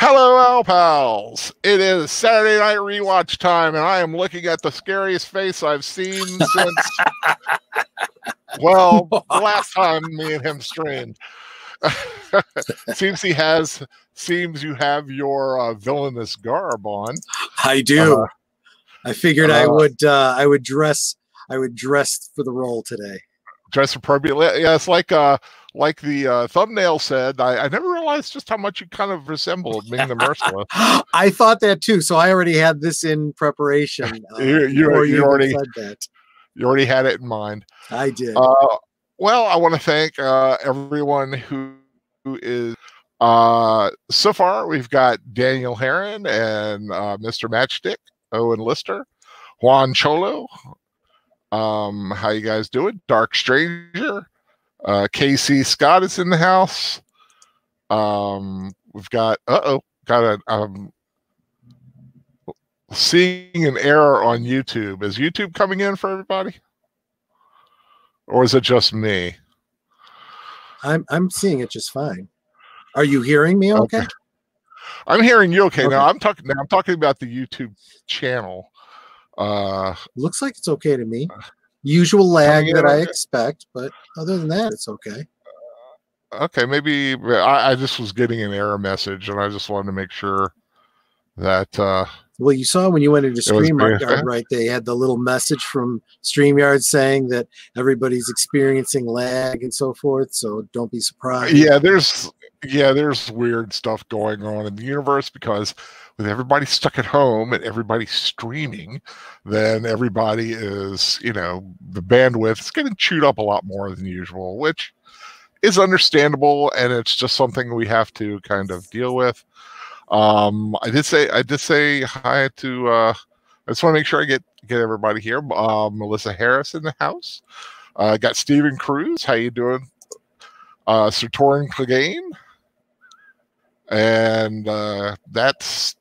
Hello, Al Pals. It is Saturday night rewatch time, and I am looking at the scariest face I've seen since, well, last time me and him streamed. seems he has, seems you have your uh, villainous garb on. I do. Uh, I figured I uh, would. Uh, I would dress. I would dress for the role today. Dress appropriately. Yeah, it's like uh, like the uh, thumbnail said. I, I never realized just how much you kind of resembled Ming the Merciless. I thought that too. So I already had this in preparation. Uh, You- you- you already- said that. You already had it in mind. I did. Uh, well, I want to thank uh, everyone who, who is. Uh, so far, we've got Daniel Heron and uh, Mr. Matchstick, Owen Lister, Juan Cholo. Um, how you guys doing? Dark Stranger, uh, KC Scott is in the house. Um, we've got uh oh, got a um, seeing an error on YouTube. Is YouTube coming in for everybody? Or is it just me? I'm. I'm seeing it just fine. Are you hearing me? Okay. Okay. I'm hearing you okay, now. I'm talking now I'm talking about the YouTube channel. Uh Looks like it's okay to me. Usual lag that I okay. expect, but other than that, it's okay. okay, maybe I, I just was getting an error message and I just wanted to make sure that uh Well, you saw when you went into StreamYard, right? They had the little message from StreamYard saying that everybody's experiencing lag and so forth. So don't be surprised. yeah, there's yeah, there's weird stuff going on in the universe because with everybody stuck at home and everybody streaming, then everybody is, you know, the bandwidth is getting chewed up a lot more than usual, which is understandable and it's just something we have to kind of deal with. Um I did say I did say hi to uh I just want to make sure I get get everybody here. Um Melissa Harris in the house. Uh got Stephen Cruz. How you doing? Uh Sir Torin Clegane. And uh that's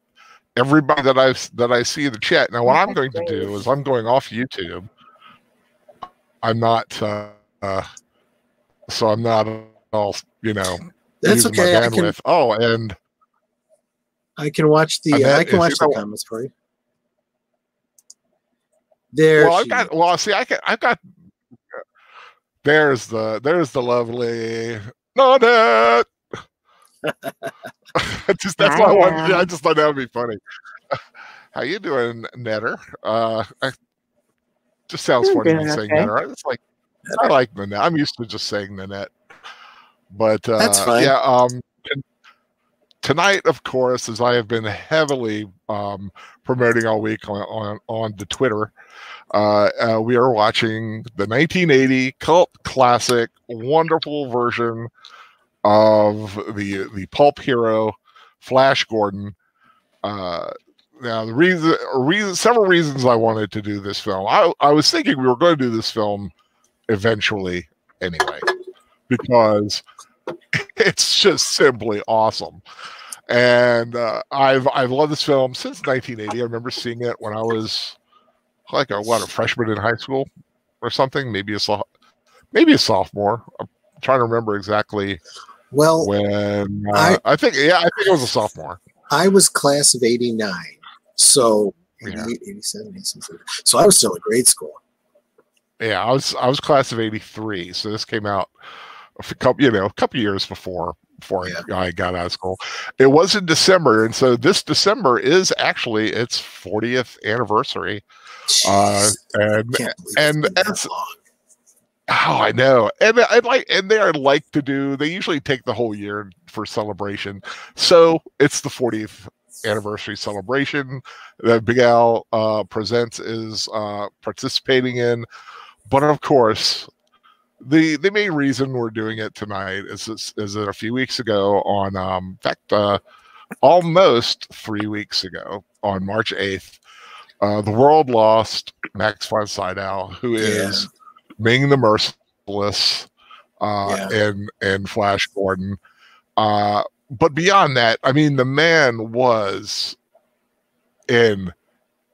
everybody that I've that I see in the chat. Now what I'm going to do is I'm going off YouTube. I'm not uh, uh so I'm not all you know That's using okay. my I can. Oh, and I can watch the. And Uh, I can watch the know- comments for you. There. well, I've got well, see, I can I've got there's the there's the lovely Nanette. just that's what I wanted. I just thought that would be funny. How you doing, Netter? Uh, I, just sounds I'm funny saying okay. Netter. It's like I like Nanette. I'm used to just saying Nanette, but uh, That's fine. yeah. Um, tonight, of course, as I have been heavily um, promoting all week on on, on the Twitter, uh, uh, we are watching the 1980 cult classic, wonderful version of the the pulp hero Flash Gordon. Uh, now the reason, reason, several reasons I wanted to do this film. I I was thinking we were going to do this film eventually anyway, because it's just simply awesome. And uh, I've I've loved this film since 1980. I remember seeing it when I was like a what a freshman in high school or something, maybe a maybe a sophomore. I'm trying to remember exactly Well, when uh, I, think yeah, I think it was a sophomore. I was class of '89, so Yeah. 88, 87, 86, so I was still in grade school. Yeah, I was I was class of '83, so this came out a couple you know a couple years before before Yeah. I, I got out of school. It was in December, and so this December is actually its 40th anniversary. Uh, Jeez, and it's and been that as- long. Oh, I know. And I like and they are like to do they usually take the whole year for celebration. So it's the 40th anniversary celebration that Big Al uh presents is uh participating in. But of course, the the main reason we're doing it tonight is is, is that a few weeks ago on um in fact uh almost three weeks ago on March 8th, uh the world lost Max von Sydow, who is Ming the Merciless, uh, and and Flash Gordon. Uh, but beyond that, I mean, the man was in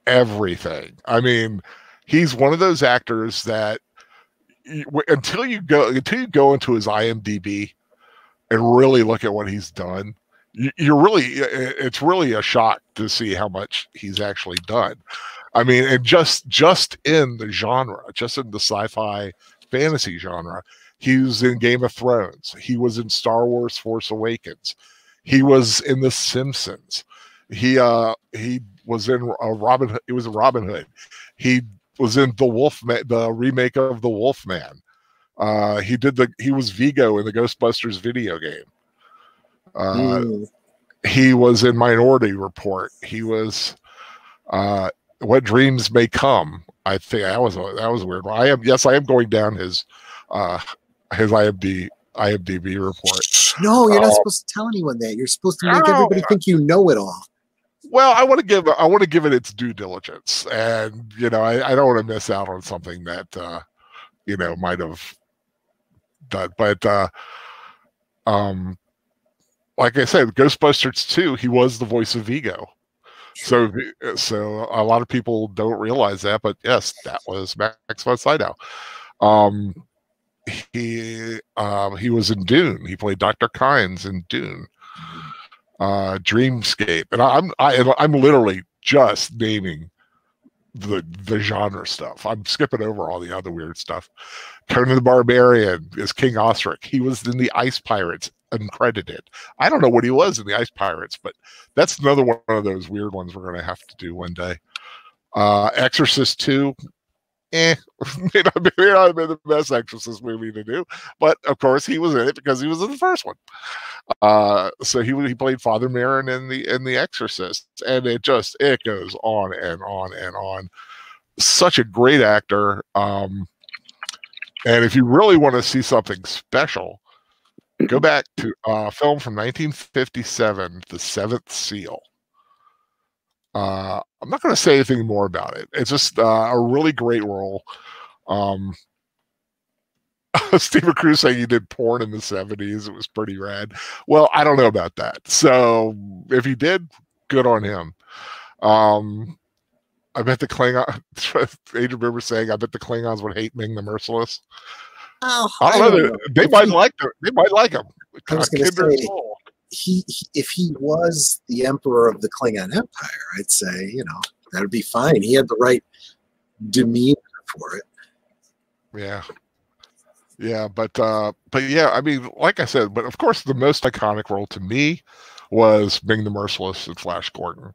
everything. I mean, he's one of those actors that until you go until you go into his IMDb and really look at what he's done, you're really it's really a shock to see how much he's actually done. I mean, and just just in the genre, just in the sci-fi fantasy genre, he was in Game of Thrones. He was in Star Wars: Force Awakens. He was in The Simpsons. He uh he was in a Robin. Hood. It was Robin Hood. He was in the Wolf, the remake of the Wolf Man. Uh, he did the. He was Vigo in the Ghostbusters video game. Uh, mm. He was in Minority Report. He was. Uh, what dreams may come. I think that was a, that was weird. I am yes, I am going down his uh his IMD IMDb report. No, you're not uh, supposed to tell anyone that. You're supposed to make everybody think you know it all. Well, I want to give I want to give it its due diligence, and you know, I, I don't want to miss out on something that uh, you know might have done. But uh, um, like I said, Ghostbusters 2, he was the voice of Vigo. So, so a lot of people don't realize that, but yes, that was Max von Sydow. Um, he um, he was in Dune. He played Dr. Kynes in Dune. Uh, Dreamscape, and I'm I, I'm literally just naming the the genre stuff. I'm skipping over all the other weird stuff. Conan the Barbarian is King Osric. He was in the Ice Pirates, uncredited. I don't know what he was in the Ice Pirates, but that's another one of those weird ones we're going to have to do one day. Uh, Exorcist 2, eh, may not, may not have been the best Exorcist movie to do, but of course he was in it because he was in the first one. Uh, so he he played Father Merrin in the in the Exorcist, and it just it goes on and on and on. Such a great actor. Um, and if you really want to see something special, go back to a uh, film from 1957, The Seventh Seal. Uh, I'm not going to say anything more about it. It's just uh, a really great role. Um, Stephen Cruz saying he did porn in the 70s. It was pretty rad. Well, I don't know about that. So if he did, good on him. Um, I bet the Klingon, Adrian Boomer saying, I bet the Klingons would hate Ming the Merciless. Oh, I don't, I don't know. know. They, they might he, like him. They might like him. I was going to say, he, he, if he was the emperor of the Klingon Empire, I'd say you know that would be fine. He had the right demeanor for it. Yeah, yeah, but uh, but yeah, I mean, like I said, but of course, the most iconic role to me was Ming the Merciless and Flash Gordon.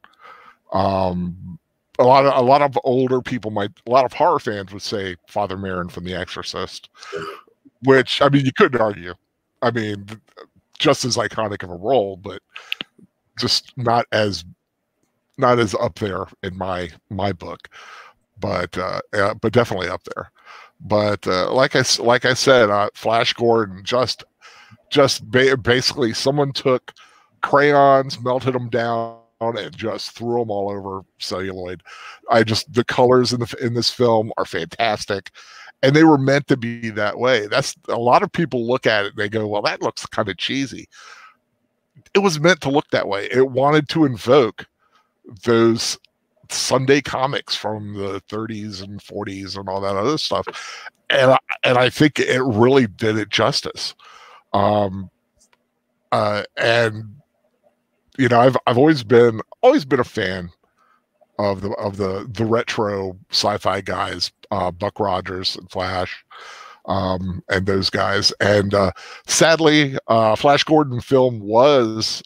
Um, a lot of a lot of older people might, a lot of horror fans would say Father Merrin from The Exorcist, which I mean, you couldn't argue. I mean, just as iconic of a role, but just not as not as up there in my my book, but uh, uh but definitely up there. But uh, like I like I said, uh, Flash Gordon just just ba- basically someone took crayons, melted them down, and just threw them all over celluloid. I just the colors in the in this film are fantastic and they were meant to be that way. That's a lot of people look at it they go, "Well, that looks kind of cheesy." It was meant to look that way. It wanted to invoke those Sunday comics from the 30s and 40s and all that other stuff, and I, and I think it really did it justice. Um, uh, and you know, I've I've always been always been a fan of the of the the retro sci-fi guys, uh, Buck Rogers and Flash, um, and those guys. And uh, sadly, uh, Flash Gordon film was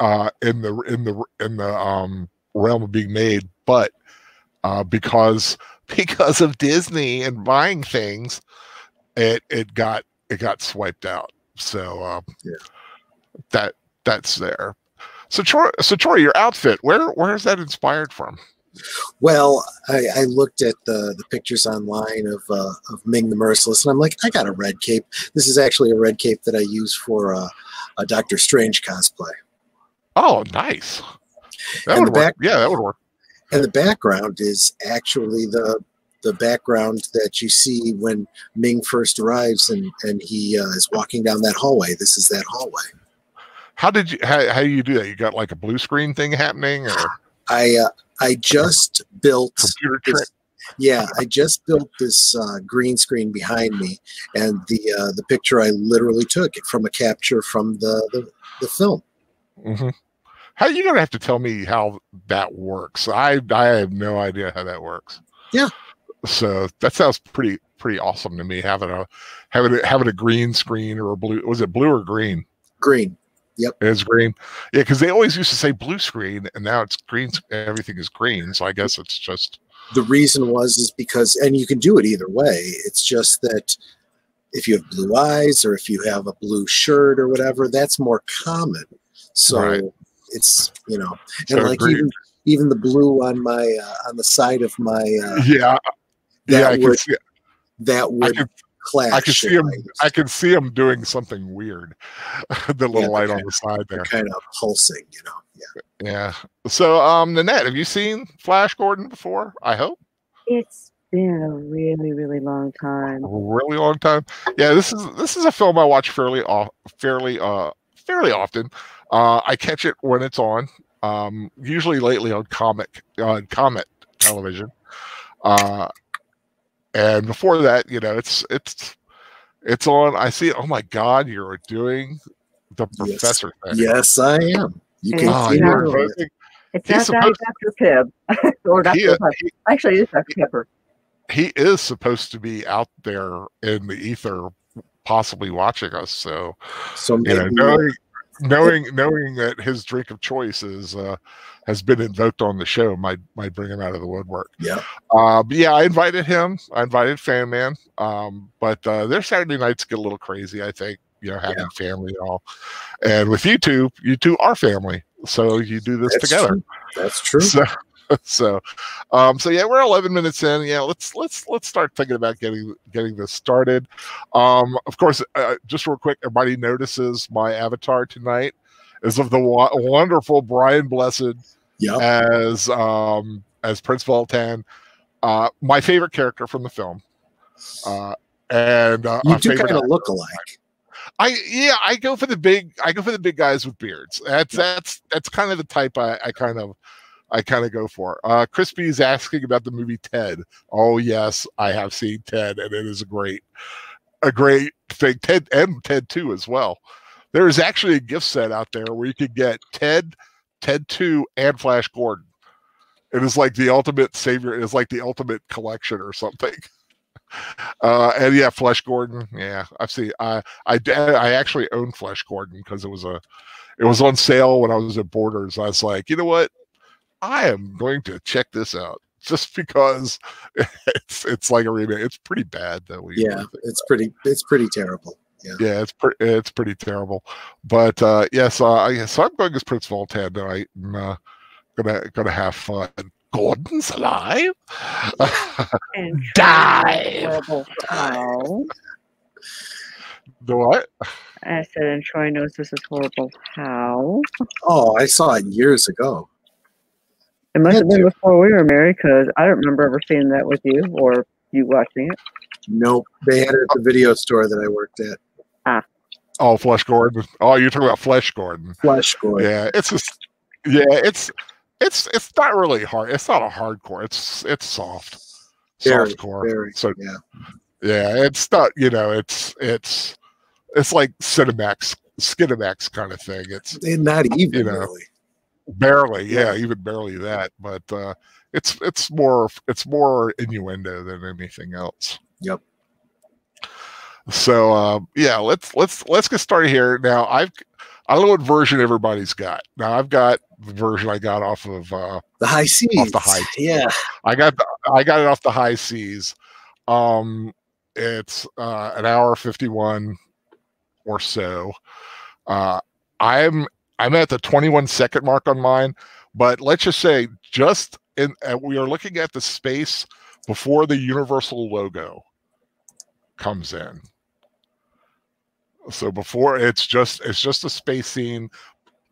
uh, in the in the in the um, realm of being made, but uh, because because of Disney and buying things, it it got it got swiped out. So uh, yeah. that that's there. So so Troy, your outfit, where where is that inspired from? Well, I, I looked at the the pictures online of uh, of Ming the Merciless, and I'm like, I got a red cape. This is actually a red cape that I use for uh, a Doctor Strange cosplay. Oh, nice. That and would work. Yeah, that would work. And the background is actually the the background that you see when Ming first arrives and and he uh, is walking down that hallway. This is that hallway. How did you how, how do you do that? You got like a blue screen thing happening or I uh, I just built computer trick? Yeah, I just built this uh, green screen behind me, and the uh, the picture I literally took it from a capture from the the, the film. hmm How you gonna have to tell me how that works? I I have no idea how that works. Yeah. So that sounds pretty pretty awesome to me having a having a, having a green screen or a blue was it blue or green? Green. It's green. Yeah, because they always used to say blue screen, and now it's green. Everything is green. So I guess it's just The reason was is because, and you can do it either way. It's just that if you have blue eyes or if you have a blue shirt or whatever, that's more common. So Right. it's you know, and so like even even the blue on my uh, on the side of my uh, yeah, yeah. that I can would that would can clash. I can see him. used I can see him doing something weird. the little Yeah, light on the side there. kind of pulsing, you know. Yeah. Yeah. So, um, Nanette, have you seen Flash Gordon before? I hope. It's been a really, really long time. A really long time. Yeah, this is this is a film I watch fairly off, fairly uh fairly often. Uh, I catch it when it's on. Um, usually lately on comic on Comet television. Uh, and before that, you know, it's it's it's on. I see. Oh my God, you're doing the Yes. professor thing. Yes, I am. You can Oh, see you're it. It's He's not supposed- Dr. Pibb or Dr. he, Pepper. he, Actually, it's Dr. Pepper. he is supposed to be out there in the ether, possibly watching us. So So you know, knowing knowing knowing that his drink of choice is uh, has been invoked on the show might might bring him out of the woodwork. yeah. Uh, but yeah, I invited him. I invited Fan Man. Um, but uh, their Saturday nights get a little crazy. I think you know having family and all, and with you two, you two are family, so you do this That's together. true. That's true. So, so, um, so yeah, we're 11 minutes in. Yeah, let's let's let's start thinking about getting getting this started. Um, of course, uh, just real quick, everybody notices my avatar tonight is of the wa- wonderful Brian Blessed Yep. as um as Prince Voltan, uh, my favorite character from the film. Uh, and uh, You favorite kind of look alike. I yeah, I go for the big I go for the big guys with beards. That's that's that's kind of the type I, I kind of I kind of go for. Uh Crispy is asking about the movie Ted. Oh yes, I have seen Ted and it is a great a great thing. Ted and Ted 2 as well. There is actually a gift set out there where you can get Ted, Ted 2, and Flash Gordon. It is like the ultimate savior, it is like the ultimate collection or something. Uh and yeah, Flash Gordon. Yeah, I've seen I actually own Flesh Gordon because it was a it was on sale when I was at Borders. I was like, you know what? I am going to check this out just because it's it's like a remake. It's pretty bad though. when you Yeah, look at it's pretty. It's pretty terrible. yeah, it's pretty it's pretty terrible. But uh yes, uh, I so I'm going as Prince Voltan tonight and uh, gonna gonna have fun. Gordon's alive. And Dive. Horrible how. the what? I said, and Troy knows this is horrible how. Oh, I saw it years ago. It must have been before we were married because I don't remember ever seeing that with you or you watching it. Nope, they had it at the video store that I worked at. Ah. Oh, Flesh Gordon. Oh, you're talking about Flesh Gordon. Flesh Gordon. Yeah, it's just yeah, it's it's it's not really hard. It's not a hardcore. It's it's soft, Very, soft core. Very. So yeah. yeah, it's not you know it's it's it's like Cinemax Skinemax kind of thing. It's Eh, Not even You know. really. Barely yeah, even barely that, but uh, it's it's more it's more innuendo than anything else. Yep. So um, yeah, let's let's let's get started here. Now I've I don't know what version everybody's got. Now I've got the version I got off of uh, The high seas. Off the high Yeah. I got the, I got it off the high seas. Um, it's uh, an hour fifty one or so. Uh, I'm I'm at the twenty one second mark on mine, but let's just say just in uh, we are looking at the space before the Universal logo comes in. So before it's just it's just a space scene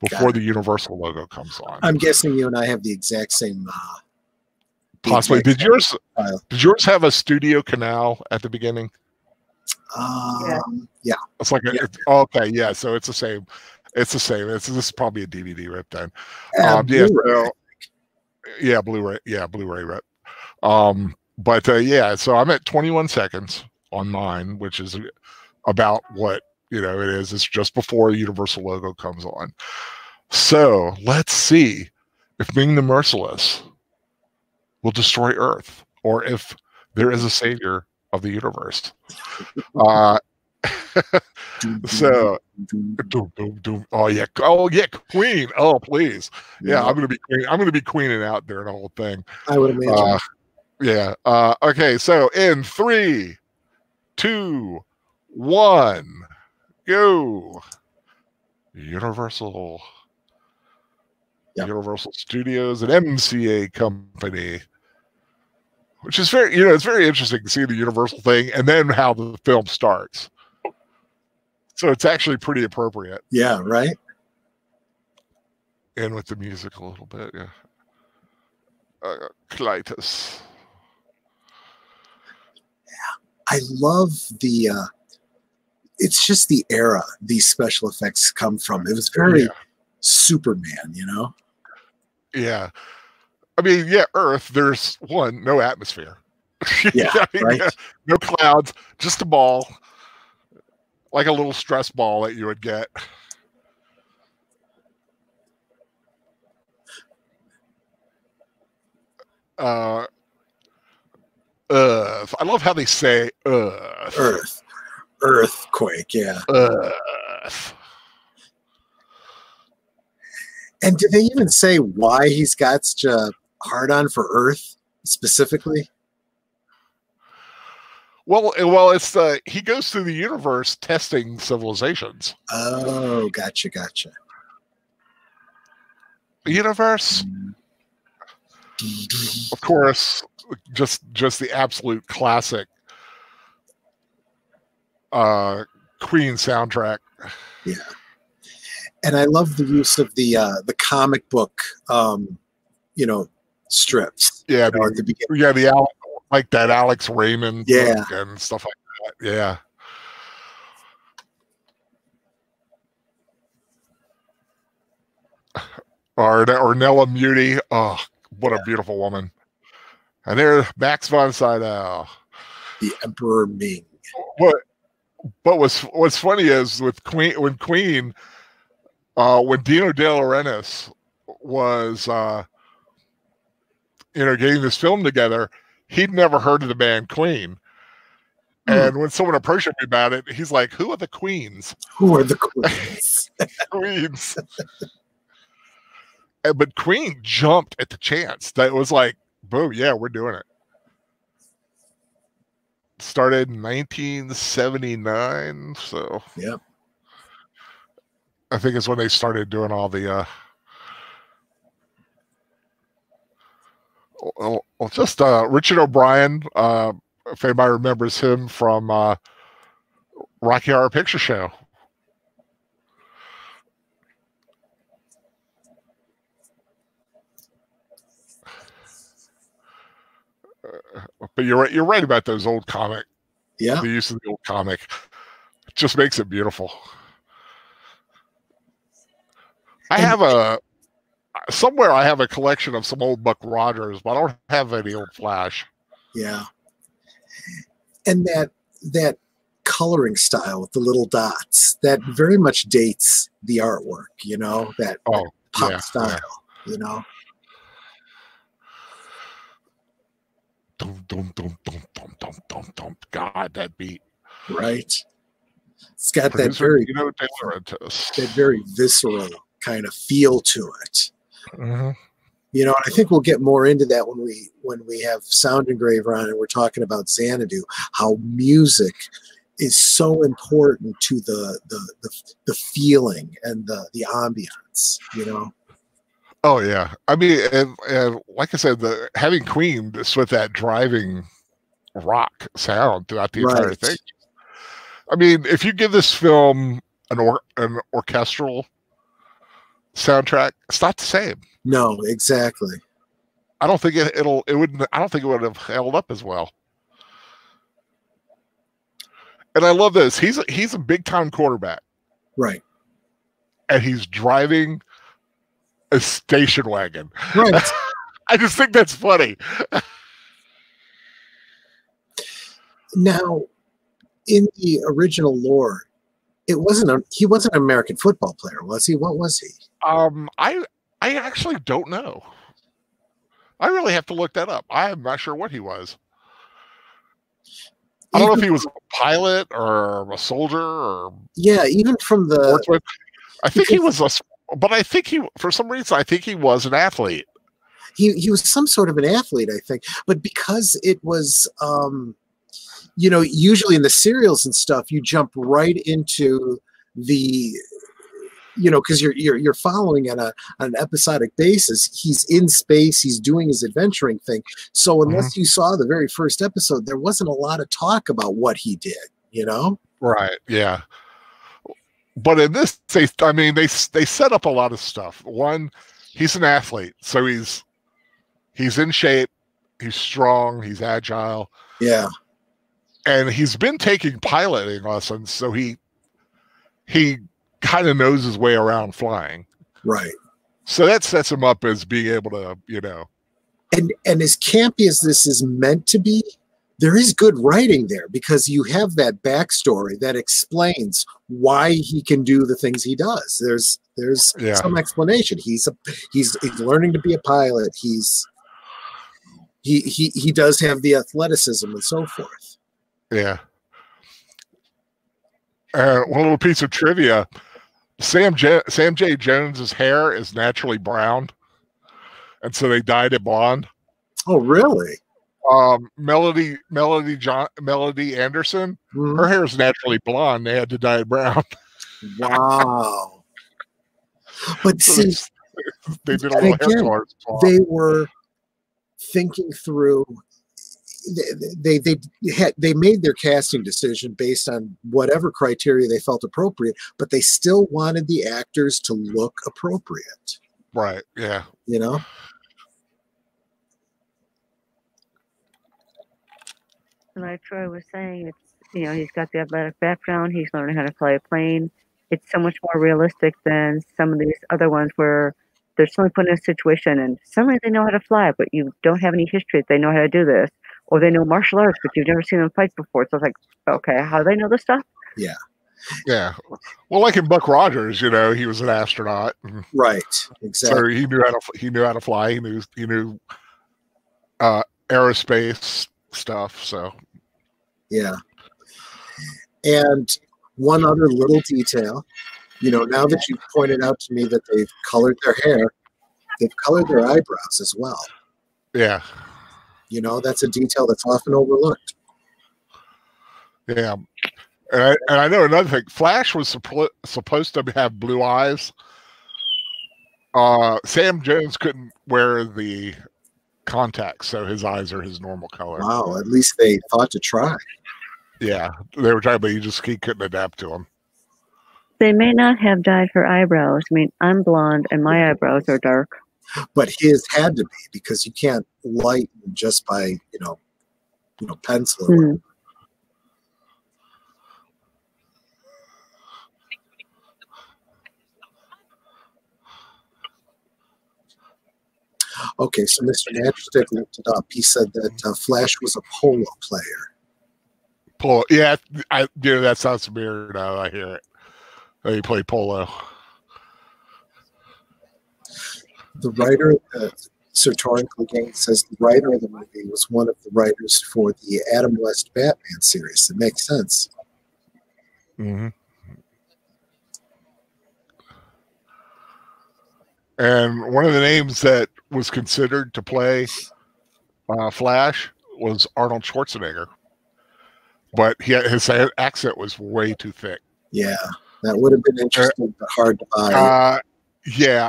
before the Universal logo comes on. I'm guessing you and I have the exact same. Uh, Possibly. Did yours file. did yours have a studio canal at the beginning? Um, yeah. It's like a, Yeah. it's- okay, yeah. So it's the same. It's the same. It's this is probably a DVD rip then. Uh, Um, yeah, Blu-ray. so- yeah, Blu-ray. Yeah, Blu-ray rip. Um, but uh, yeah, so I'm at 21 seconds on mine, which is about what you know it is. It's just before Universal logo comes on. So let's see if Ming the Merciless will destroy Earth, or if there is a savior of the universe. Uh, so, doom, doom, doom. oh yeah, oh yeah, Queen. Oh please, yeah, I'm gonna be queen. I'm gonna be queening out there during the whole thing. I would imagine. Uh, yeah. Uh, okay. So in three, two, one, go. Universal. Yep. Universal Studios, an MCA company, which is very, you know, it's very interesting to see the Universal thing and then how the film starts. So it's actually pretty appropriate. yeah, right. And with the music a little bit, yeah. Uh, Klytus. I love the. uh It's just the era these special effects come from. It was very Yeah. Superman, you know. Yeah. I mean, yeah, Earth, there's one, no atmosphere. Yeah, I mean, right. yeah, no clouds, just a ball. Like a little stress ball that you would get. Uh Earth. I love how they say Earth. Earth, earthquake. Yeah. Earth. And did they even say why he's got such a hard on for Earth specifically? Well, well, it's the he goes through the universe testing civilizations. Oh, gotcha, gotcha. The universe, of course, just just the absolute classic uh Queen soundtrack. Yeah. And I love the use of the uh the comic book um you know strips Yeah, you know, at the, the beginning. yeah, the Al- like that Alex Raymond Yeah. and stuff like that. Yeah. Or Ornella Muti. Oh, what a beautiful woman. And there, Max von Sydow. The Emperor Ming. what but what's what's funny is with Queen when Queen uh when Dino De Laurentiis was uh you know getting this film together, he'd never heard of the band Queen. Hmm. And when someone approached him about it, he's like, Who are the Queens? Who are the queens? Queens. And- but Queen jumped at the chance. That was like, boom, yeah, we're doing it. Started in 1979, so Yep. I think it's when they started doing all the uh well, just uh Richard O'Brien, uh if anybody remembers him from uh Rocky Horror Picture Show. Uh, But you're right. You're right about those old comic. Yeah. The use of the old comic It just makes it beautiful. I have a somewhere. I have a collection of some old Buck Rogers, but I don't have any old Flash. Yeah. And that that coloring style with the little dots that very much dates the artwork, you know, that Oh, pop yeah, style, you know. Dum, dum, dum, dum, dum, dum, dum, dum. God, that beat. Right. It's got that very you know, uh, that very visceral kind of feel to it. Mhm. You know, and I think we'll get more into that when we when we have Sound Engraver on and we're talking about Xanadu, how music is so important to the the the, the feeling and the the ambiance, you know. Oh yeah, I mean, and, and like I said, the having Queen just with that driving rock sound throughout the entire Right. thing. I mean, if you give this film an or an orchestral soundtrack, it's not the same. No, exactly. I don't think it, it'll. It wouldn't. I don't think it would have held up as well. And I love this. He's a, he's a big time quarterback, Right. and he's driving a station wagon. Right. I just think that's funny. Now, in the original lore, it wasn't a he wasn't an American football player, was he? What was he? Um, I I actually don't know. I really have to look that up. I'm not sure what he was. I don't know if he was a pilot or a soldier or Yeah, even from the sportsman. I think he was a, but I think he for some reason I think he was an athlete. he he was some sort of an athlete, I think. But because it was um you know, usually in the serials and stuff, you jump right into the you know, because you're you're you're following on a on an episodic basis. He's in space, he's doing his adventuring thing. So mm-hmm. unless you saw the very first episode, there wasn't a lot of talk about what he did, you know? Right. Yeah. But in this, they, I mean, they they set up a lot of stuff. One, he's an athlete, so he's he's in shape, he's strong, he's agile, Yeah. And he's been taking piloting lessons, so he he kind of knows his way around flying. Right. So that sets him up as being able to, you know, and and as campy as this is meant to be there is good writing there because you have that backstory that explains why he can do the things he does there's there's Yeah. some explanation he's a he's he's learning to be a pilot he's he he he does have the athleticism and so forth yeah. Uh, one little piece of trivia: Sam J- Sam J. Jones's hair is naturally brown, and so they dyed it blonde. oh really Um, Melody Melody John Melody Anderson, Mhm. her hair is naturally blonde. They had to dye it brown. wow but So see they, they did a little hair again, they were thinking through they they they had they made their casting decision based on whatever criteria they felt appropriate but they still wanted the actors to look appropriate right? Yeah. you know like Troy was saying, it's you know he's got the athletic background. He's learning how to fly a plane. It's so much more realistic than some of these other ones where they're suddenly put in a situation and suddenly they know how to fly, but you don't have any history. that They know how to do this, or they know martial arts, but you've never seen them fight before. So it's like, okay, how do they know this stuff? Yeah. Yeah. Well, like in Buck Rogers, you know, he was an astronaut, right exactly so he knew how to he knew how to fly. He knew he knew uh, aerospace stuff. So yeah and one other little detail you know now that you've pointed out to me that they've colored their hair they've colored their eyebrows as well yeah, you know that's a detail that's often overlooked yeah. And I, and I know another thing. Flash was suppo- supposed to have blue eyes. Uh, Sam Jones couldn't wear the contacts, so his eyes are his normal color. wow at least they thought to try Yeah, they were trying, but he just he couldn't adapt to them. They may not have dyed her eyebrows. I mean, I'm blonde and my eyebrows are dark. But his had to be because you can't lighten just by you know you know pencil or Hmm. okay so mr Matchstick looked it up he said that uh, flash was a polo player Polo, yeah, I yeah, that sounds weird now. I hear it. Oh, He played polo. The writer uh, sir Torrin Clegane says the writer of the movie was one of the writers for the adam west batman series. It makes sense. Hmm And one of the names that was considered to play uh, Flash was Arnold Schwarzenegger, but he his accent was way too thick. yeah that would have been interesting but hard to buy. Uh, yeah,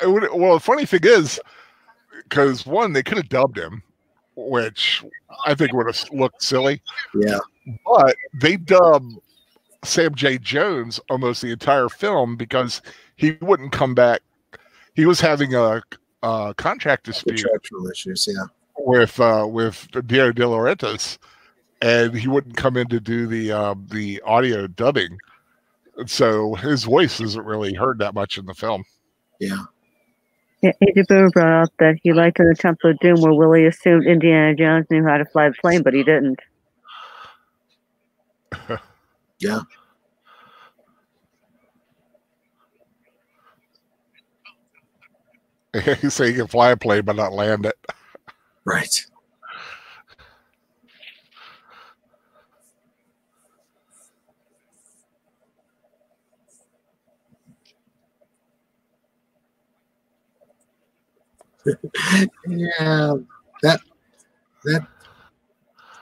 I, I- would. Well, the funny thing is, because one, they could have dubbed him, which I think would have looked silly. yeah but they dubbed Sam J. Jones almost the entire film because he wouldn't come back. He was having a, a contract dispute contractual issues yeah with uh, with Diego De Laurentiis, and he wouldn't come in to do the uh, the audio dubbing. And so his voice isn't really heard that much in the film. yeah Yeah, Agent Boomer brought up that he liked in the Temple of Doom where Willie assumed Indiana Jones knew how to fly the plane, but he didn't. yeah. so you can fly a plane but not land it. Right. Yeah, that that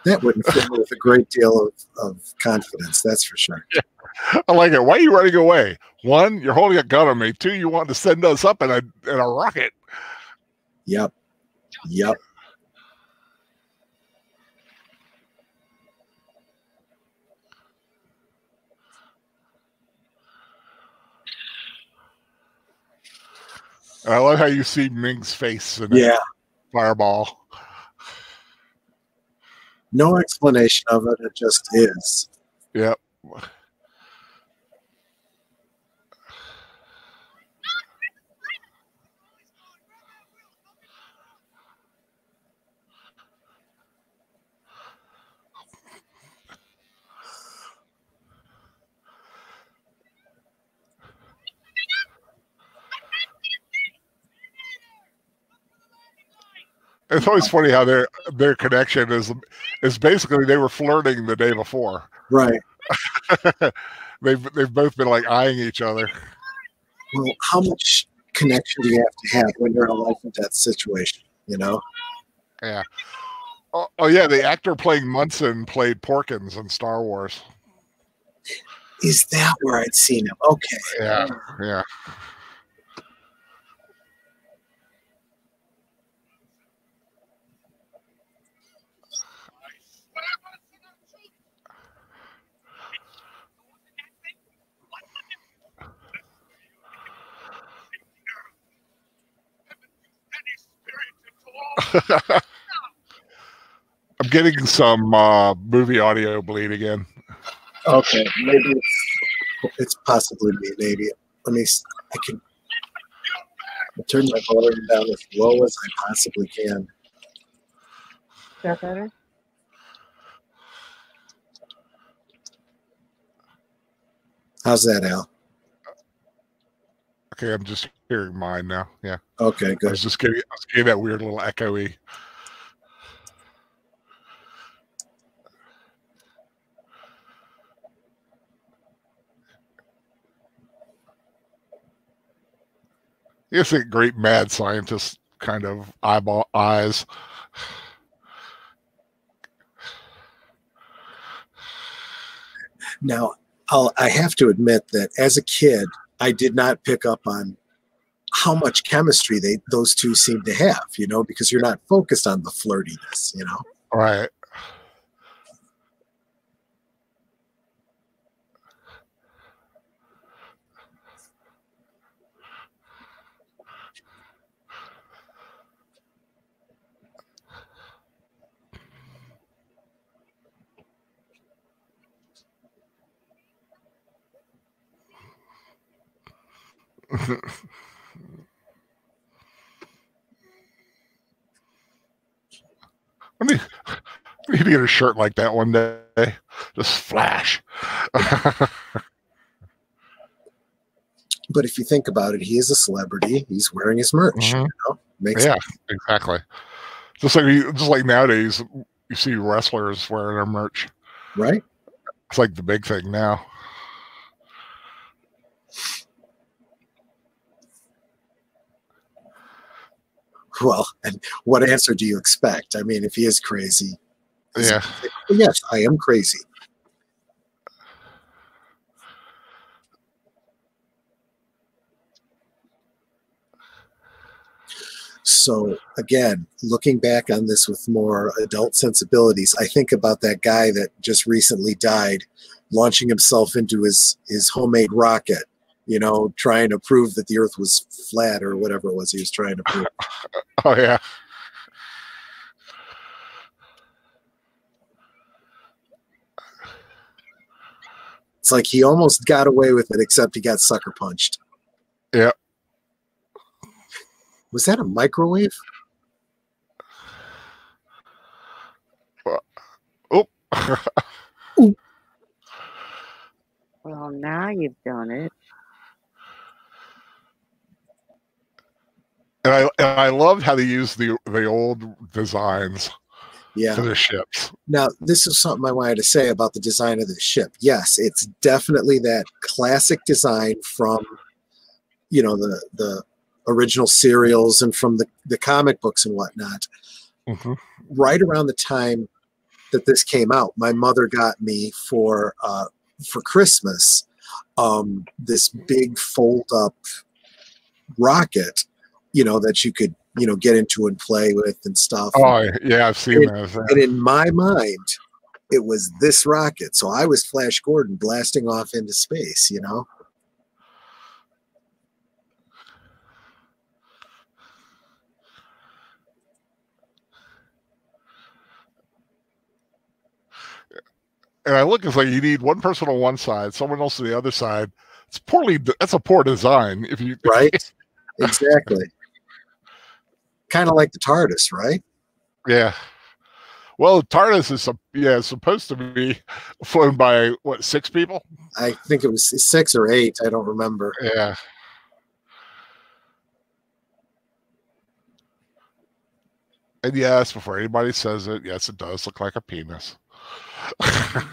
that wouldn't fill me with a great deal of, of confidence. That's for sure. Yeah. I like it. Why are you running away? One, you're holding a gun on me. Two, you want to send us up in a in a rocket. Yep. Yep. I love how you see Ming's face in Yeah. fireball. No explanation of it. It just is. Yep. It's always funny how their their connection is is basically they were flirting the day before. Right. they've they've both been like eyeing each other. Well, how much connection do you have to have when you're in a life and death situation? You know? Yeah. Oh, oh yeah, the actor playing Munson played Porkins in Star Wars. Is that where I'd seen him? Okay. Yeah, yeah. I'm getting some uh, movie audio bleed again. Okay. Maybe it's, it's possibly me. Maybe. Let me. I can. I'll turn my volume down as low as I possibly can. Is that better? How's that, Al? Okay, I'm just hearing mine now. Yeah, Okay, good. I was just getting, I was getting that weird little echoey. It's a great mad scientist kind of eyeball eyes. Now, I'll, I have to admit that as a kid, I did not pick up on how much chemistry they those two seem to have. You know, because you're not focused on the flirtiness. You know. Right. I need, I need to get a shirt like that one day. Just flash. But if you think about it, he is a celebrity. He's wearing his merch. Mhm. You know, makes Yeah, exactly. Just like you- just like nowadays, you see wrestlers wearing their merch. right. It's like the big thing now. Well, and what answer do you expect? I mean, if he is crazy, Yeah. yes, I am crazy. So again, looking back on this with more adult sensibilities, I think about that guy that just recently died, launching himself into his his homemade rocket. You know, trying to prove that the Earth was flat or whatever it was he was trying to prove. Oh yeah. It's like he almost got away with it, except he got sucker punched. Yeah. Was that a microwave? Oh. Well, now you've done it. And I and I loved how they use the the old designs Yeah. for the ships. Now, this is something I wanted to say about the design of the ship. Yes, it's definitely that classic design from, you know, the the original serials and from the, the comic books and whatnot. Mhm. Right around the time that this came out, my mother got me for uh, for Christmas um, this big fold up rocket, you know, that you could you know get into and play with and stuff. Oh yeah, I've seen It- those. And in my mind, it was this rocket. So I was Flash Gordon blasting off into space, you know? And I look, it's like you need one person on one side, someone else on the other side. It's poorly. That's a poor design. If you Right? exactly. Kind of like the TARDIS, right? Yeah. Well, TARDIS is yeah supposed to be flown by what six people? I think it was six or eight. I don't remember. Yeah. And yes, before anybody says it, yes, it does look like a penis.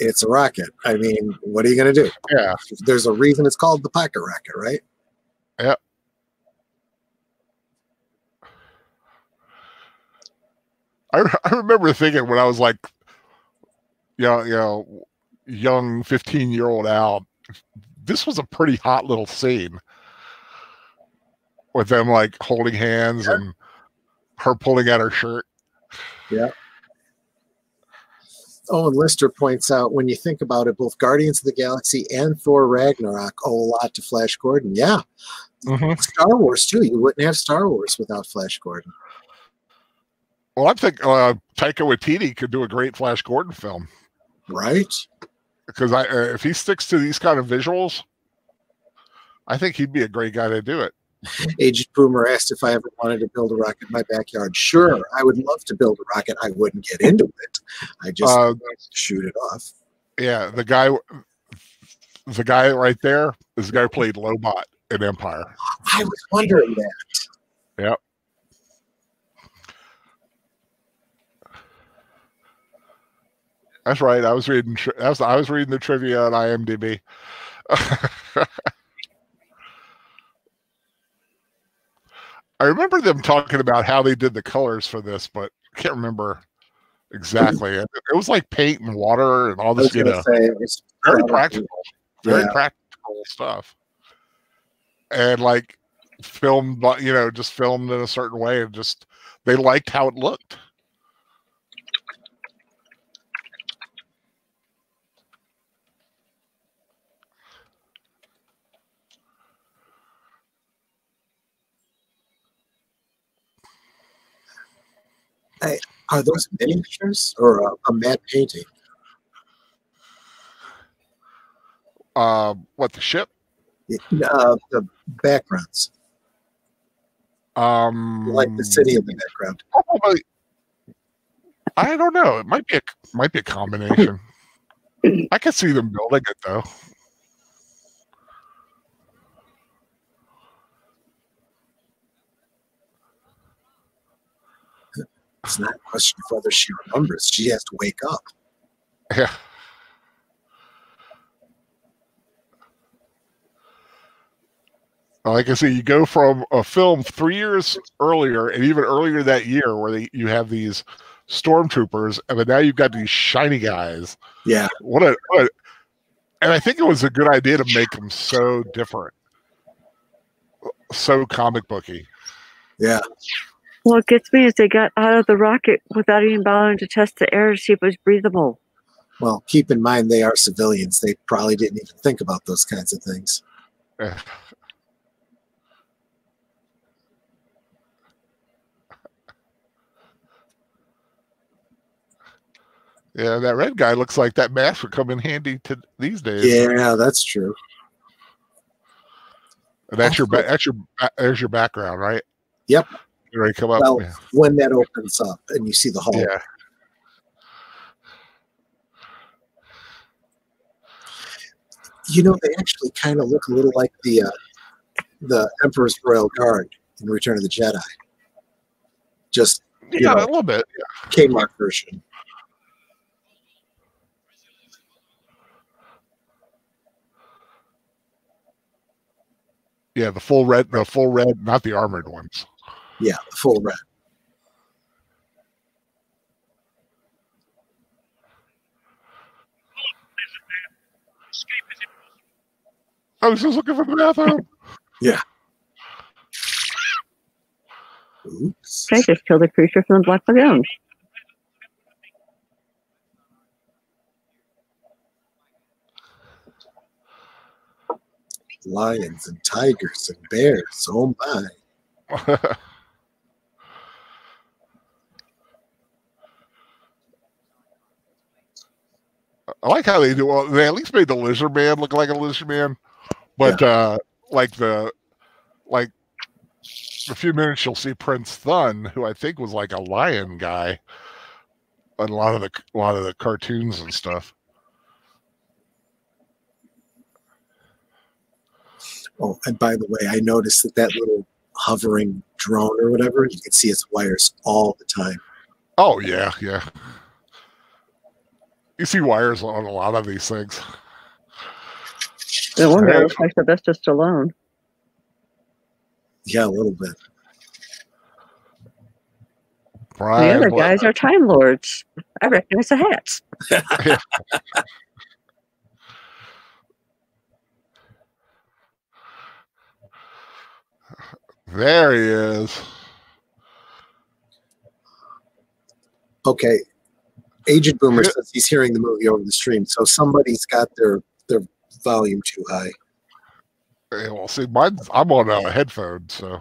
It's a rocket. I mean, what are you going to do? yeah. There's a reason it's called the pocket rocket, right? I, I remember thinking when I was like, you know, you know, young fifteen year old Al, this was a pretty hot little scene with them like holding hands Yeah. and her pulling at her shirt. Yeah. Oh, Owen Lister points out when you think about it, both Guardians of the Galaxy and Thor Ragnarok owe a lot to Flash Gordon. Yeah. Mm-hmm. Star Wars, too. You wouldn't have Star Wars without Flash Gordon. Well, I think uh, Taika Waititi could do a great Flash Gordon film Right? because I, uh, if he sticks to these kind of visuals, I think he'd be a great guy to do it. Agent Boomer asked if I ever wanted to build a rocket in my backyard. Sure, I would love to build a rocket. I wouldn't get into it. I just Uh, shoot it off. yeah, the guy, the guy right there is the guy who played Lobot in Empire. I was wondering that. That's right. I was reading. tri- I was, I was reading the trivia on IMDb. I remember them talking about how they did the colors for this, but I can't remember exactly. It, it was like paint and water and all this, you know, say very practical, very Yeah. practical stuff, and like filmed, you know, just filmed in a certain way, and just they liked how it looked. Are those miniatures or a, a matte painting? Uh, what the ship? Uh, the backgrounds, Um, like the city in the background. Probably. I don't know. It might be a might be a combination. I could see them building it though. It's not a question of whether she remembers. She has to wake up. Yeah. Like I say, you go from a film three years earlier, and even earlier that year, where they, you have these stormtroopers, and then now you've got these shiny guys. Yeah. What a, what a and I think it was a good idea to make them so different, so comic booky. Yeah. What gets me is they got out of the rocket without even bothering to test the air to see if it was breathable. Well, keep in mind they are civilians. They probably didn't even think about those kinds of things. Yeah, that red guy looks like that mask would come in handy to these days. Yeah, that's true. And that's your ba- that's your ba- there's your background, right? Yep. To come up? Well, yeah. when that opens up and you see the hull, yeah. You know, they actually kind of look a little like the uh, the Emperor's Royal Guard in Return of the Jedi. Just Yeah, know, a little bit. Kmart version. Yeah, the full red, the full red, not the armored ones. Yeah, the full red. I was just looking for the bathroom. Oops. Okay, just kill the creature from the Black Lagoon. Lions and tigers and bears. Oh my. I like how they do. Well, they at least made the lizard man look like a lizard man, but uh like the like a few minutes you'll see Prince Thun, who I think was like a lion guy, in a lot of the a lot of the cartoons and stuff. Oh, and by the way, I noticed that that little hovering drone or whatever, you can see its wires all the time. Oh yeah, yeah. You see wires on a lot of these things. The one guy Yeah. looks like Sylvester Stallone. Yeah, a little bit. The other Bla- guys are Time Lords. I recognize the hats. there he is. Okay. Agent Boomer Yeah. says he's hearing the movie over the stream, so somebody's got their their volume too high. Yeah, well, see, mine's I'm on uh, a headphone, so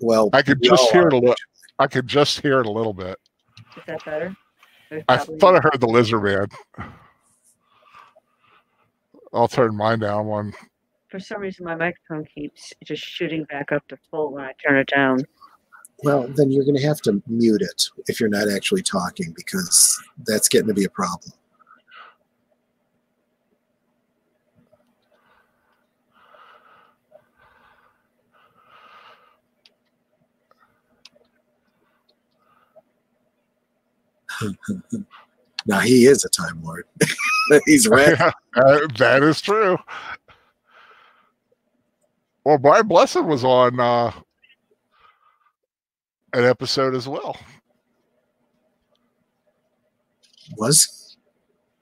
Well, I could just hear it a little. I could just hear it a little bit. Is that better? There's I probably- thought I heard the lizard man. I'll turn mine down one. for some reason my microphone keeps just shooting back up to full when I turn it down. Well, then you're going to have to mute it if you're not actually talking because that's getting to be a problem. now he is a time lord. He's red. Uh, that is true. Well, Brian Blessed was on uh, an episode as well. Was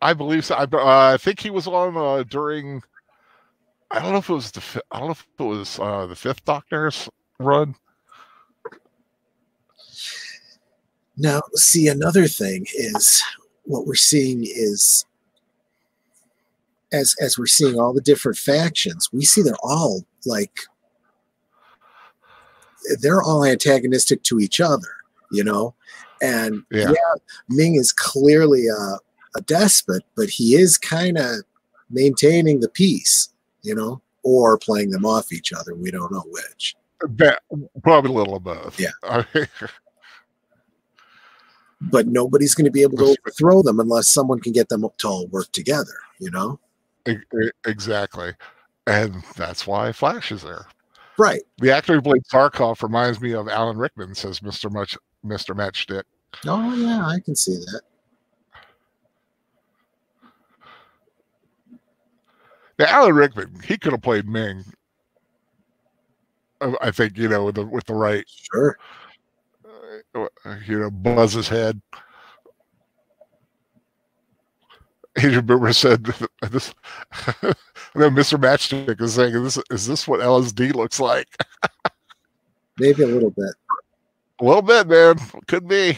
I believe so. I, uh, I think he was on uh, during. I don't know if it was the. I don't know if it was uh, the fifth Doctor's run. Now, see, another thing is what we're seeing is as as we're seeing all the different factions, we see they're all like they're all antagonistic to each other, you know. And Yeah. yeah, Ming is clearly a, a despot, but he is kind of maintaining the peace, you know, or playing them off each other. We don't know which. That, probably a little of both. Yeah. But nobody's going to be able to overthrow them unless someone can get them to all work together, you know. exactly. And that's why Flash is there. Right. The actor who played Zarkov reminds me of Alan Rickman, says Mr. Much Mr. Matchstick. Oh yeah, I can see that. Now, Alan Rickman, he could have played Ming. Uh, I think you know with the with the right, Sure. uh, you know, buzz his head. Agent Boomer said this. and then Mr. Matchstick is saying, "This is this what LSD looks like?" Maybe a little bit. A little bit, man. Could be.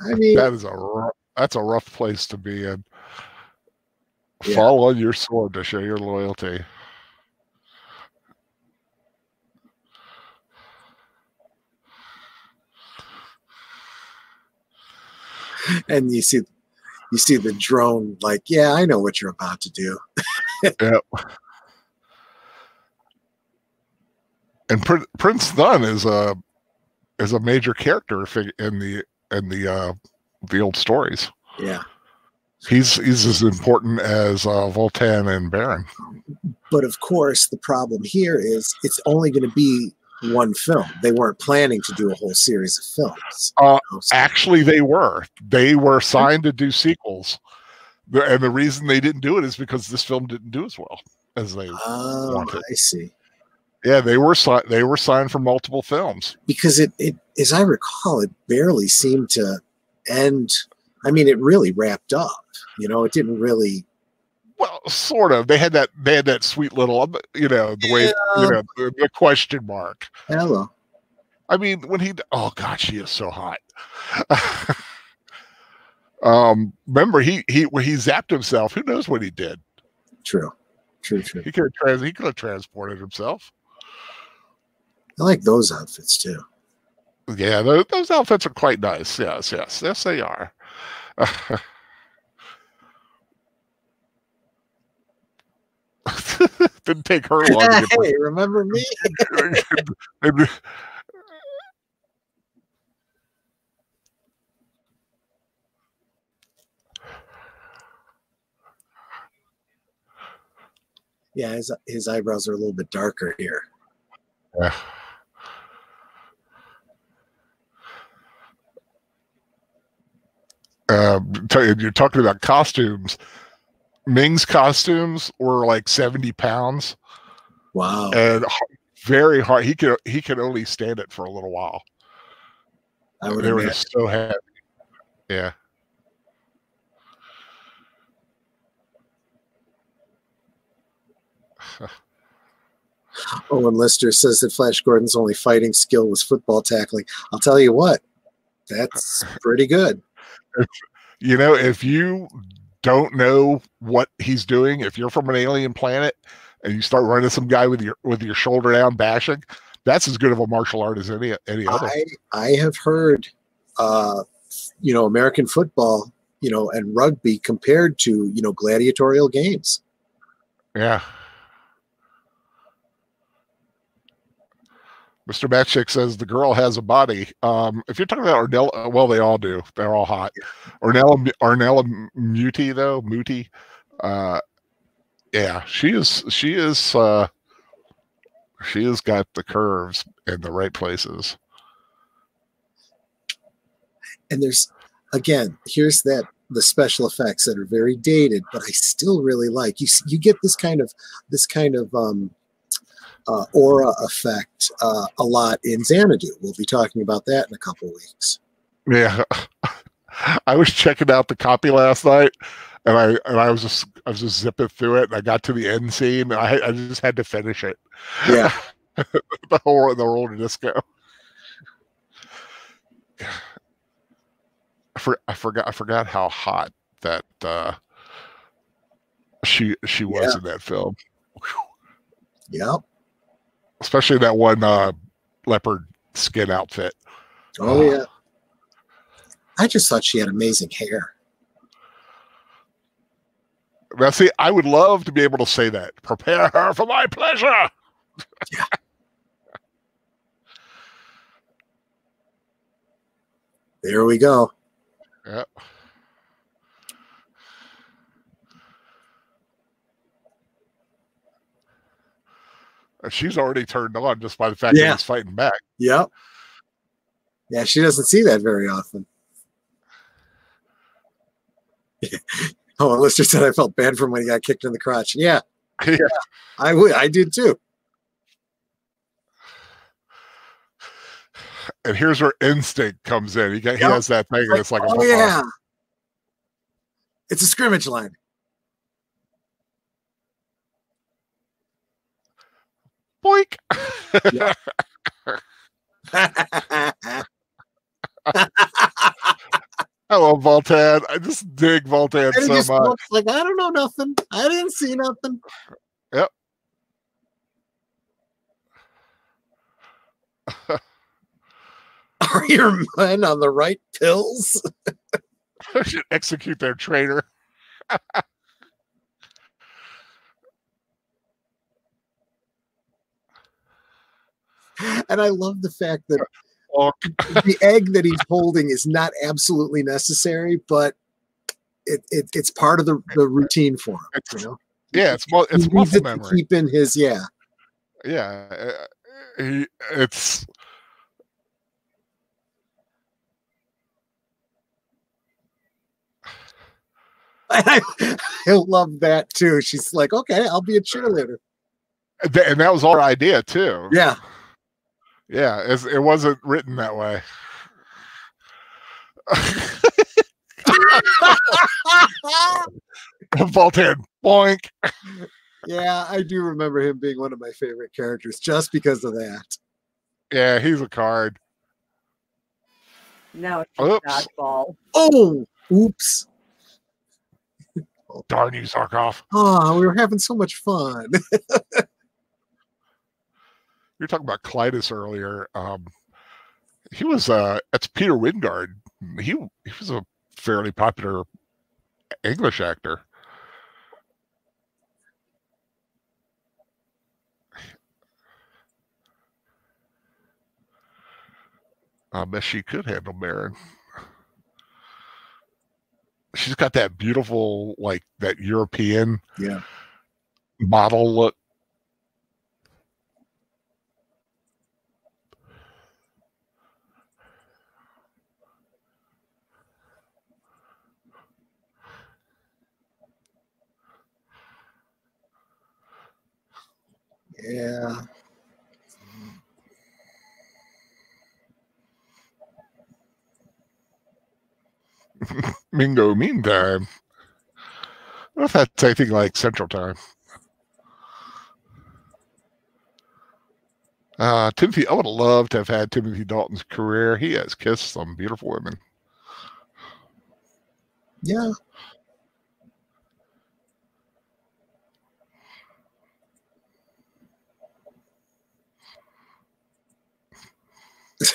I mean, That is a rough, that's a rough place to be in. Yeah. Fall on your sword to show your loyalty. and you see, you see the drone. Like, yeah, I know what you're about to do. yep. And Prin- Prince Thun is a is a major character fig- in the in the uh, the old stories. Yeah. He's he's as important as uh, Voltan and Barin. But of course, the problem here is it's only going to be one film. They weren't planning to do a whole series of films. Uh, you know, so- Actually, they were. They were signed to do sequels, and the reason they didn't do it is because this film didn't do as well as they. oh, wanted. I see. Yeah, they were signed. They were signed for multiple films. Because it, it, as I recall, it barely seemed to end. I mean, it really wrapped up. You know, it didn't really. Well, sort of. They had that. They had that sweet little, um, you know, the way you know the, the question mark. Hello. I mean, when he, oh God, she is so hot. um, remember he he when he zapped himself. Who knows what he did? True. True. True. He could have trans. He could have transported himself. I like those outfits too. Yeah, those, those outfits are quite nice. Yes, yes, yes, they are. Didn't take her long. To remember me? Yeah, his his eyebrows are a little bit darker here. Yeah. Um, tell you're talking about costumes. Ming's costumes were like 70 pounds Wow. and very hard. He could he could only stand it for a little while. I would They imagine. just so heavy. Yeah. Oh, Owen Lister says that Flash Gordon's only fighting skill was football tackling. I'll tell you what, that's pretty good. You know, if you don't know what he's doing, if you're from an alien planet and you start running some guy with your with your shoulder down bashing, that's as good of a martial art as any any other. I I have heard, uh, you know, American football, you know, and rugby compared to you know gladiatorial games. Yeah. Mr. Matchstick says the girl has a body. Um, if you're talking about Ornella, well, they all do. They're all hot. Ornella, Ornella Muti though, Muti, uh, yeah, she is. She is. Uh, she has got the curves in the right places. And there's again, here's that the special effects that are very dated, but I still really like. You you get this kind of this kind of um, uh, aura effect uh, a lot in Xanadu. We'll be talking about that in a couple weeks. Yeah, I was checking out the copy last night, and I and I was just I was just zipping through it, and I got to the end scene, and I I just had to finish it. Yeah. the whole the roller disco. I, for, I forgot I forgot how hot that uh, she she was Yeah. in that film, Yep. Especially that one uh, leopard skin outfit. Oh yeah. I just thought she had amazing hair. Now, see, I would love to be able to say that. Prepare her for my pleasure. yeah. There we go. Yep. And she's already turned on just by the fact Yeah. that he's fighting back. Yep. Yeah, she doesn't see that very often. oh, Lister said I felt bad for him when he got kicked in the crotch. Yeah, Yeah. I would. I did too. And here's where instinct comes in. He, got, he has that thing, and it's like a oh yeah. It's a scrimmage line. Boink. I love Voltan. I just dig Voltan and so just much. looks like I don't know nothing. I didn't see nothing. Yep. Are your men on the right pills? should execute their traitor. And I love the fact that the egg that he's holding is not absolutely necessary, but it, it it's part of the, the routine for him. It's- You know, Yeah, it's mu- it's muscle memory. keep in his yeah. Yeah, uh, he, it's I, I love that too. She's like, okay, I'll be a cheerleader. and that was our idea too. Yeah. Yeah, it's, it wasn't written that way. Voltan, boink. yeah, I do remember him being one of my favorite characters just because of that. Yeah, he's a card. Now it's Oops. dodgeball. Oh, oops. Darn you, Zarkov. Oh, ah, we were having so much fun. You were talking about Klytus earlier. Um, he was uh, that's Peter Wyngarde. He he was a fairly popular English actor. I bet she could handle Barin. She's got that beautiful, like that European yeah. model look. Yeah. Mingo meantime. What if that's anything like Central Time? Uh, Timothy, I would have loved to have had Timothy Dalton's career. He has kissed some beautiful women. Yeah.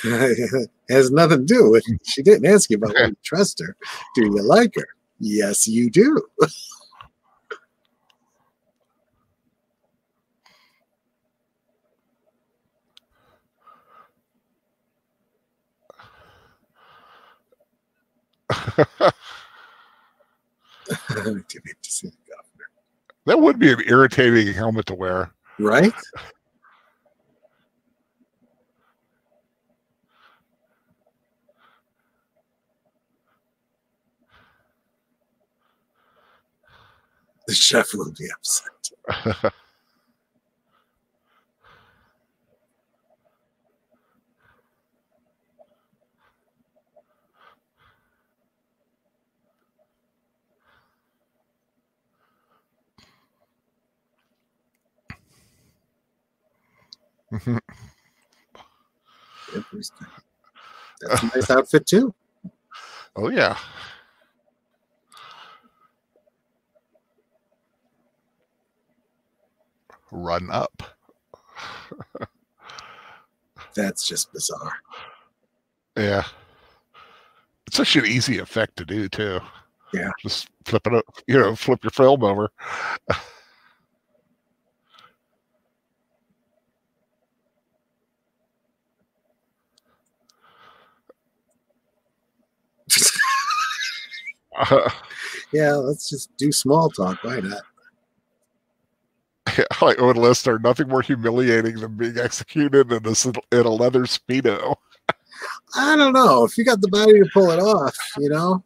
has nothing to do with she didn't ask you about whether you trust her. Do you like her? Yes, you do. that would be an irritating helmet to wear. right? The chef will be upset. That's a nice outfit too. oh yeah. Run up. That's just bizarre. Yeah. It's such an easy effect to do too. Yeah. Just flip it up, you know, flip your film over. Yeah, let's just do small talk. Why not? like Owen Lister, nothing more humiliating than being executed in a, in a leather speedo. I don't know. If you got the body to pull it off, you know.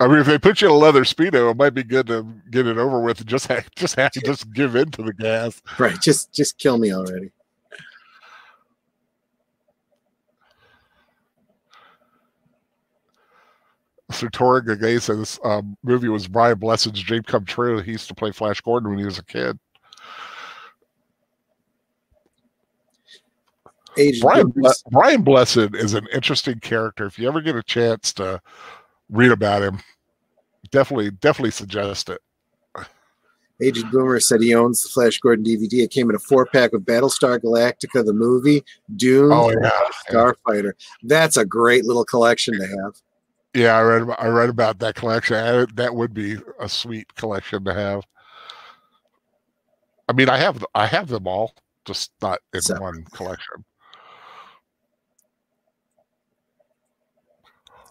I mean, if they put you in a leather speedo, it might be good to get it over with. And just ha- just have to just give in to the gas. Right. Just just kill me already. So Tori Gagesa's um, movie was Brian Blessed's dream come true. He used to play Flash Gordon when he was a kid. Brian Ble- Brian Blessed is an interesting character. If you ever get a chance to read about him, definitely definitely suggest it. Agent Boomer said he owns the Flash Gordon DVD. It came in a four pack of Battlestar Galactica, the movie, Dune, Oh yeah, Starfighter. That's a great little collection to have. Yeah, I read. I read about that collection. I, that would be a sweet collection to have. I mean, I have I have them all, just not in so, one collection.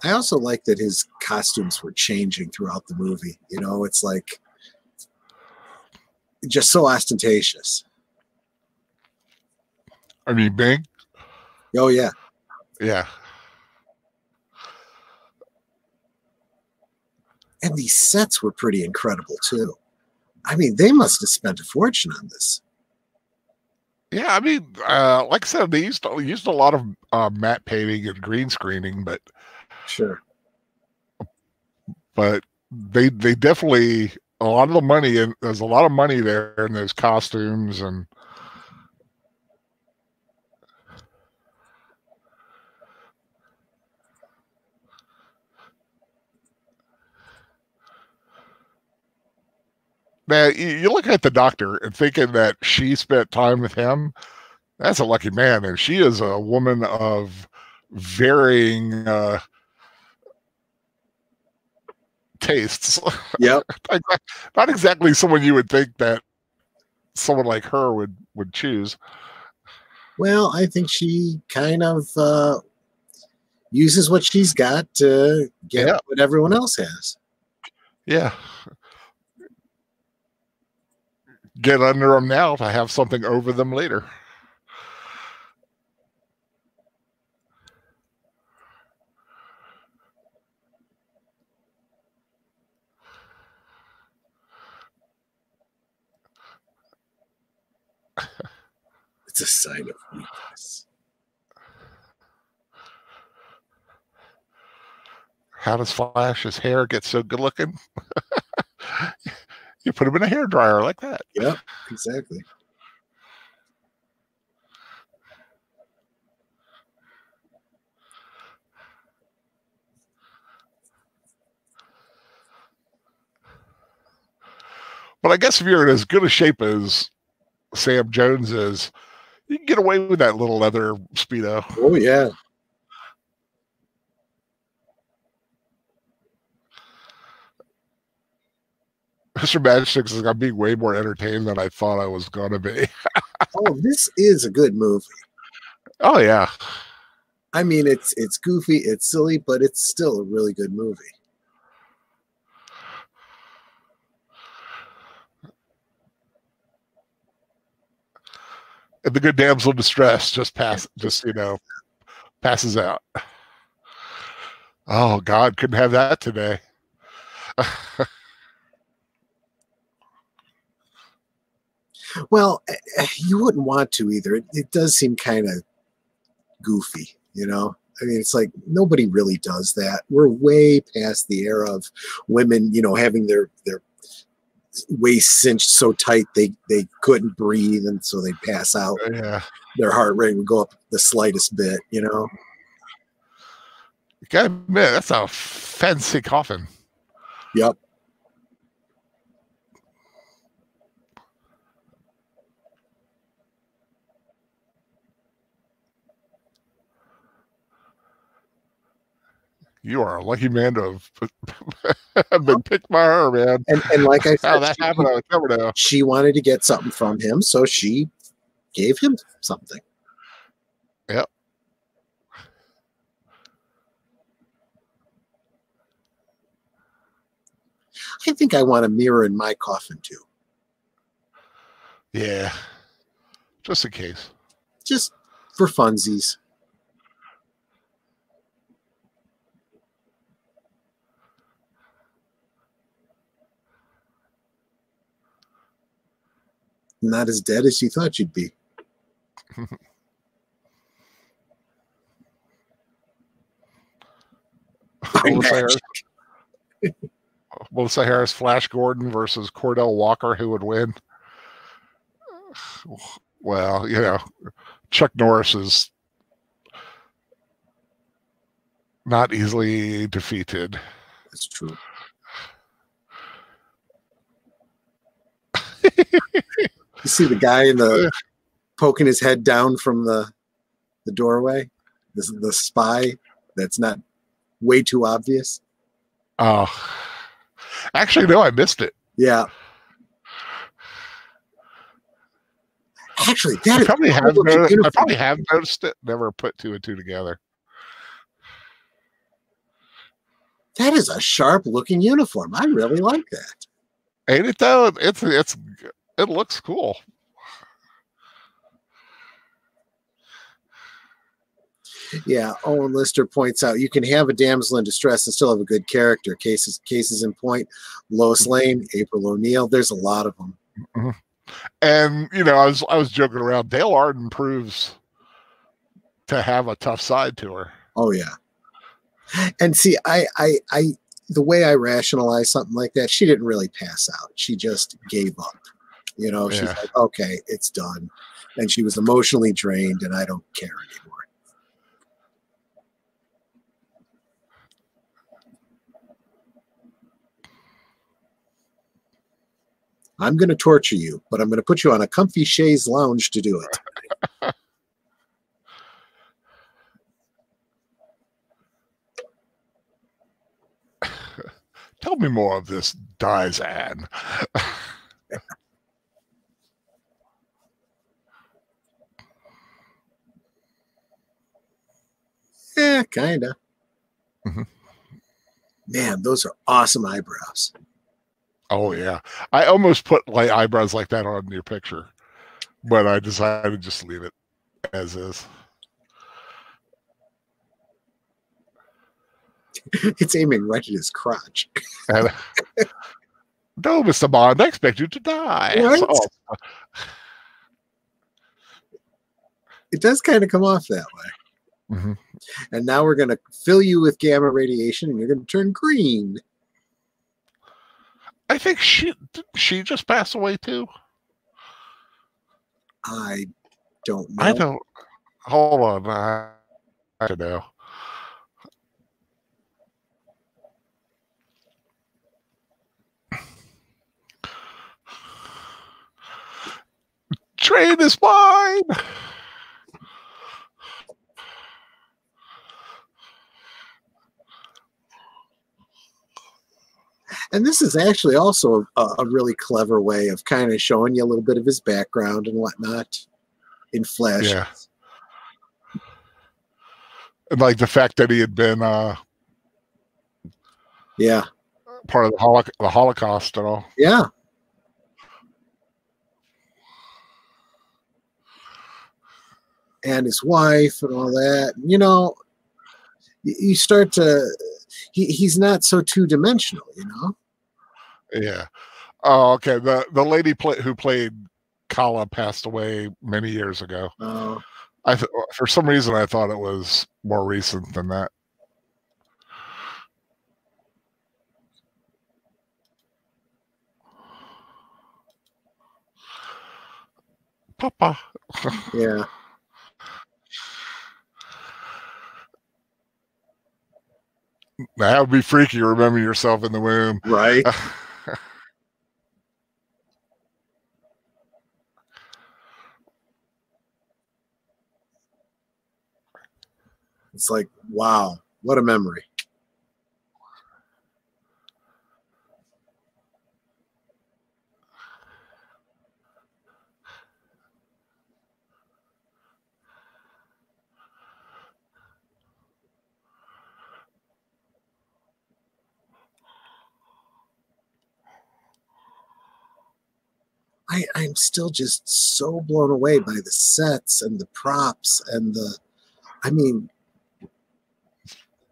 I also like that his costumes were changing throughout the movie. You know, it's like just so ostentatious. I mean, Bing. Oh yeah. Yeah, and these sets were pretty incredible too. I mean, they must have spent a fortune on this. Yeah, I mean, uh, like I said, they used used a lot of uh, matte painting and green screening, but Sure. but they they definitely a lot of the money and there's a lot of money there in those costumes and man you, look at the doctor and thinking that she spent time with him that's a lucky man and she is a woman of varying uh tastes Yep. not not exactly someone you would think that someone like her would would choose. Well, I think she kind of uh, uses what she's got to get Yeah. what everyone else has. Yeah. Get under them now to have something over them later. It's a sign of weakness. How does Flash's hair get so good looking? you put him in a hair dryer like that. Yep, exactly. But I guess if you're in as good a shape as Sam Jones is, you can get away with that little leather speedo. Oh yeah. Mr. Matchsticks is gonna be way more entertained than I thought I was gonna be. Oh, this is a good movie. Oh yeah. I mean, it's it's goofy, it's silly, but it's still a really good movie. And the good damsel distress just pass just you know passes out. Oh God, couldn't have that today. Well, eh, eh, you wouldn't want to either. It, it does seem kind of goofy, you know. I mean, it's like nobody really does that. We're way past the era of women, you know, having their their waist cinched so tight they they couldn't breathe, and so they'd pass out. yeah. Their heart rate would go up the slightest bit, you know. You gotta admit, that's a fancy coffin. Yep. You are a lucky man to have been picked by her, man. And and like I said, that she, happened, I never know. she wanted to get something from him, so she gave him something. Yep. I think I want a mirror in my coffin too, Yeah. Just in case. just for funsies. Not as dead as you thought you'd be. Melissa Harris, Melissa Harris, Flash Gordon versus Cordell Walker, who would win? Well, you know, Chuck Norris is not easily defeated. That's true. you see the guy in the poking his head down from the the doorway. This is the spy. That's not way too obvious. Oh, actually, no, I missed it. Yeah. Actually, I that is probably have. Noticed, I probably have noticed it. Never put two and two together. That is a sharp looking uniform. I really like that. Ain't it though? It's it's it looks cool. Yeah, Owen Lister points out you can have a damsel in distress and still have a good character. Cases cases in point, Lois Lane, April O'Neil. There's a lot of them. And you know, I was I was joking around. Dale Arden proves to have a tough side to her. Oh yeah. And see, I I I the way I rationalize something like that, she didn't really pass out. She just gave up. You know, she's like, okay, it's done. And she was emotionally drained and I don't care anymore. I'm going to torture you, but I'm going to put you on a comfy chaise lounge to do it. Tell me more of this Dizan. Yeah, kind of. Mhm. Man, those are awesome eyebrows. Oh yeah, I almost put like eyebrows like that on your picture, but I decided to just leave it as is. It's aiming right at his crotch. And, no, Mister Bond, I expect you to die. Right? It does kind of come off that way. Mhm. And now we're going to fill you with gamma radiation and you're going to turn green. I think she she just passed away too. I don't know. I don't. Hold on, I, I don't know. Train is mine. And this is actually also a, a really clever way of kind of showing you a little bit of his background and whatnot in flash. Yeah. And like the fact that he had been uh, Yeah. part of the, holo- the Holocaust and all. Yeah. And his wife and all that. You know, you start to, he, he's not so two dimensional, you know? Yeah. Oh, okay. The the lady play, who played Kala passed away many years ago. Uh, I th- for some reason I thought it was more recent than that. Papa. yeah. That would be freaky. remembering yourself in the womb. Right. It's like, wow, what a memory. I, I'm still just so blown away by the sets and the props and the I mean,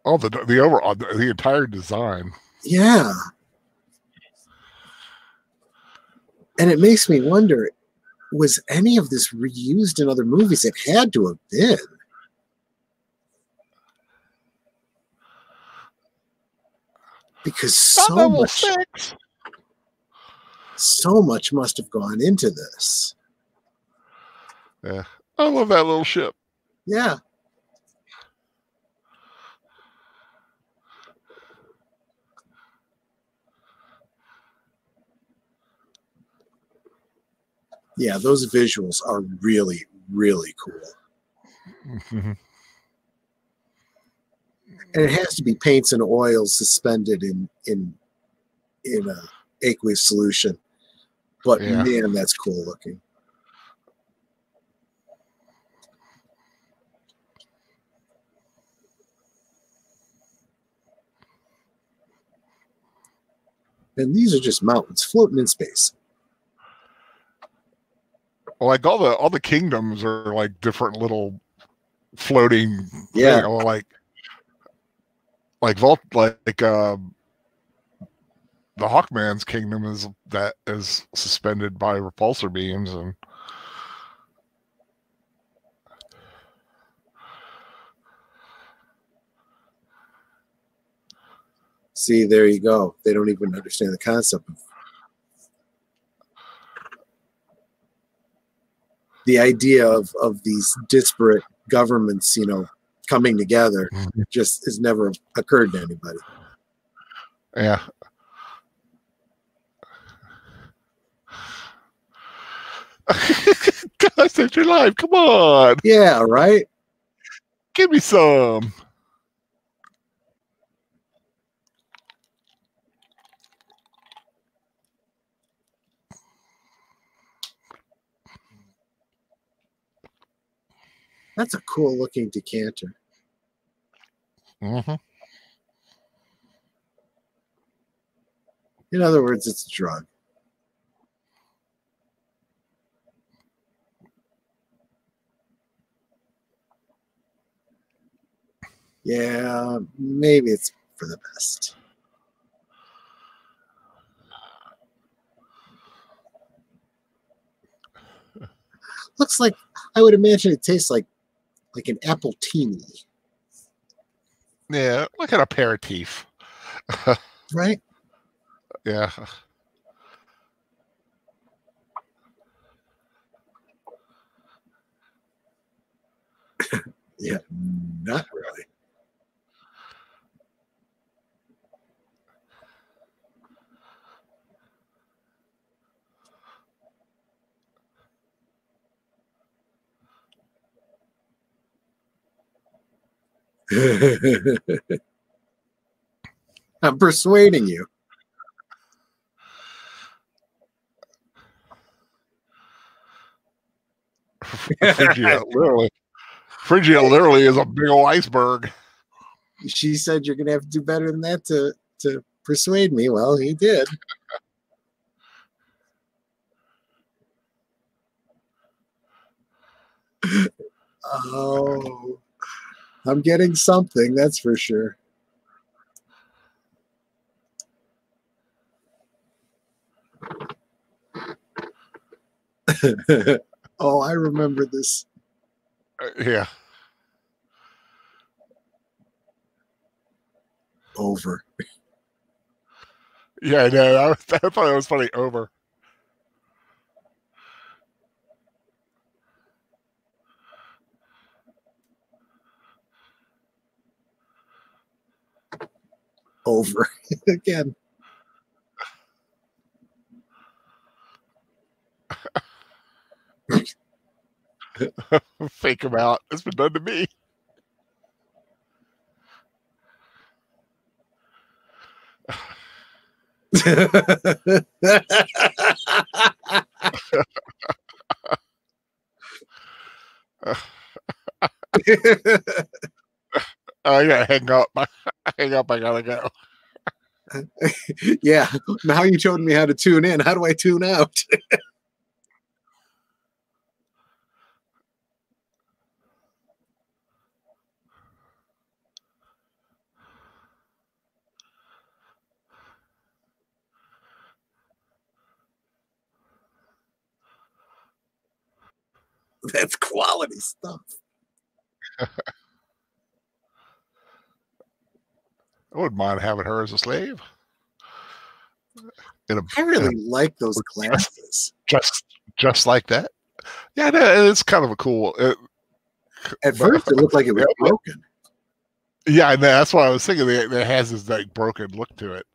oh, the the overall the, the entire design. Yeah. And it makes me wonder was any of this reused in other movies? It had to have been. Because so much, six. So much must have gone into this. Yeah. I love that little ship. Yeah. Yeah, those visuals are really, really cool. And it has to be paints and oils suspended in in in a aqueous solution. But Yeah. man, that's cool looking. And these are just mountains floating in space. like all the all the kingdoms are like different little floating Yeah. you know, like like vault like um the hawkman's kingdom is that is suspended by repulsor beams and See, there you go. They don't even understand the concept of the idea of, of these disparate governments, you know, coming together mm-hmm. just has never occurred to anybody. yeah God, saved your life. Come on, Yeah, right? give me some. That's a cool looking decanter. hmm In other words, it's a drug. Yeah, maybe it's for the best. Looks like I would imagine it tastes like like an appletini, Yeah, like an aperitif. right? Yeah. Yeah, not really. I'm persuading you. Phrygia literally. Phrygia literally is a big old iceberg. She said you're gonna have to do better than that to to persuade me. Well, he did. Oh, I'm getting something, that's for sure. oh, I remember this. Uh, Yeah. Over. Yeah, I know. I, was- I was funny. Over. Over. Again. Fake him out. It's been done to me. Oh, I gotta hang up. hang up. I gotta go. yeah. Now you showed me how to tune in. How do I tune out? That's quality stuff. I wouldn't mind having her as a slave. In a, I really like those glasses. just just like that. Yeah, no, it's kind of a cool. Uh, it, At first, it looked like it was Yeah. broken. yeah, know. That's what I was thinking. It, it has this like broken look to it.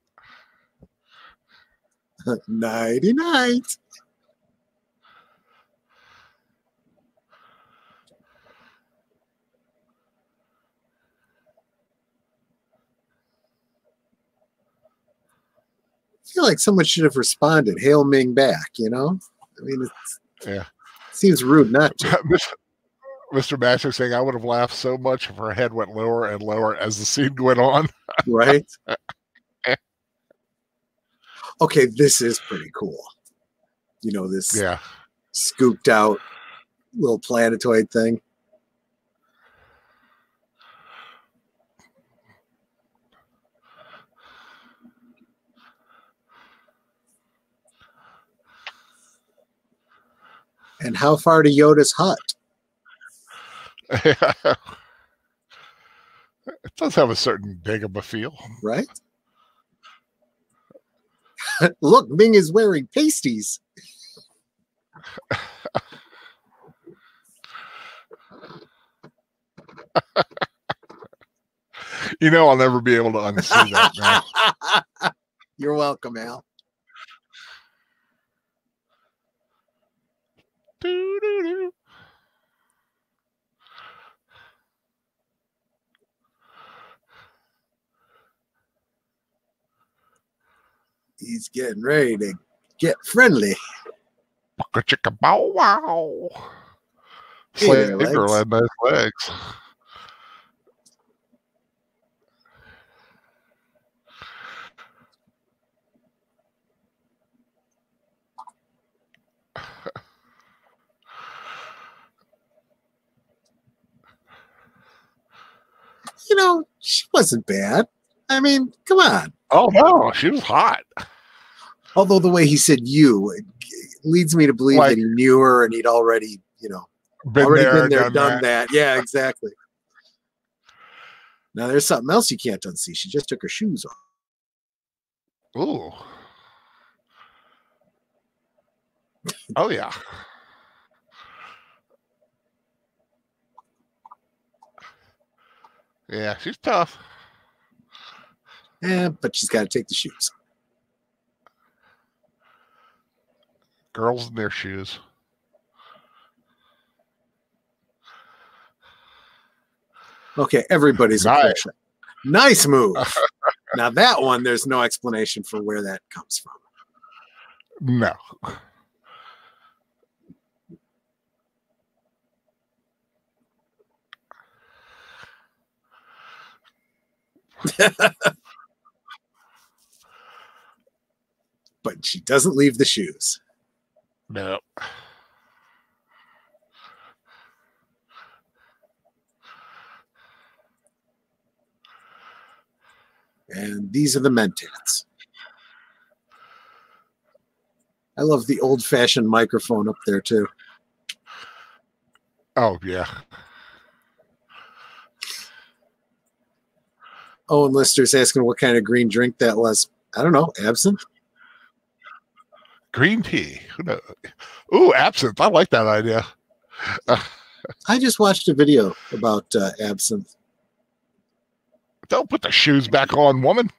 Nighty night. Feel like someone should have responded, "Hail Ming back." You know, I mean, Yeah. seems rude not to. Mr. Master saying, "I would have laughed so much if her head went lower and lower as the scene went on." right? okay, this is pretty cool. You know, this Yeah. scooped out little planetoid thing. And how far to Yoda's hut? it does have a certain Dagobah feel. right? Look, Ming is wearing pasties. You know, I'll never be able to unsee that now. You're welcome, Al. Doo-doo-doo. He's getting ready to get friendly. Chicka bow wow. Hey Slave there, legs. You know, she wasn't bad. I mean, come on. Oh no, she was hot. Although the way he said you leads me to believe Like- that he knew her and he'd already, you know, Been already there, been there, done, done that. that. Yeah, exactly. Now there's something else you can't unsee. She just took her shoes off. Ooh. Oh yeah. Yeah, she's tough. Yeah, but she's got to take the shoes. Girls in their shoes. Okay, everybody's Nice. Nice move. now that one, there's no explanation for where that comes from. No. But she doesn't leave the shoes. No. And these are the mentats. I love the old fashioned microphone up there, too. Oh yeah. Owen Lister's asking what kind of green drink that was. I don't know. Absinthe? Green tea. Ooh, absinthe. I like that idea. I just watched a video about uh, absinthe. Don't put the shoes back on, woman.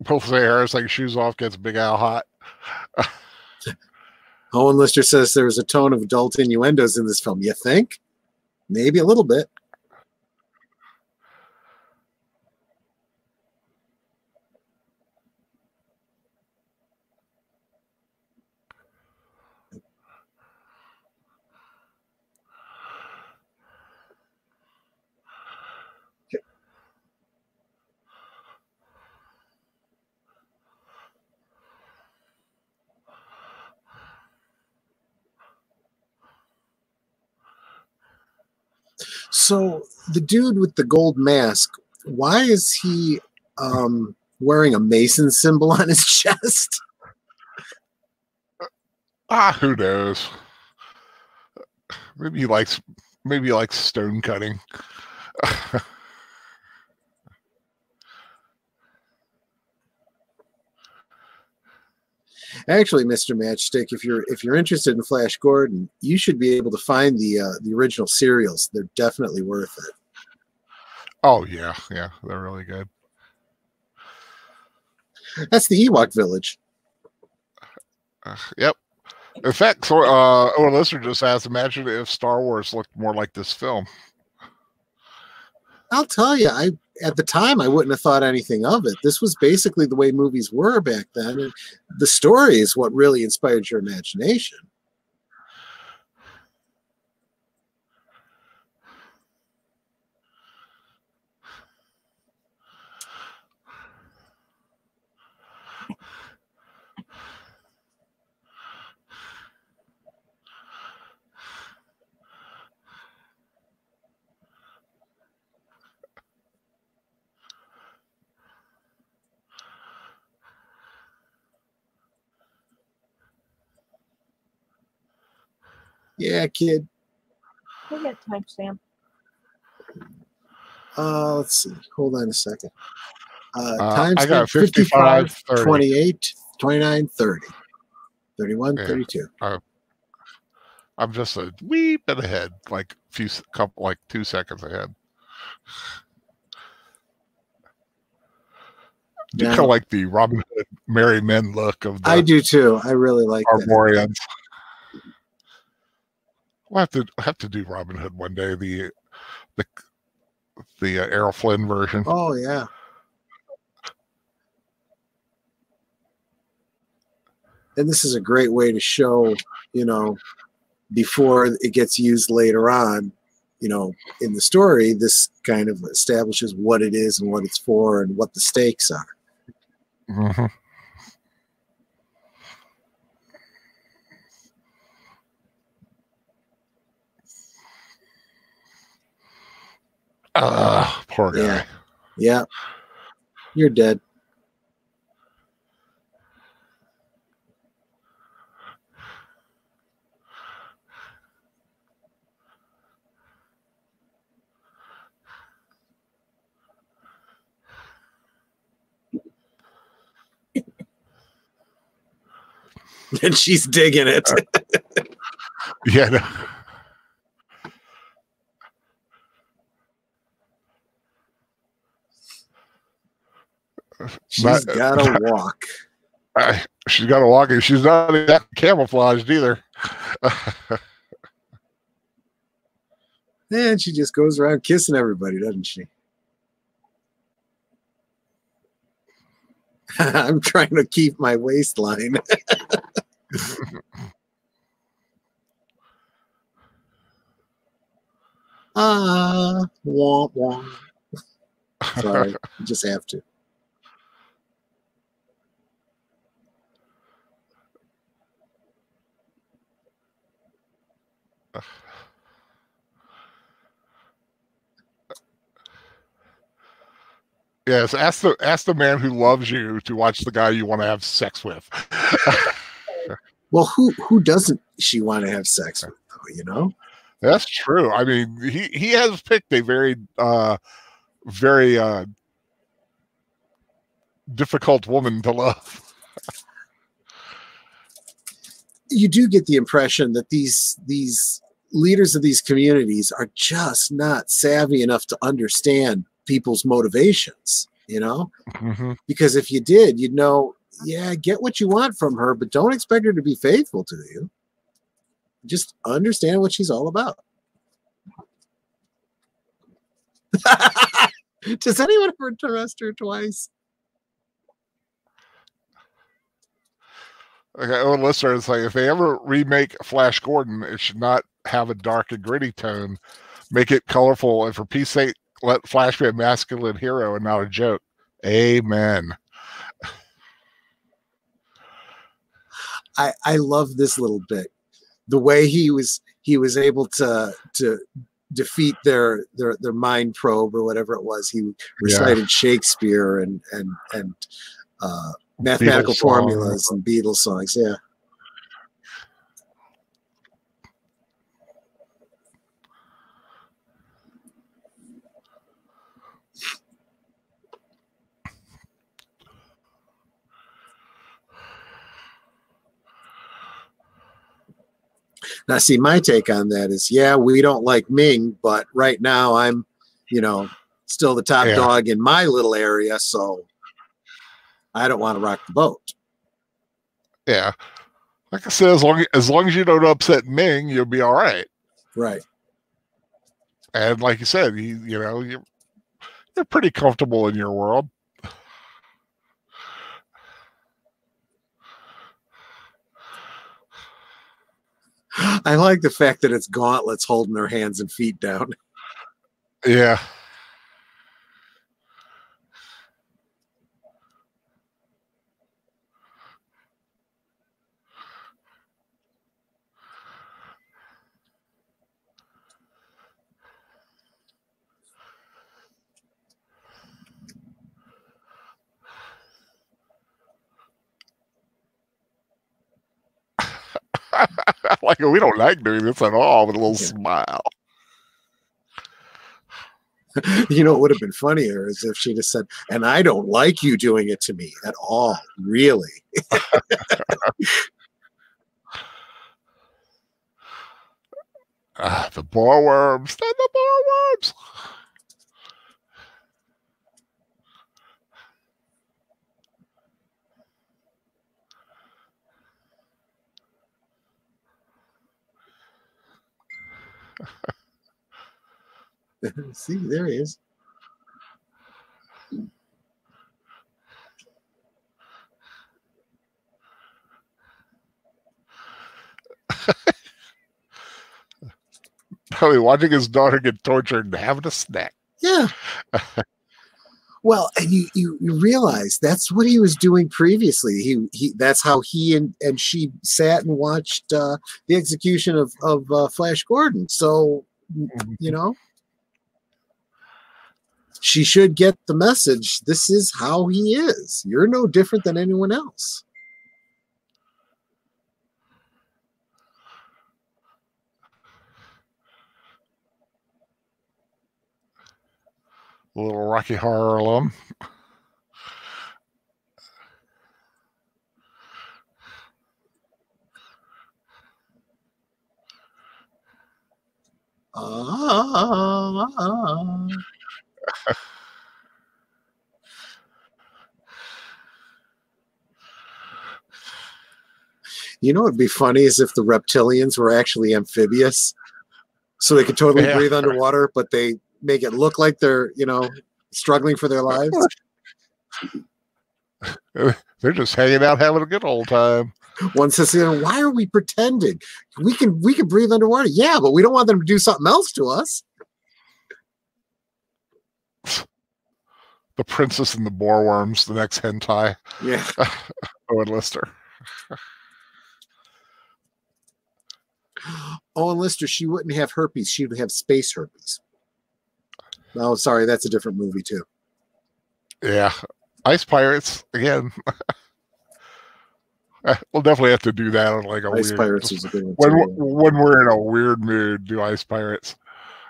Both say Harris like shoes off gets Big Al hot. Owen Lister says there was a tone of adult innuendos in this film. You think? Maybe a little bit. So the dude with the gold mask, why is he um, wearing a Mason symbol on his chest? Ah, who knows? Maybe he likes maybe he likes stone cutting. Actually, Mr. Matchstick, if you're if you're interested in Flash Gordon, you should be able to find the uh, the original serials. They're definitely worth it. oh yeah, yeah, they're really good. That's the Ewok Village. Uh, yep. In fact, so uh, Owen Lister just asked, imagine if Star Wars looked more like this film. I'll tell you, I at the time I wouldn't have thought anything of it. This was basically the way movies were back then, and the story is what really inspired your imagination. Yeah, kid. We got timestamp. Uh, let's see. Hold on a second. Uh, Uh, times I got 55, 30. 28, 29, 30. 31, Yeah. 32. I'm just a wee bit ahead, like few couple, like two seconds ahead. You kind of like the Robin Hood merry men look of the I do too. I really like that. We'll have to have to do Robin Hood one day. The the the uh, Errol Flynn version. Oh, yeah. And this is a great way to show, you know, before it gets used later on, you know, in the story, this kind of establishes what it is and what it's for and what the stakes are. Mhm. Ah, poor guy. Yeah. Yeah. You're dead. and she's digging it. Yeah. no. She's Not- got to walk. I, she's gotta walk and She's not that camouflaged either. And she just goes around kissing everybody, doesn't she? I'm trying to keep my waistline. Ah, wah, wah. Sorry, just have to. Yes, ask the ask the man who loves you to watch the guy you want to have sex with. Well, who who doesn't she want to have sex with? Though, you know, That's true. I mean, he he has picked a very uh very uh difficult woman to love. you do get the impression that these these leaders of these communities are just not savvy enough to understand people's motivations. You know, Mhm. because if you did, you'd know. Yeah, get what you want from her, but don't expect her to be faithful to you. Just understand what she's all about. Does anyone ever trust her twice? Okay, well, listeners, like if they ever remake Flash Gordon, it should not have a dark and gritty tone. Make it colorful, and for peace sake, let Flash be a masculine hero and not a joke. Amen. I, I love this little bit. The way he was he was able to to defeat their their their mind probe or whatever it was. He Yeah. recited Shakespeare and and and uh, mathematical Beatles song. formulas and Beatles songs. Yeah. Now, see, my take on that is, yeah, we don't like Ming, but right now I'm, you know, still the top Yeah. dog in my little area, so I don't want to rock the boat. Yeah. Like I said, as long as long as you don't upset Ming, you'll be all right. Right. And like you said, you you know you're you're pretty comfortable in your world. I like the fact that it's gauntlets holding their hands and feet down. Yeah. like we don't like doing this at all with a little Yeah. smile. you know, it would have been funnier is if she just said, "And I don't like you doing it to me at all, really." Ah, the bar worms, not the bar See, there he is. Probably watching his daughter get tortured and having a snack. Yeah. Well, and you, you you realize that's what he was doing previously. He he that's how he and, and she sat and watched uh, the execution of of uh, Flash Gordon. So you know, she should get the message. This is how he is. You're no different than anyone else. Little Rocky Horror alum. Ah. You know, what'd be funny is if the reptilians were actually amphibious, so they could totally Yeah. breathe underwater, but they make it look like they're, you know, struggling for their lives. They're just hanging out, having a good old time. One says, you know, "Why are we pretending? We can we can breathe underwater, yeah, but we don't want them to do something else to us." The Princess and the Bore Worms, the next hentai. Yeah, oh, Owen Lister. Oh, Owen Lister, she wouldn't have herpes; she would have space herpes. Oh, sorry, that's a different movie too. Yeah. Ice Pirates, again. Eh, we'll definitely have to do that on like a Ice weird Pirates is a good one. when too. when we're in a weird mood, do Ice Pirates.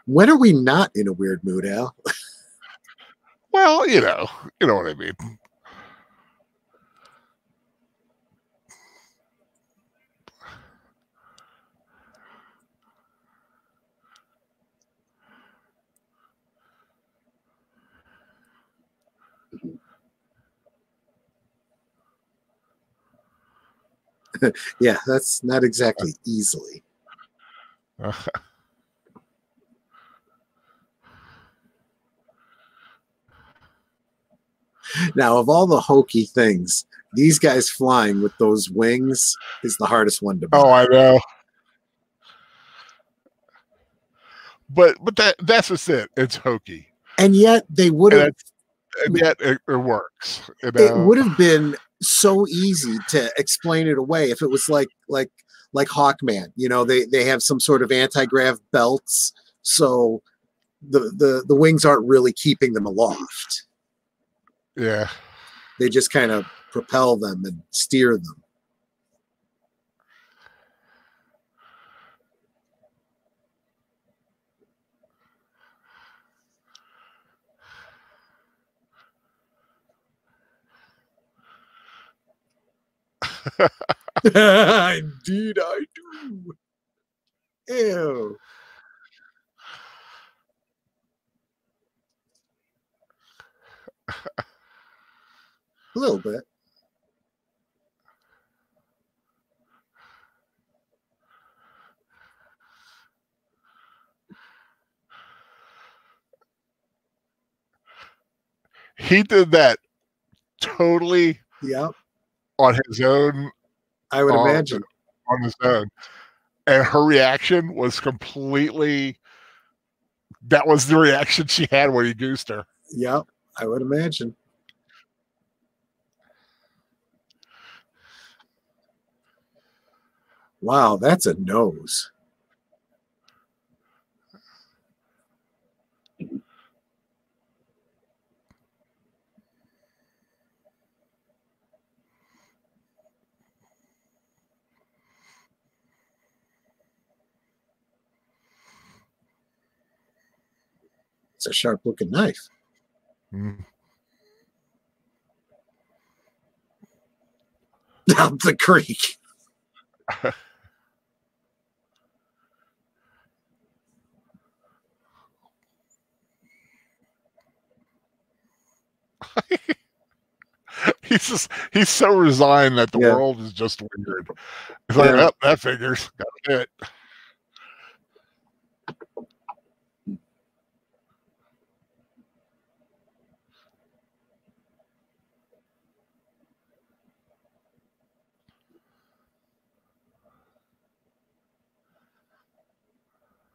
When are we not in a weird mood, Al? Well, you know, you know what I mean. Yeah, that's not exactly easily. Now, of all the hokey things, these guys flying with those wings is the hardest one to buy. oh, I know. But but that that's just it. It's hokey, and yet they would have and yet it, it works. You it would have been so easy to explain it away if it was like like like Hawkman. You know, they they have some sort of anti-grav belts, so the the the wings aren't really keeping them aloft. yeah. They just kind of propel them and steer them. Indeed, I do. Ew. A little bit. He did that totally Yeah, on his own I would Oh, imagine. on his own. And her reaction was completely that was the reaction she had when he goosed her. Yeah, I would imagine. Wow, that's a nose. It's a sharp looking knife. Mm. Down the creek. he's just he's so resigned that the Yeah. world is just weird. He's like, Yeah. "Oh, that figures. Got it.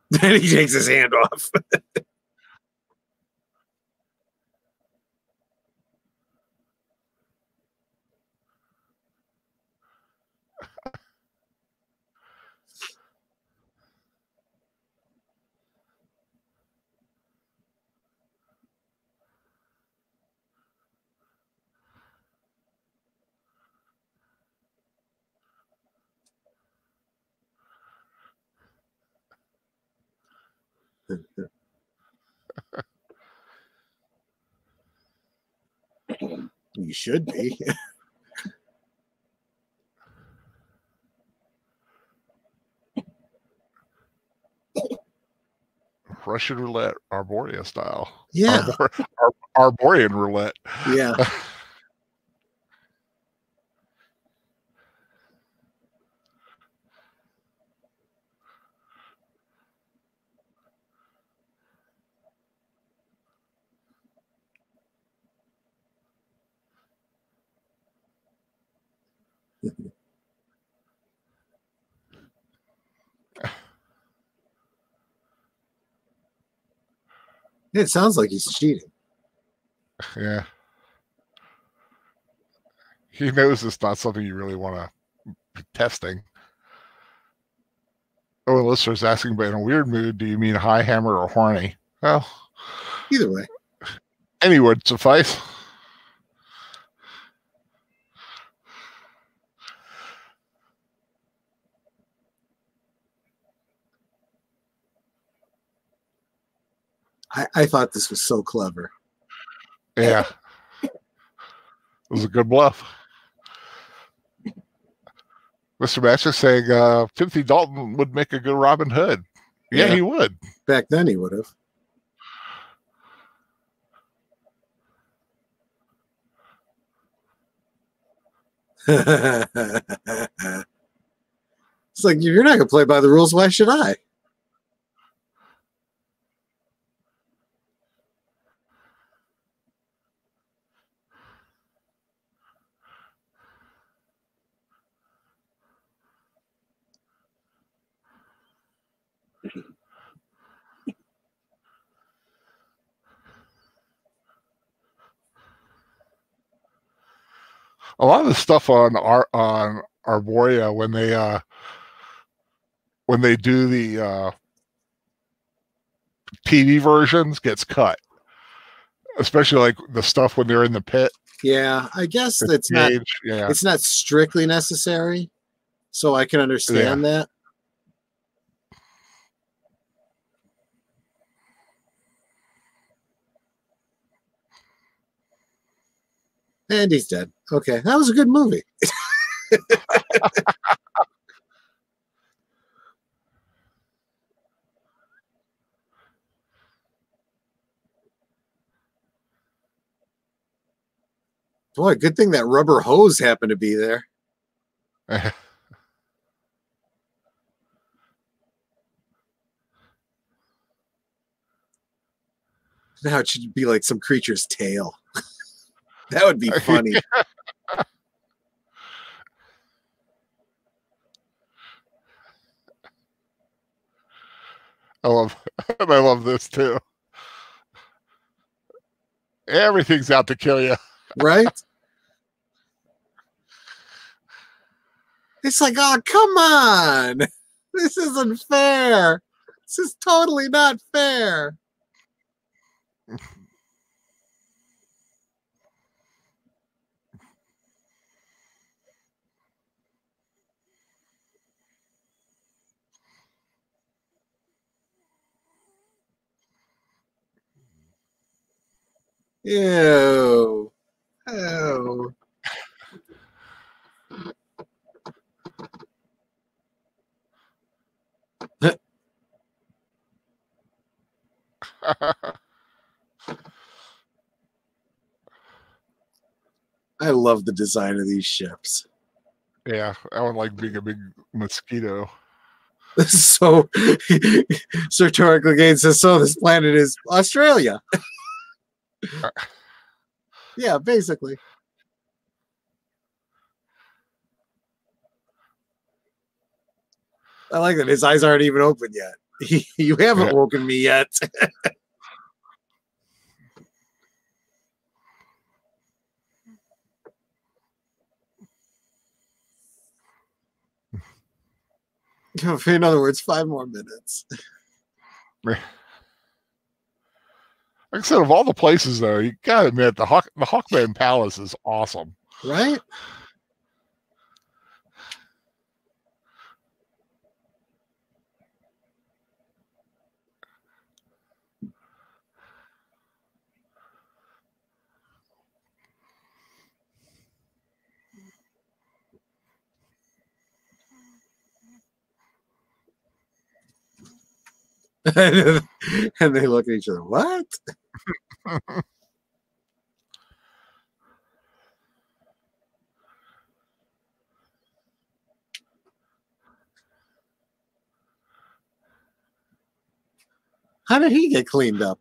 Then he takes his hand off. you should be. Russian roulette, Arboria style. Yeah, Arbor- Ar- Arborian roulette. yeah. It sounds like he's cheating. Yeah. He knows it's not something you really want to be testing. Oh, a listener's asking, but in a weird mood, do you mean high hammer or horny? Well, Either way. any would suffice. I, I thought this was so clever. Yeah. It was a good bluff. Mr. Match is saying uh, Timothy Dalton would make a good Robin Hood. Yeah, Yeah. he would. Back then he would have. it's like if you're not gonna play by the rules, why should I? A lot of the stuff on our on Arboria when they uh when they do the uh TV versions gets cut. Especially like the stuff when they're in the pit. Yeah, I guess that's not yeah. it's not strictly necessary. So I can understand that. And he's dead. Okay, that was a good movie. Boy, good thing that rubber hose happened to be there. Now it should be like some creature's tail. that would be funny. I love I love this too. Everything's out to kill you. right? It's like, oh, come on. This isn't fair. This is totally not fair. Ew. Ew. I love the design of these ships. yeah, I would like being a big mosquito. So Sir Torek Clegane says, so this planet is Australia. Yeah, basically. I like that his eyes aren't even open yet. you haven't Yeah. woken me yet. In other words, five more minutes. Like I said, of all the places though, you gotta admit the Hawk the Hawkman Palace is awesome. Right? and they look at each other. What? How did he get cleaned up?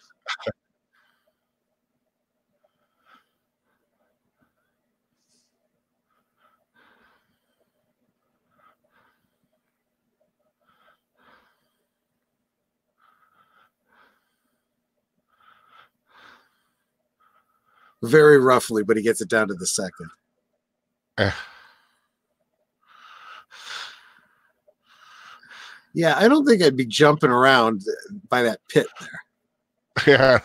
Very roughly, but he gets it down to the second. Eh. Yeah, I don't think I'd be jumping around by that pit there. Yeah.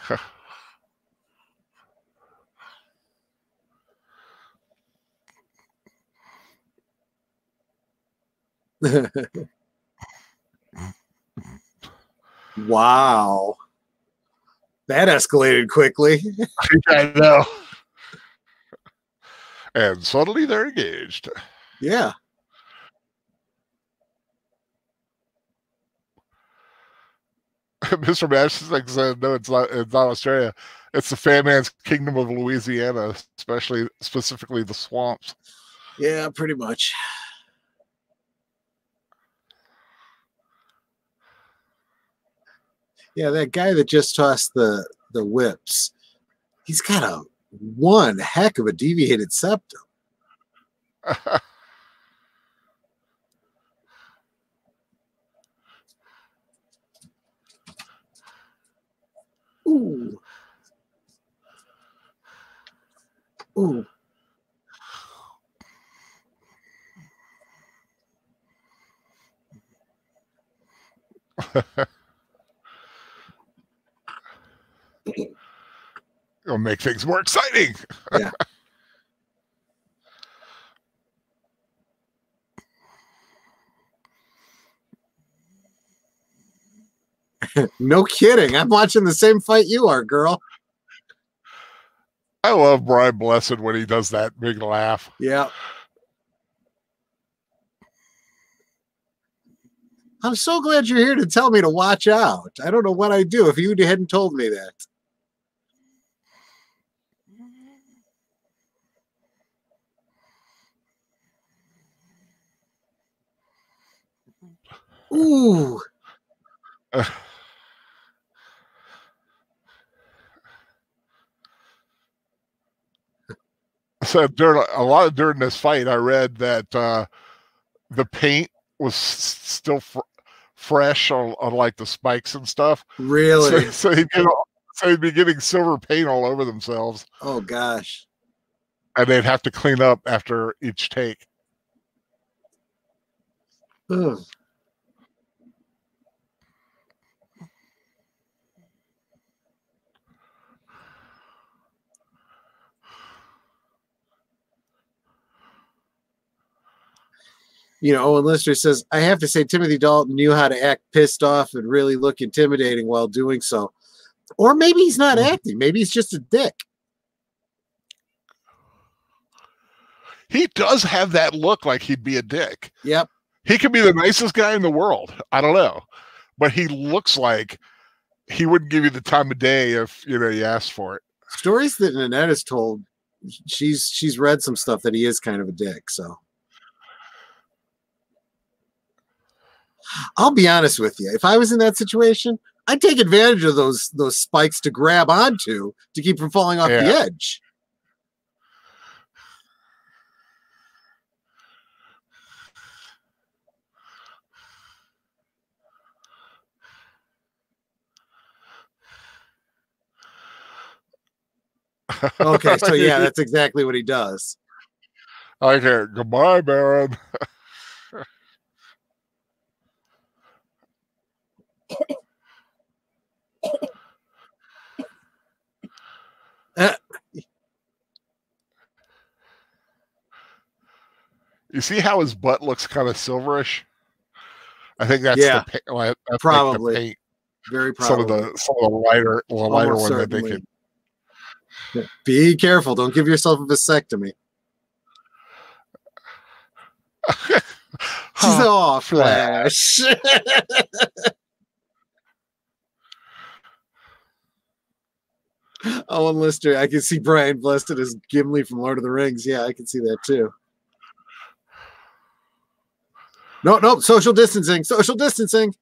there. wow. That escalated quickly. I know. And suddenly they're engaged. Yeah. Mr. Matchstick said, "No, it's not. It's not Australia. It's the Fan Man's Kingdom of Louisiana, especially specifically the swamps." Yeah, pretty much. Yeah, that guy that just tossed the the whips, he's got a one heck of a deviated septum. Ooh. Ooh. It'll make things more exciting. No kidding. I'm watching the same fight you are, girl. I love Brian Blessed when he does that big laugh. Yeah. I'm so glad you're here to tell me to watch out. I don't know what I'd do if you hadn't told me that. Ooh. So during a lot of during this fight, I read that uh, the paint was still fr- fresh on, on like the spikes and stuff. Really? So, so he'd get so he'd be getting silver paint all over themselves, Oh gosh. and they'd have to clean up after each take. Ugh. you know, Owen Lister says, I have to say, Timothy Dalton knew how to act pissed off and really look intimidating while doing so. Or maybe he's not mm-hmm. acting. Maybe he's just a dick. He does have that look like he'd be a dick. Yep. He could be the nicest guy in the world. I don't know. But he looks like he wouldn't give you the time of day if you know you asked for it. Stories that Nanette has told, she's she's read some stuff that he is kind of a dick, so I'll be honest with you. If I was in that situation, I'd take advantage of those those spikes to grab onto to keep from falling off the edge. Okay, so yeah, that's exactly what he does. Okay, goodbye, Barin. You see how his butt looks kind of silverish? I think that's Yeah, the pa- that's probably. like the paint. Very Some of the some of the lighter the lighter Almost one that they certainly. could. Be careful. Don't give yourself a vasectomy. Huh. oh, Flash. Flash. oh, Lister, I can see Brian Blessed as Gimli from Lord of the Rings. Yeah, I can see that too. No, no, social distancing, social distancing.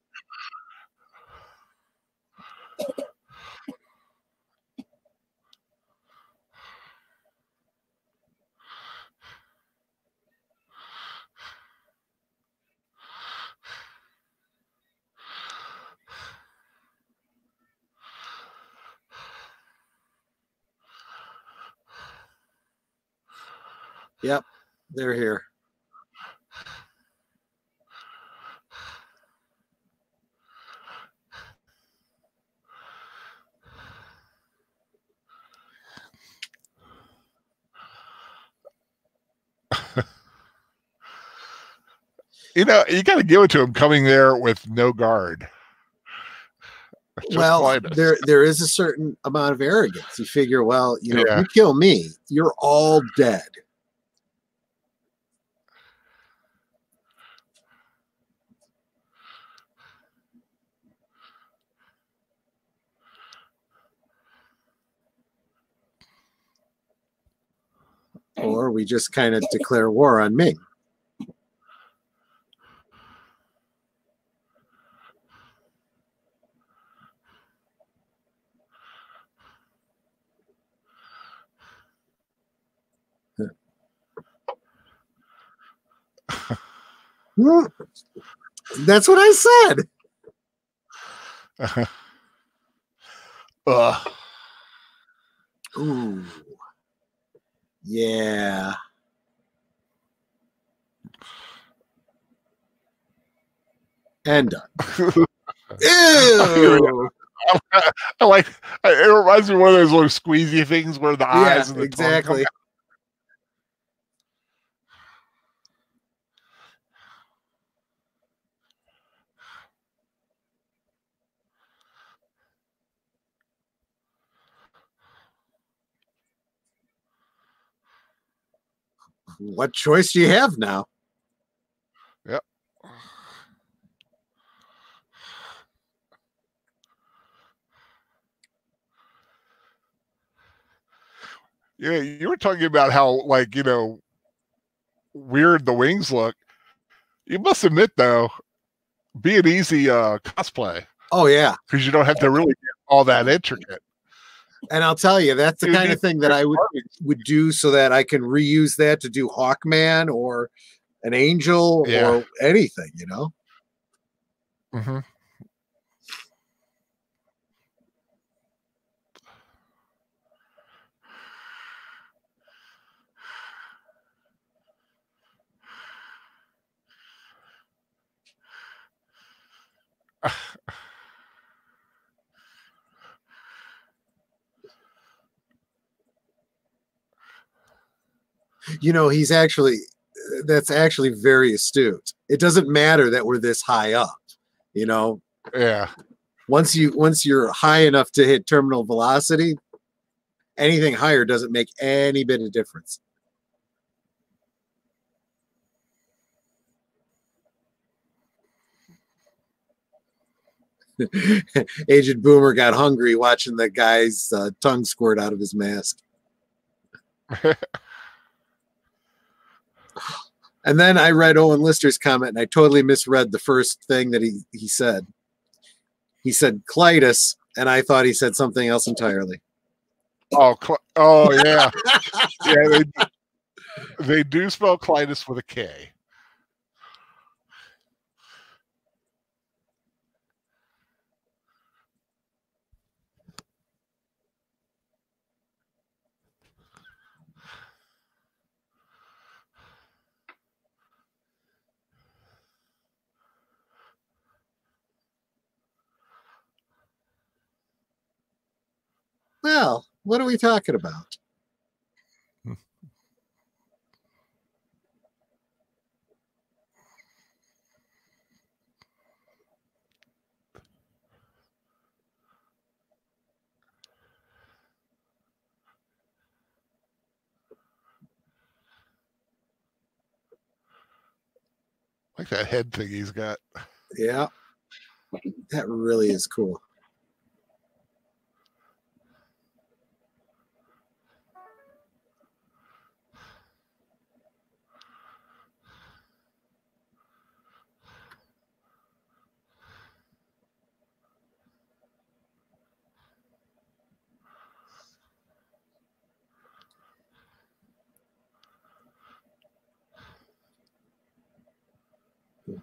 Yep, they're here. You know, you got to give it to him coming there with no guard. Just well, there there is a certain amount of arrogance. You figure, well, you know, Yeah. if you kill me, you're all dead. Or we just kind of declare war on Ming. Hmm. That's what I said. Ugh. Ooh. Yeah. And done. Ew. I like it reminds me of one of those little squeezy things where the yeah, eyes and the exactly. What choice do you have now? Yep. Yeah, you were talking about how like you know weird the wings look. You must admit though, be an easy uh cosplay Oh yeah, because you don't have to really get all that intricate. And I'll tell you, that's the kind of thing that I would would do so that I can reuse that to do Hawkman or an angel Yeah. or anything. You know. Mhm. you know, he's actually, that's actually very astute. It doesn't matter that we're this high up, you know? Yeah. Once you, once you're high enough to hit terminal velocity, anything higher doesn't make any bit of difference. Agent Boomer got hungry watching the guy's uh, tongue squirt out of his mask. and then I read Owen Lister's comment and I totally misread the first thing that he, he said. He said Klytus, and I thought he said something else entirely. Oh, oh yeah, yeah. They, they do spell Klytus with a K. Well, what are we talking about? like that head thing he's got. Yeah, that really is cool.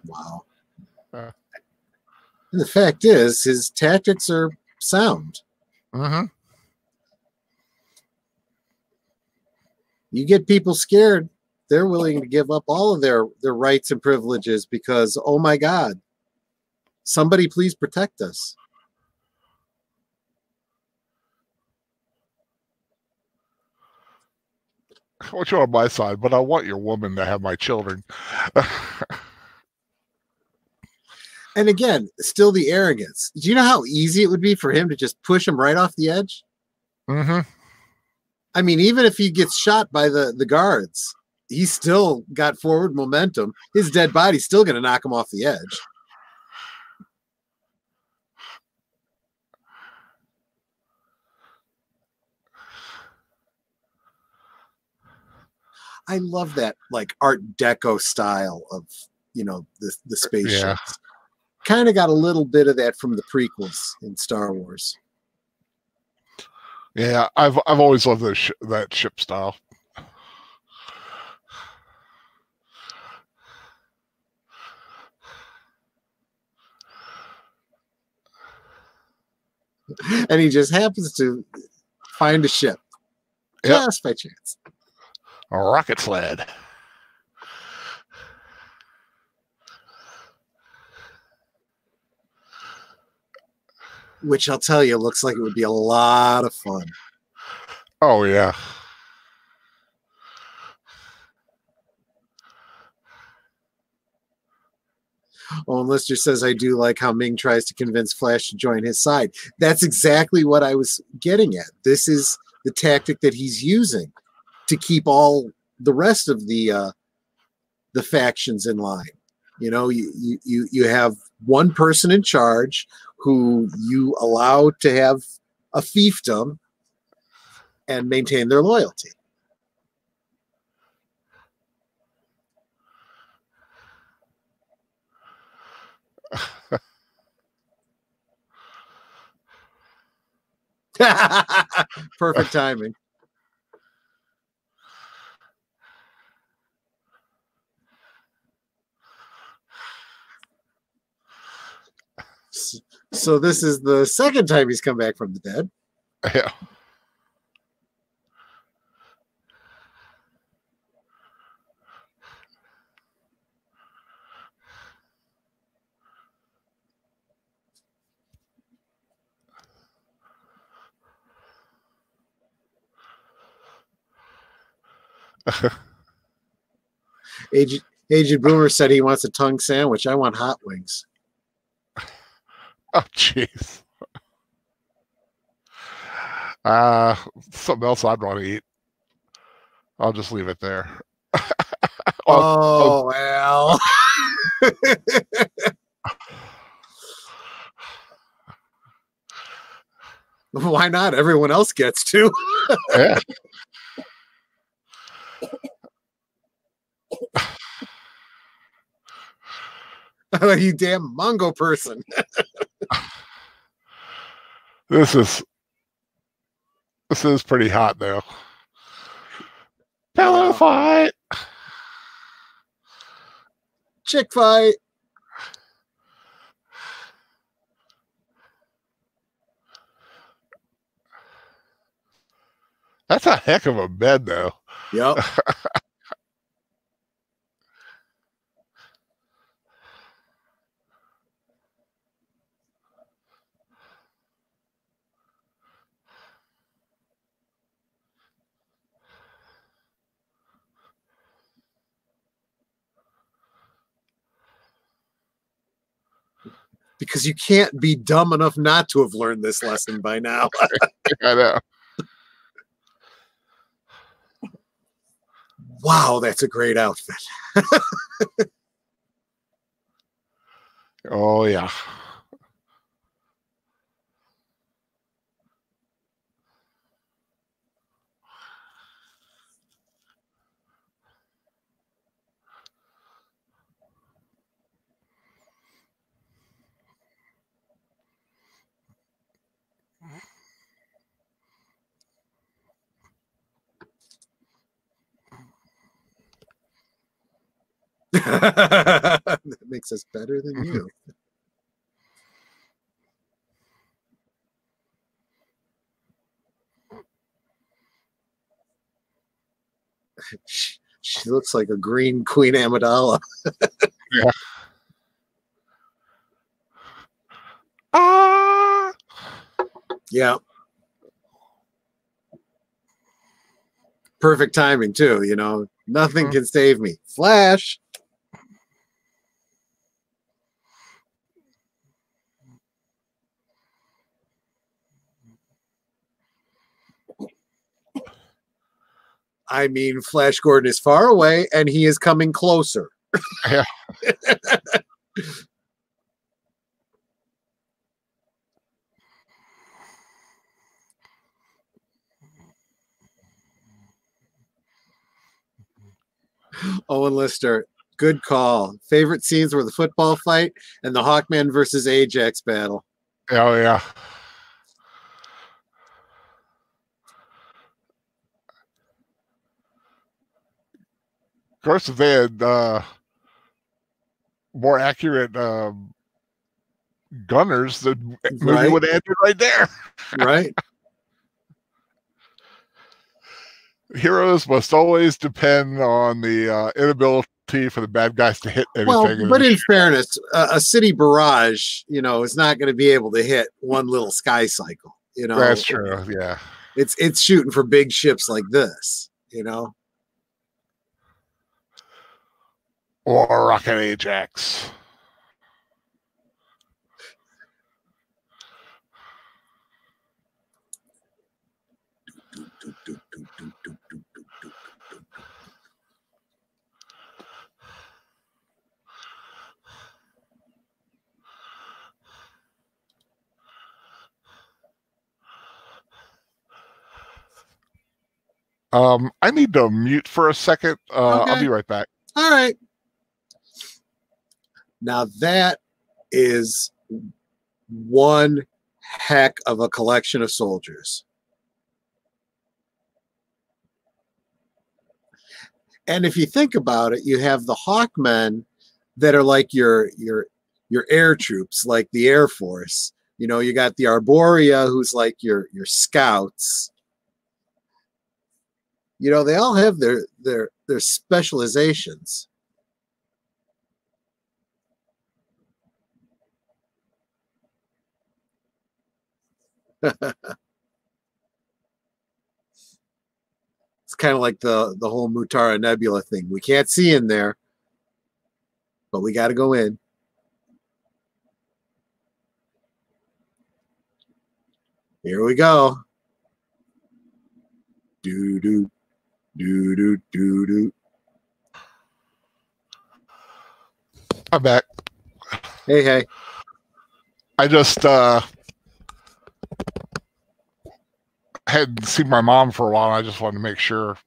Wow. Uh. The fact is, his tactics are sound. Mm-hmm. You get people scared, they're willing to give up all of their, their rights and privileges because, oh my God, somebody please protect us. I want you on my side, but I want your woman to have my children. And again, still the arrogance. Do you know how easy it would be for him to just push him right off the edge? mm-hmm. I mean, even if he gets shot by the, the guards, he's still got forward momentum. His dead body's still going to knock him off the edge. I love that like Art Deco style of you know the the spaceships. Yeah. Kind of got a little bit of that from the prequels in Star Wars. Yeah, I've I've always loved those sh- that ship style. And he just happens to find a ship Yep. just by chance. A rocket sled. Which I'll tell you looks like it would be a lot of fun. Oh yeah. Owen Lister says, I do like how Ming tries to convince Flash to join his side. That's exactly what I was getting at. This is the tactic that he's using to keep all the rest of the uh, the factions in line. You know, you, you you you have one person in charge who you allow to have a fiefdom and maintain their loyalty. Perfect timing. So this is the second time he's come back from the dead. Yeah. Agent Agent Boomer said he wants a tongue sandwich. I want hot wings. Oh jeez. Uh something else I'd want to eat. I'll just leave it there. Oh well. Why not? Everyone else gets to. Yeah. you damn Mongo person. This is this is pretty hot though. Pillow fight. Chick fight. That's a heck of a bed though. Yep. because you can't be dumb enough not to have learned this lesson by now. I know. wow, that's a great outfit. Oh yeah. that makes us better than you. she, she looks like a green Queen Amidala. Ah. Yeah. Perfect timing too, you know. Nothing Mhm. can save me. Flash. I mean, Flash Gordon is far away and he is coming closer. Yeah. Owen Lister, good call. Favorite scenes were the football fight and the Hawkman versus Ajax battle. Oh yeah. Course, if they had uh, more accurate um, gunners, the movie Right. would have ended right there. Right? Heroes must always depend on the uh, inability for the bad guys to hit anything. well, but in fairness, a, a city barrage, you know, is not going to be able to hit one little sky cycle. You know, That's true. Yeah. It's it's shooting for big ships like this. You know, Or Rocket Ajax. Um, I need to mute for a second. Uh, I'll be right back. All right. Now that is one heck of a collection of soldiers. And if you think about it, you have the Hawkmen that are like your your your air troops, like the Air Force. You know, you got the Arboria, who's like your your scouts. You know, they all have their their their specializations. It's kind of like the the whole Mutara Nebula thing. We can't see in there, but we got to go in. Here we go. Do do do do do do. I'm back. Hey hey. I just uh hadn't seen my mom for a while. And I just wanted to make sure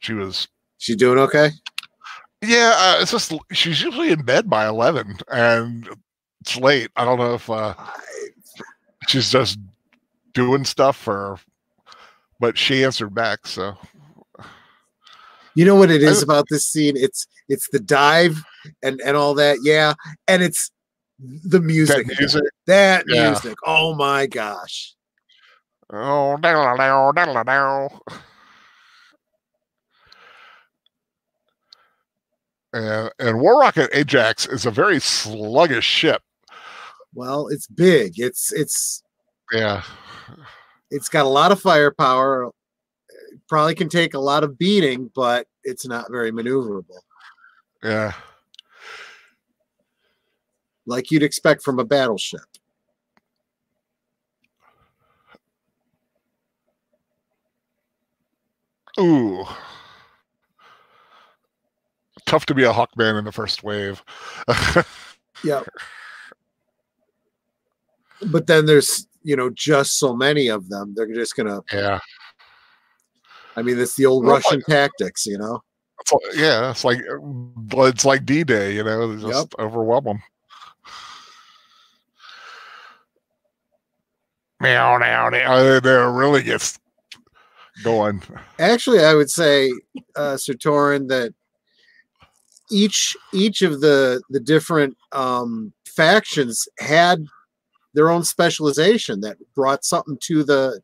she was. She doing okay? Yeah, uh, it's just she's usually in bed by eleven, and it's late. I don't know if uh, she's just doing stuff or, but she answered back. So You know what it is about this scene? It's it's the dive and and all that. Yeah, and it's the music. that music. That Yeah. music. Oh my gosh. Oh, down, down, down, down. And, and War Rocket Ajax is a very sluggish ship. Well, it's big. It's it's Yeah. it's got a lot of firepower. It probably can take a lot of beating, but it's not very maneuverable, Yeah. like you'd expect from a battleship. Ooh. Tough to be a Hawkman in the first wave. Yeah. But then there's you know just so many of them. They're just gonna. yeah. I mean, it's the old Well, Russian tactics, you know. It's like, yeah, it's like uh, it's like D Day, you know, just Yep. overwhelm them. Meow, meow, meow. It really gets going. Actually, I would say, uh, Sir Torin, that each each of the the different um, factions had their own specialization that brought something to the,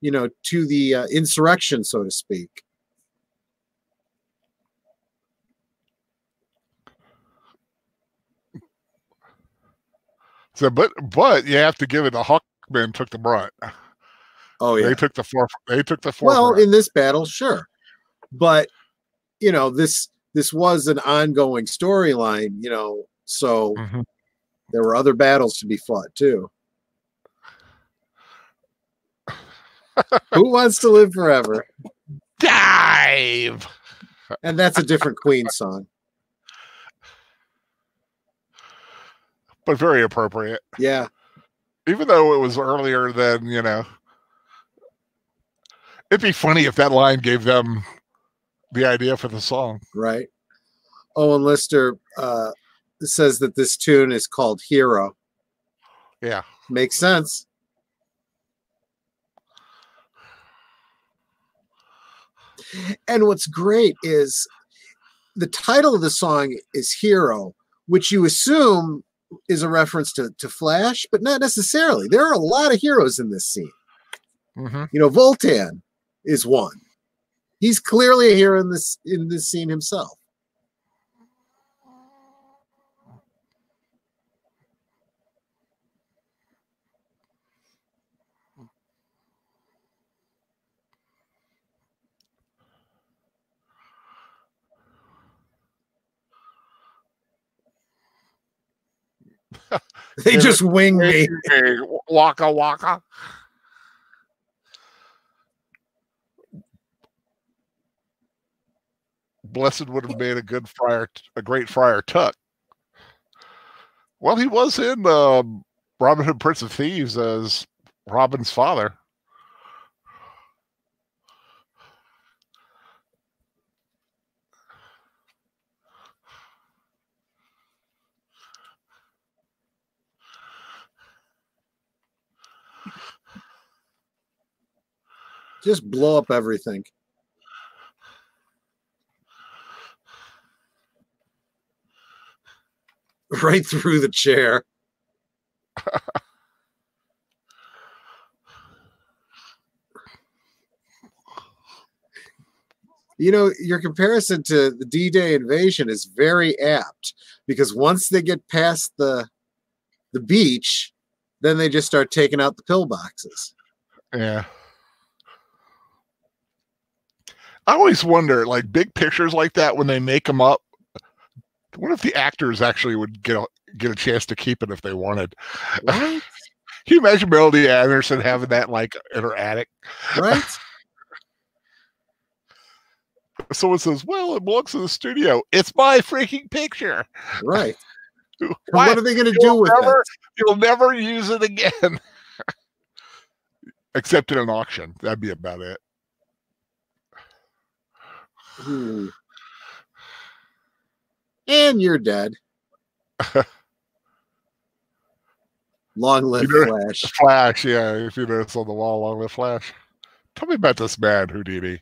you know, to the uh, insurrection, so to speak. So, but but you have to give it. The Hawkmen took the brunt. Oh yeah. They took the four. They took the four. Well, in this battle, sure, but you know this this was an ongoing storyline, you know, so Mhm. there were other battles to be fought too. Who wants to live forever? Dive. And that's a different Queen song. But very appropriate. Yeah, even though it was earlier than you know it'd be funny if that line gave them the idea for the song right. Owen Lister uh, says that this tune is called Hero. yeah Makes sense. And what's great is the title of the song is Hero, which you assume is a reference to, to Flash, but not necessarily. There are a lot of heroes in this scene. hmm You know, Voltan is one. He's clearly here in this in this scene himself. They just wing me. Waka waka blessed would have made a good friar a great friar tuck well he was in um, robin hood prince of thieves as robin's father Just blow up everything. Right through the chair. you know, your comparison to the D-Day invasion is very apt because once they get past the the beach, then they just start taking out the pillboxes. Yeah. I always wonder, like big pictures like that, when they make them up. What if the actors actually would get a, get a chance to keep it if they wanted? Right? Can you imagine Melody Anderson having that like in her attic? Right? Someone says, "Well, it belongs to the studio. It's my freaking picture. Right. Why? What are they going to do with never, it? you'll never use it again." except in an auction. That'd be about it. Hmm. And you're dead. Long live You know- Flash. Flash, yeah. If you notice on the wall along with Flash. Tell me about this man, Houdini.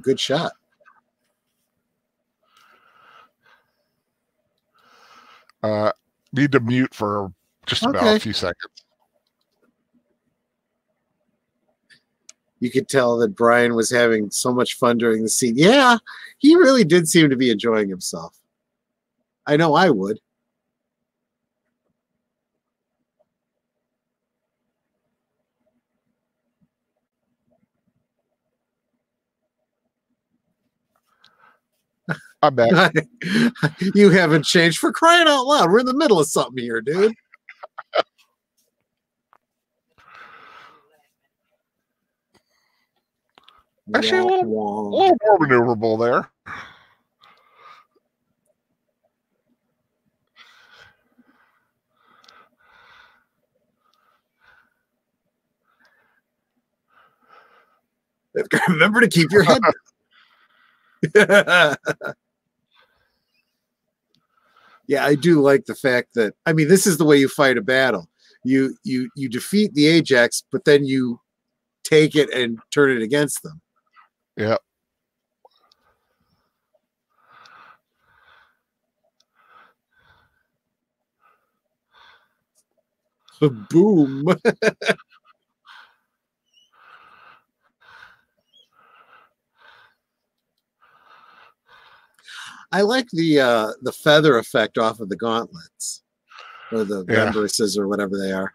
Good shot. Uh, need to mute for just about Okay. a few seconds. You could tell that Brian was having so much fun during the scene. Yeah, he really did seem to be enjoying himself. I know I would. I'm back. you haven't changed for crying out loud. We're in the middle of something here, dude. Actually, a little- A little more maneuverable there. Remember to keep your head. yeah, I do like the fact that I mean this is the way you fight a battle. You you you defeat the Ajax, but then you take it and turn it against them. Yeah. Boom. I like the uh the feather effect off of the gauntlets or the Yeah. or whatever they are.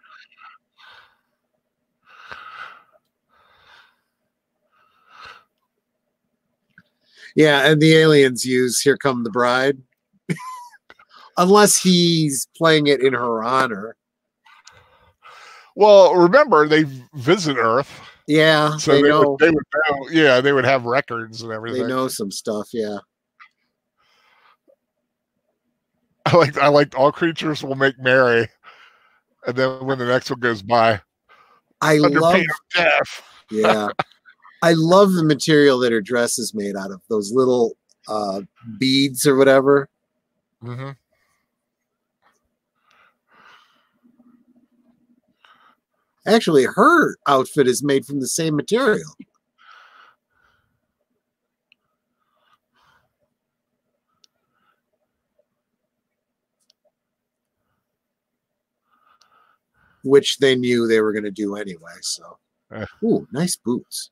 Yeah, and the aliens use Here Come the Bride. Unless he's playing it in her honor. Well, remember they visit Earth, Yeah, so they, they, know would, they would know. Yeah, they would have records and everything. they know some stuff, yeah. I like. I like all creatures will make merry, and then when the next one goes by, I under love death. yeah. I love the material that her dress is made out of. Those little uh beads or whatever. hmm Actually, her outfit is made from the same material. Which they knew they were going to do anyway. So, Eh. ooh, nice boots.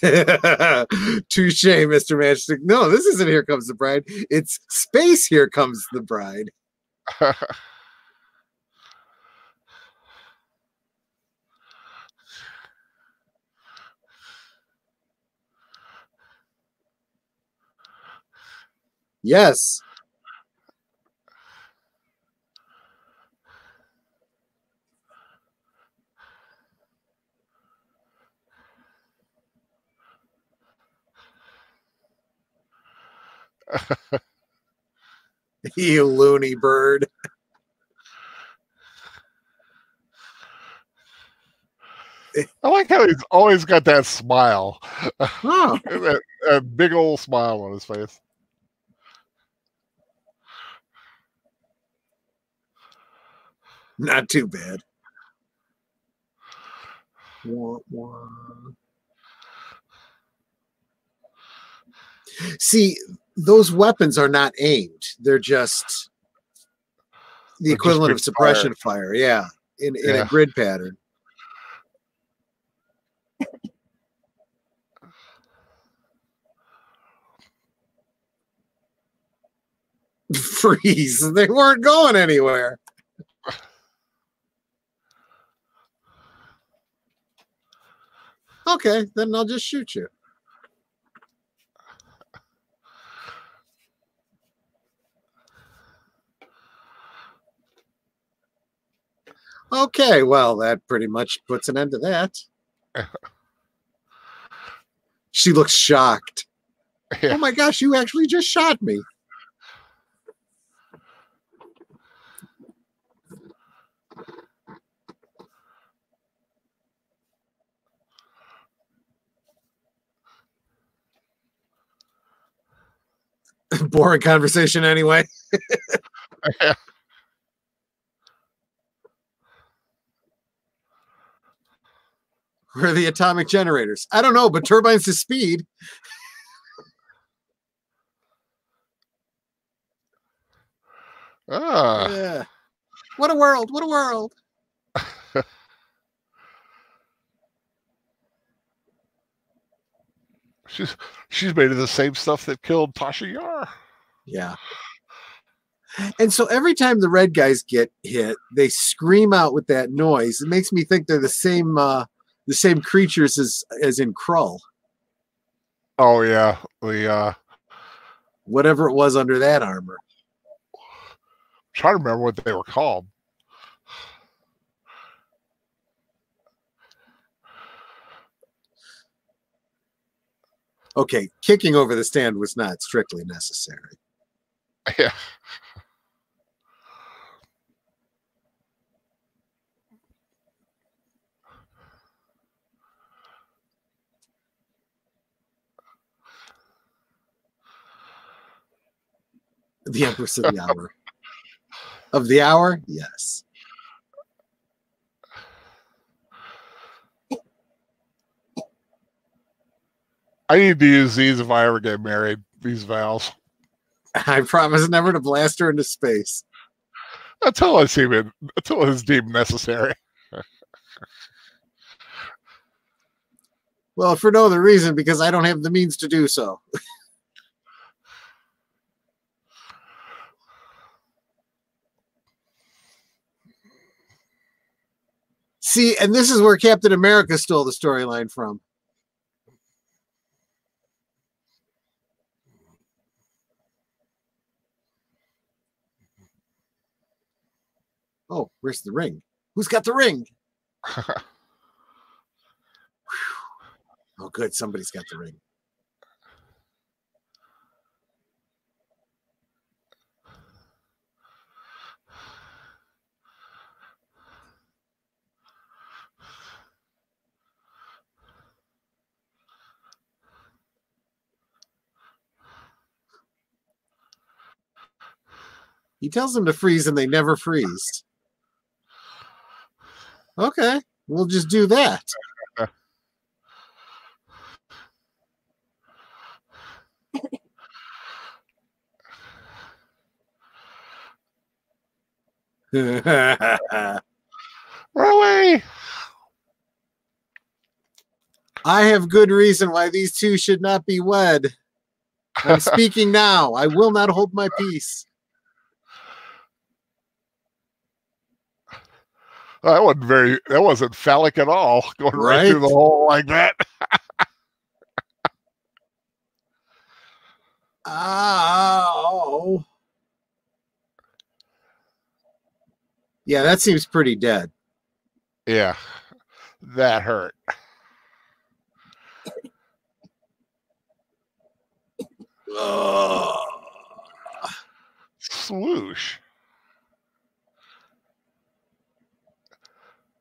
Touche, Mr. Matchstick. No, this isn't Here Comes the Bride. It's Space Here Comes the Bride. Yes. you loony bird. I like how he's always got that smile, Huh. that, that big old smile on his face. Not too bad. Wah, wah. See, those weapons are not aimed. They're just the They're equivalent big of suppression fire. Yeah, in, in a grid pattern. Freeze. They weren't going anywhere. Okay, then I'll just shoot you. Okay, well, that pretty much puts an end to that. she looks shocked. Yeah. Oh my gosh, you actually just shot me. Boring conversation anyway. Where are the atomic generators? I don't know, but turbines to speed. Ah, Yeah. What a world! What a world! she's she's made of the same stuff that killed Tasha Yar. Yeah. And so every time the red guys get hit, they scream out with that noise. It makes me think they're the same uh the same creatures as as in Krull, Oh yeah, the uh, whatever it was under that armor. trying to remember what they were called. Okay, kicking over the stand was not strictly necessary. Yeah, The Empress of the Hour. Of the hour? Yes. I need to use these if I ever get married. These vows I promise never to blast her into space. until I see it until it's deemed necessary. Well, for no other reason, because I don't have the means to do so. See, and this is where Captain America stole the storyline from. Oh, where's the ring? Who's got the ring? Oh, good. Somebody's got the ring. He tells them to freeze and they never freeze. Okay, we'll just do that. I have good reason why these two should not be wed. I'm speaking now. I will not hold my peace. Oh, that wasn't very. That wasn't phallic at all. Going right, through the hole like that. Ow. Yeah, that seems pretty dead. Yeah, that hurt. Swoosh.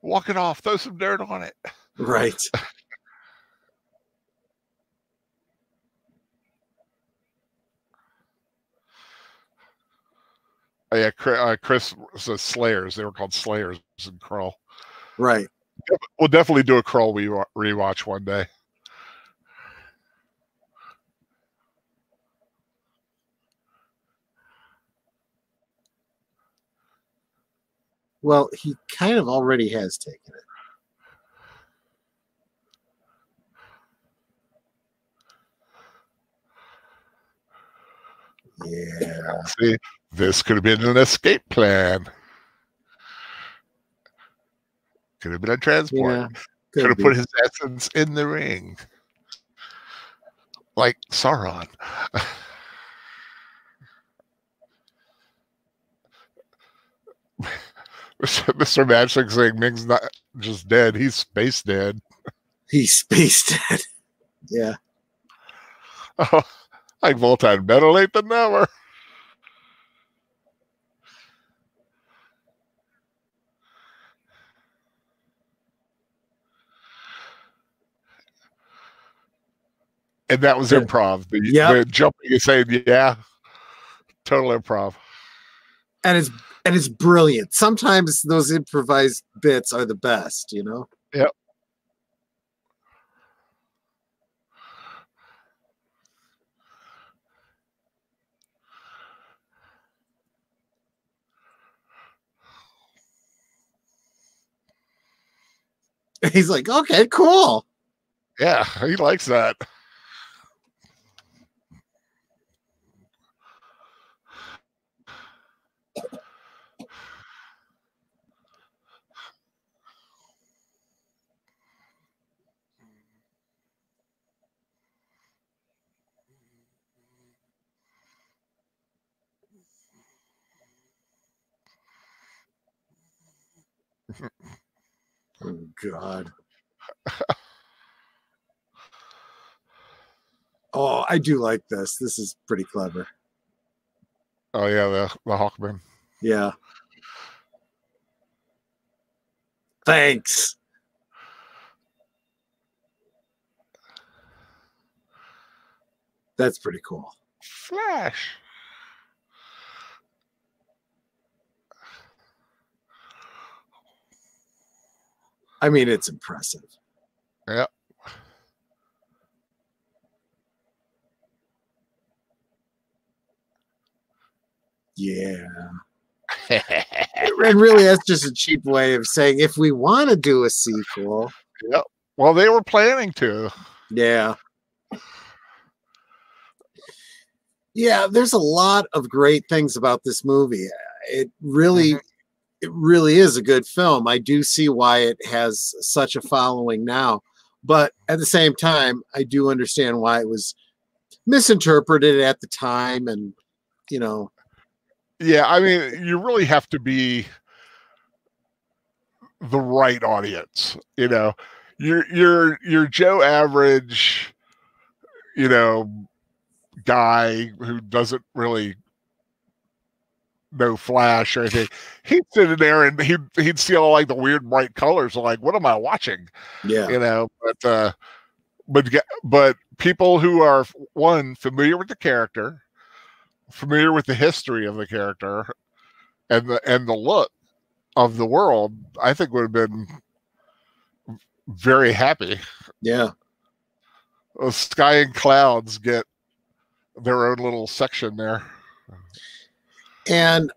Walk it off. Throw some dirt on it. Right. Oh, yeah, Chris, uh, Chris says Slayers. They were called Slayers in Krull. Right. We'll definitely do a Krull re- rewatch one day. Well, he kind of already has taken it. Yeah. See, this could have been an escape plan. Could have been a transport. Yeah. Could have be. put his essence in the ring. Like Sauron. Mr. Magic saying Ming's not just dead, he's space dead. He's space dead. yeah. Oh, like Voltan, better late than never. And that was improv. The, Yep. the jumping and saying, yeah, total improv. And it's and it's brilliant. Sometimes those improvised bits are the best, you know? Yep. He's like, okay, cool. Yeah, he likes that. Oh God. oh, I do like this. This is pretty clever. Oh yeah, the the Hawkman. Yeah. Thanks. That's pretty cool. Flash. I mean, it's impressive. Yeah. Yeah. And really, that's just a cheap way of saying if we want to do a sequel, Yeah. well, they were planning to. yeah. Yeah, there's a lot of great things about this movie. It really mm-hmm. It really is a good film. I do see why it has such a following now. But at the same time, I do understand why it was misinterpreted at the time and you know, Yeah, I mean, you really have to be the right audience. You know, you're you're you're Joe average, you know, guy who doesn't really know Flash or anything. He'd sit in there and he'd he'd see all like the weird bright colors. Like, what am I watching? yeah. you know but uh but but people who are one familiar with the character familiar with the history of the character and the and the look of the world i think would have been very happy Yeah. Sky and clouds get their own little section there And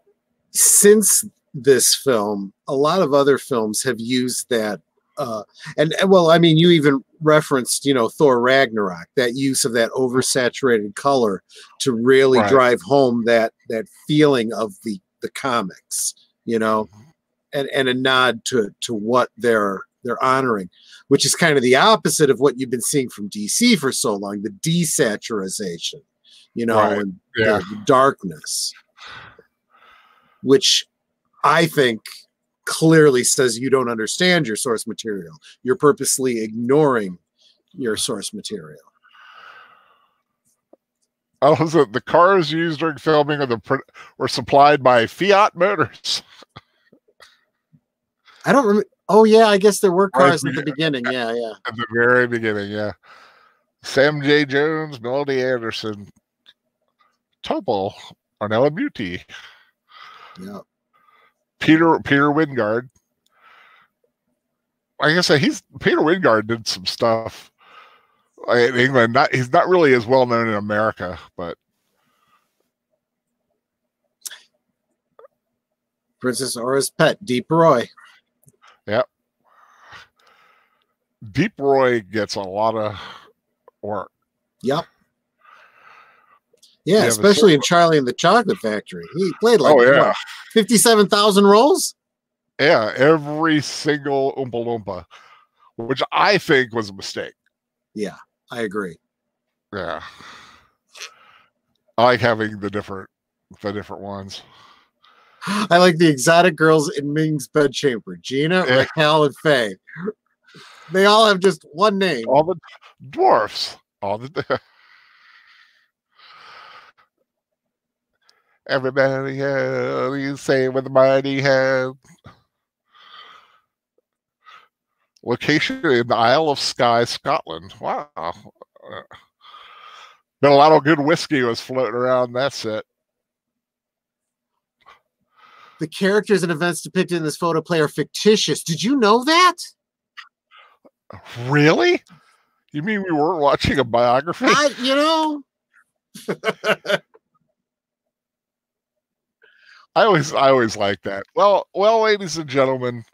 since this film, a lot of other films have used that. Uh, and well, I mean, you even referenced, you know, Thor Ragnarok, that use of that oversaturated color to really Right. drive home that that feeling of the the comics, you know, and and a nod to to what they're they're honoring, which is kind of the opposite of what you've been seeing from DC for so long, the desaturation, you know, Right. and Yeah. the, the darkness, which I think clearly says you don't understand your source material. You're purposely ignoring your source material. oh the cars used during filming of the were supplied by fiat motors I don't remember. Oh yeah, I guess there were cars at the beginning. Yeah, yeah. at the very beginning. Yeah, Sam J. Jones, Melody Anderson, Topol, Ornella Muti, Yeah. Peter Peter Wyngarde. Like I said, he's Peter Wyngarde did some stuff in England. Not he's not really as well known in America, but Princess Aura's pet, Deep Roy. Yep. Deep Roy gets a lot of work. Yep. Yeah, especially in Charlie and the Chocolate Factory. He played like oh yeah, what, 57,000 roles? yeah. Every single Oompa Loompa which I think was a mistake. Yeah, I agree. Yeah. I like having the different the different ones. I like the exotic girls in Ming's bedchamber. Gina, Yeah. Raquel, and Faye. They all have just one name. All the dwarfs. All the Everybody hell, you say with a mighty hand. Location in the Isle of Skye, Scotland. Wow. Been a lot of good whiskey was floating around That's it. The characters and events depicted in this photo play are fictitious. Did you know that? Really? You mean we weren't watching a biography? I, you know, I always I always like that. Well, well, ladies and gentlemen,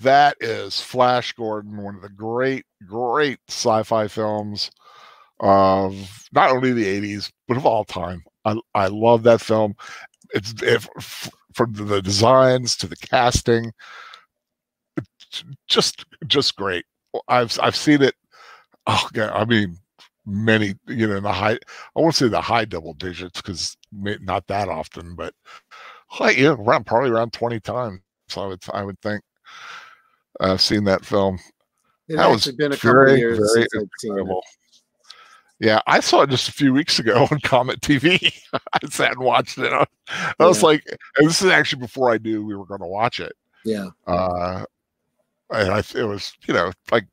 that is Flash Gordon, one of the great, great sci-fi films of not only the 80s, but of all time. I, I love that film. It's if, from the designs to the casting, just just great. I've I've seen it. Oh god, I mean, many you know in the high. I won't say the high double digits because not that often, but like yeah, around probably around twenty times. So I would I would think I've seen that film. it's That was been a couple very, of years very since I've seen it. Incredible. Yeah, I saw it just a few weeks ago on Comet TV. I sat and watched it. I, I was Yeah. like, and this is actually before I knew we were going to watch it. Yeah, Uh, and I, it was, you know, like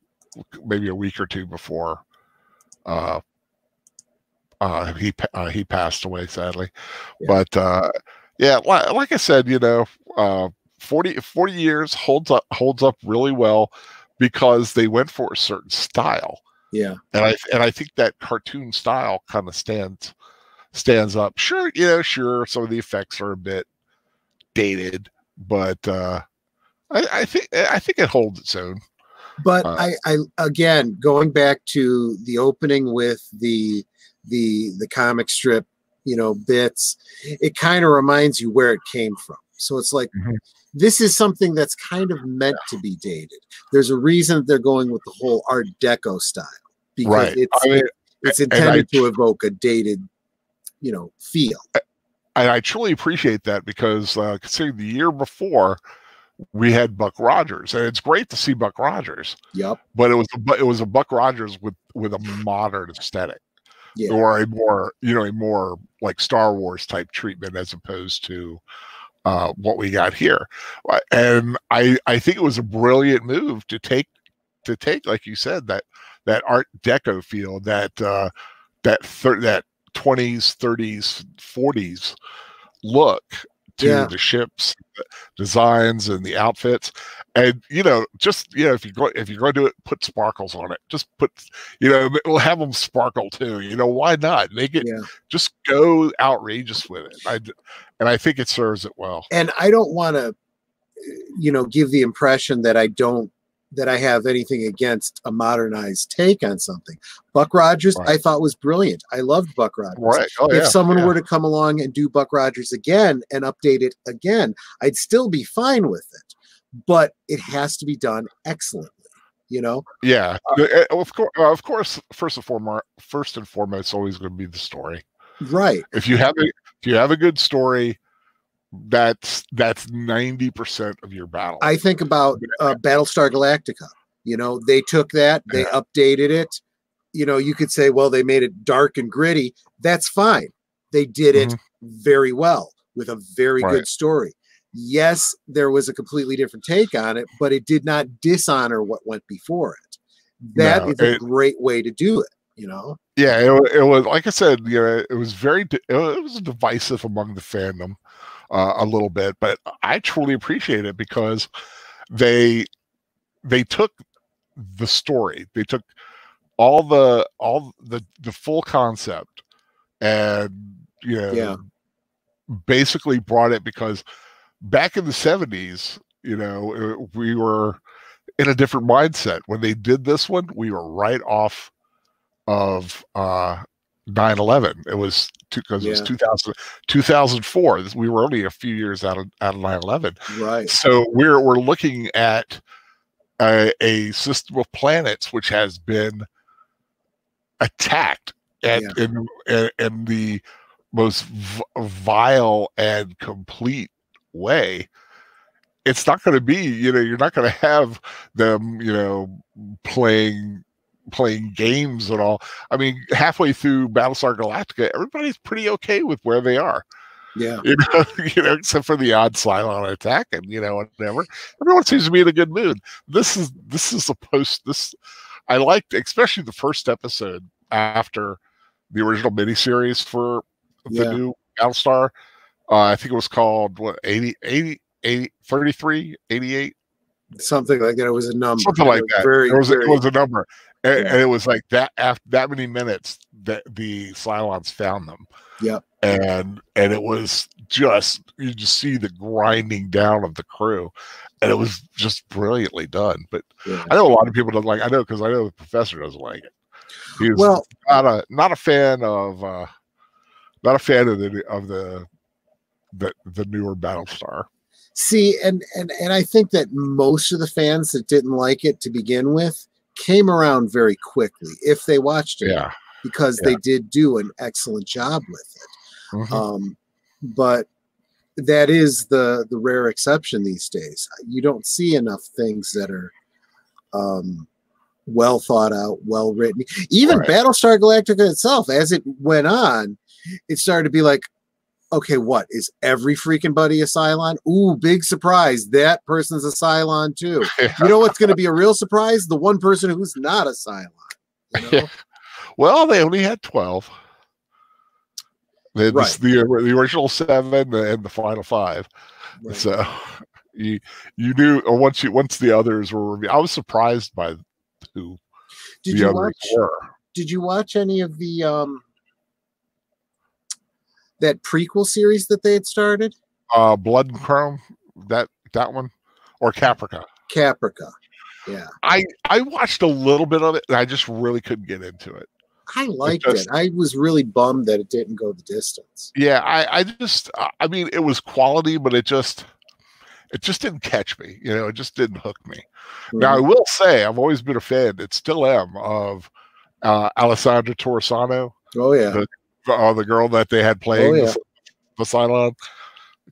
maybe a week or two before uh, uh, he uh, he passed away, sadly. Yeah. But uh, yeah, like, like I said, you know, uh, 40, 40 years holds up holds up really well because they went for a certain style yeah, and I and I think that cartoon style kind of stands stands up. Sure, you know, sure, some of the effects are a bit dated, but uh, I, I think I think it holds its own. but Uh, I, I again going back to the opening with the the the comic strip, you know, bits. It kind of reminds you where it came from. So it's like Mhm. this is something that's kind of meant to be dated. There's a reason they're going with the whole Art Deco style because Right. it's I mean, it's and I intended to evoke a dated, you know, feel. and I truly appreciate that because uh, considering the year before we had Buck Rogers, and it's great to see Buck Rogers, Yep. but it was a, it was a Buck Rogers with with a modern aesthetic. Yeah. or a more you know a more like Star Wars type treatment as opposed to uh, what we got here. Uh, And I I think it was a brilliant move to take to take like you said that that Art Deco feel that uh, that thir- that twenties thirties forties look to Yeah. the ships the designs and the outfits and you know just you know if you go if you're going to do it put sparkles on it just put you know we'll have them sparkle too you know why not make it Yeah. just go outrageous with it I, d- and i think it serves it well and I don't want to, eh, you know, give the impression that I don't that I have anything against a modernized take on something. Buck Rogers, Right. I thought was brilliant. I loved Buck Rogers. right oh, if yeah, someone yeah. were to come along and do Buck Rogers again and update it again, I'd still be fine with it. But it has to be done excellently. You know, yeah Uh, uh eh, of course uh, of course first and foremost first and foremost it's always going to be the story right? if you have a if you have a good story that's that's 90% of your battle I think about uh, Battlestar Galactica. You know, they took that, they updated it. You know, you could say, well, they made it dark and gritty. That's fine. They did it very well with a very Right. good story. Yes, there was a completely different take on it, but it did not dishonor what went before it. That No, is a it- great way to do it. You know, yeah it, it was like i said you know it was very di- it wa- it was divisive among the fandom uh, a little bit but i truly appreciate it because they they took the story they took all the all the the full concept and you know Yeah. basically brought it because back in the 70s you know uh, we were in a different mindset when they did this one we were right off of uh 9-11 it was because it was Yeah. 2000 2004 we were only a few years out of out of 9-11 right? so we're we're looking at a, a system of planets which has been attacked and Yeah. in, in in the most vile and complete way it's not going to be you know you're not going to have them you know playing playing games and all i mean halfway through battlestar galactica everybody's pretty okay with where they are Yeah. you know, you know, except for the odd Cylon attack and you know, whatever. Everyone seems to be in a good mood. This is this is a post this I liked especially the first episode after the original miniseries for the Yeah. new Battlestar. Uh, I think it was called what 80 80 80 33 88 Something like that. It was a number. something like that. Very, it was very, it was a number, and, Yeah. and it was like that after that many minutes that the Cylons found them. Yep. and and it was just you just see the grinding down of the crew, and it was just brilliantly done. But yeah. I know a lot of people don't like. I know because I know the professor doesn't like it. He's Well, not a not a fan of uh not a fan of the of the the the newer Battlestar. see, and and and I think that most of the fans that didn't like it to begin with came around very quickly if they watched it Yeah. because they did do an excellent job with it. Mhm. Um, but that is the the rare exception these days. You don't see enough things that are um, well thought out, well written. Even Right. Battlestar Galactica itself, as it went on, it started to be like, okay, what is every freaking buddy a Cylon? Ooh, big surprise! That person's a Cylon too. You know what's going to be a real surprise? The one person who's not a Cylon. You know? Yeah. Well, they only had twelve. They, Right. the the original seven and the final five. Right. So you you knew or once you once the others were revealed, I was surprised by who Did the you others watch? were. did you watch any of the um that prequel series that they had started Uh, Blood and Chrome that that one or Caprica. caprica yeah I I watched a little bit of it and I just really couldn't get into it. i liked just- it i was really bummed that it didn't go the distance Yeah, I I just I- mean it was quality, but it just it just didn't catch me. You know, it just didn't hook me. Now I Mhm. will say I've always been a fan, It still am, of uh, Alessandra Torresani, oh yeah the- uh, the girl that they had playing yeah. the, the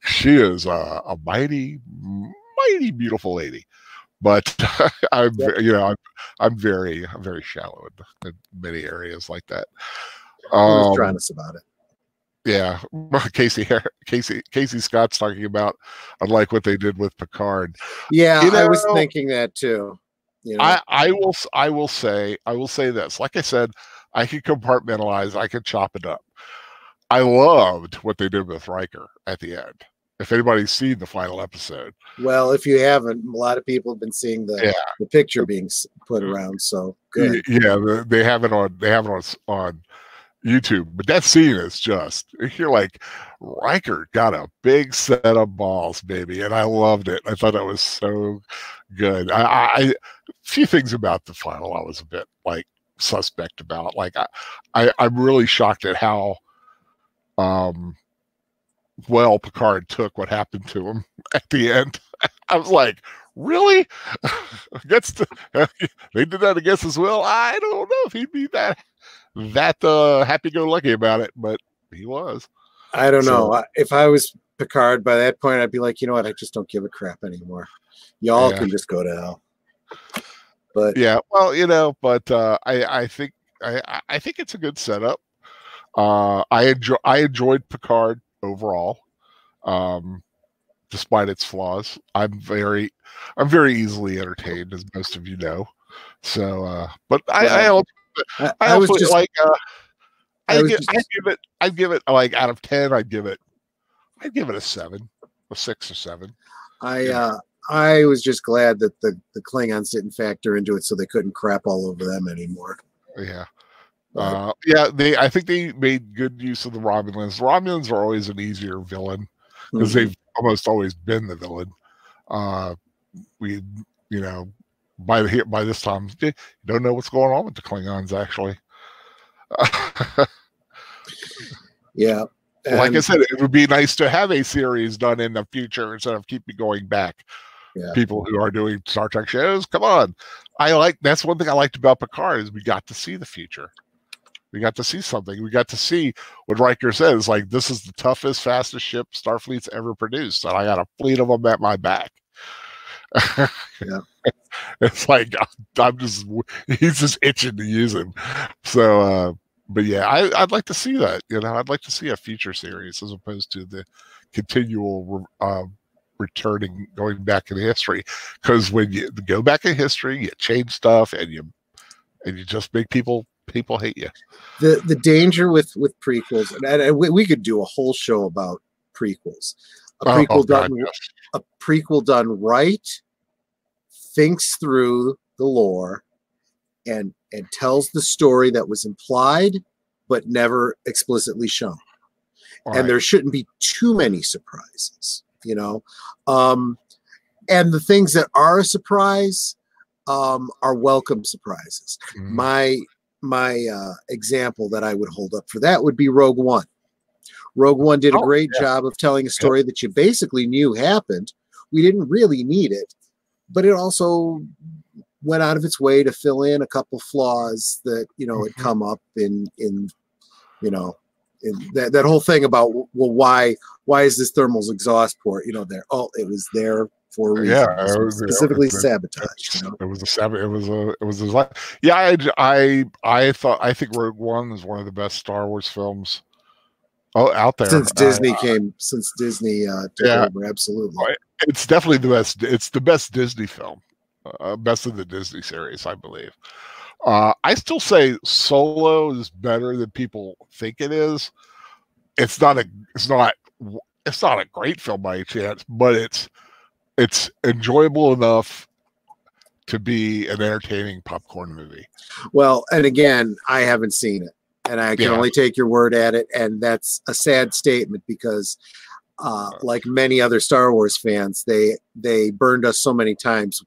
She is a, a mighty, mighty beautiful lady. But I'm, ve- you know, I'm, I'm very, very shallow in, in many areas like that. Um, trying us about it yeah, Casey, Casey, Casey Scott's talking about, unlike what they did with Picard. yeah you i was thinking that too you know I, I will I will say I will say this. Like I said, I can compartmentalize. I can chop it up. I loved what they did with Riker at the end. If anybody's seen the final episode, well if you haven't a lot of people have been seeing the Yeah. the picture being put uh, around so good yeah, they have it on they have it on on YouTube. But that scene is just you're like Riker got a big set of balls, baby, and I loved it. I thought that was so good. I, I I- a few things about the final I was a bit like suspect about. Like I, I I'm really shocked at how um well Picard took what happened to him at the end. I was like, really? Against the, they did that against his will. I don't know if he'd be that that uh happy go lucky about it, but he was. i don't know So- I- if i was picard by that point i'd be like you know what i just don't give a crap anymore y'all Yeah. can just go to hell but Yeah, well, you know, but uh I I think I I- I think it's a good setup. Uh I enjoy I enjoyed Picard overall. Um despite its flaws. I'm very I'm very easily entertained as most of you know. So uh but I I also I, I, I also just like uh I I give, just- I'd give it I'd give it like out of 10 I'd give it I'd give it a 7, a 6 or 7. I uh I was just glad that the the Klingons didn't factor into it so they couldn't crap all over them anymore. Yeah. Uh, yeah, they. I think they made good use of the Romulans. The Romulans are always an easier villain because mhm. they've almost always been the villain. Uh, we, you know, by the by this time, you don't know what's going on with the Klingons. Actually, yeah. like I said, it would be nice to have a series done in the future instead of keeping going back Yeah. people who are doing Star Trek shows. Come on, I like that's one thing I liked about Picard is we got to see the future. We got to see something. We got to see what Riker says. Like this is the toughest, fastest ship Starfleet's ever produced, and I got a fleet of them at my back. Yeah. It's like I'm just he's just itching to use him. So, uh, but yeah, I, I'd like to see that. You know, I'd like to see a future series as opposed to the continual uh, returning, going back in history. Because when you go back in history, you change stuff and you and you just make people people hate you. the the danger with with prequels and, and we, we could do a whole show about prequels a Oh, prequel God, done yes. a prequel done right thinks through the lore and and tells the story that was implied but never explicitly shown All and right. there shouldn't be too many surprises you know um and the things that are a surprise um are welcome surprises Mm. my my uh, example that I would hold up for that would be Rogue One. Rogue One did a Oh, great yeah. job of telling a story that you basically knew happened. We didn't really need it, but it also went out of its way to fill in a couple flaws that you know had Mhm. come up in in you know in that, that whole thing about well why why is this thermal's exhaust port you know there oh it was there for a reason Yeah, It was it was- specifically sabotage you know It was a seven. It was a. It was a. Yeah, I, I, I thought. I think Rogue One is one of the best Star Wars films. Oh, out there since Uh, Disney came, since Disney uh, took Yeah. over, absolutely. It's definitely the best. It's the best Disney film, uh, best of the Disney series, I believe. Uh, I still say Solo is better than people think it is. It's not a. It's not. It's not a great film by any chance, but it's it's enjoyable enough to be an entertaining popcorn movie. Well, and again, I haven't seen it, and I can Yeah. only take your word at it, and that's a sad statement because, uh, like many other Star Wars fans, they they burned us so many times.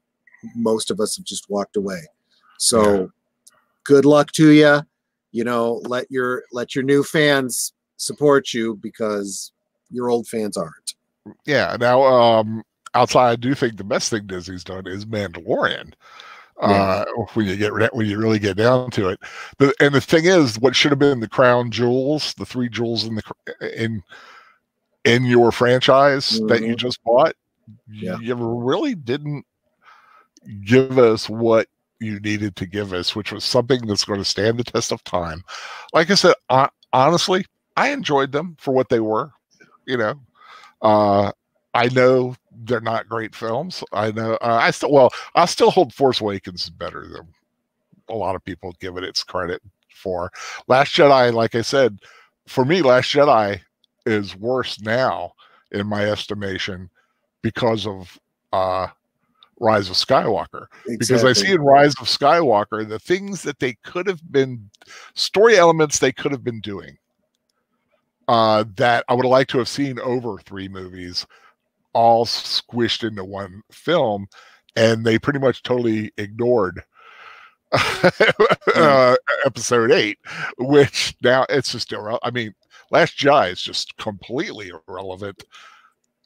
Most of us have just walked away. So, Yeah. good luck to you. You know, let your let your new fans support you because your old fans aren't. Yeah. Now, um, outside, I do think the best thing Disney's done is Mandalorian. Uh, when you get re- when you really get down to it, the, and the thing is, what should have been the crown jewels, the three jewels in the in in your franchise that you Mhm. just bought, Yeah. you really didn't give us what you needed to give us, which was something that's going to stand the test of time. Like I said, hon- honestly, I enjoyed them for what they were. You know, uh, I know they're not great films. I know uh, I still well, I still hold Force Awakens better than a lot of people give it its credit for. Last Jedi, like I said, for me, Last Jedi is worse now in my estimation because of uh Rise of Skywalker because I see in Rise of Skywalker the things that they could have been story elements they could have been doing uh, that I would have liked to have seen over three movies, all squished into one film, and they pretty much totally ignored uh, episode eight, which now it's just irrelevant. I mean, Last Jedi is just completely irrelevant.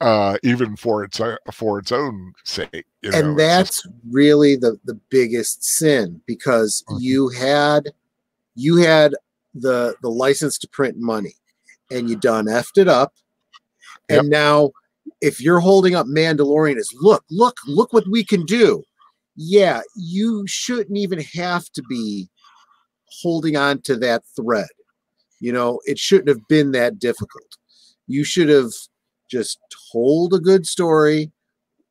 Uh, even for its o- for its own sake, you know, and that's just- really the the biggest sin because Mhm. you had you had the the license to print money and you done effed it up and now if you're holding up mandalorian as look look look what we can do yeah you shouldn't even have to be holding on to that thread you know it shouldn't have been that difficult you should have just told a good story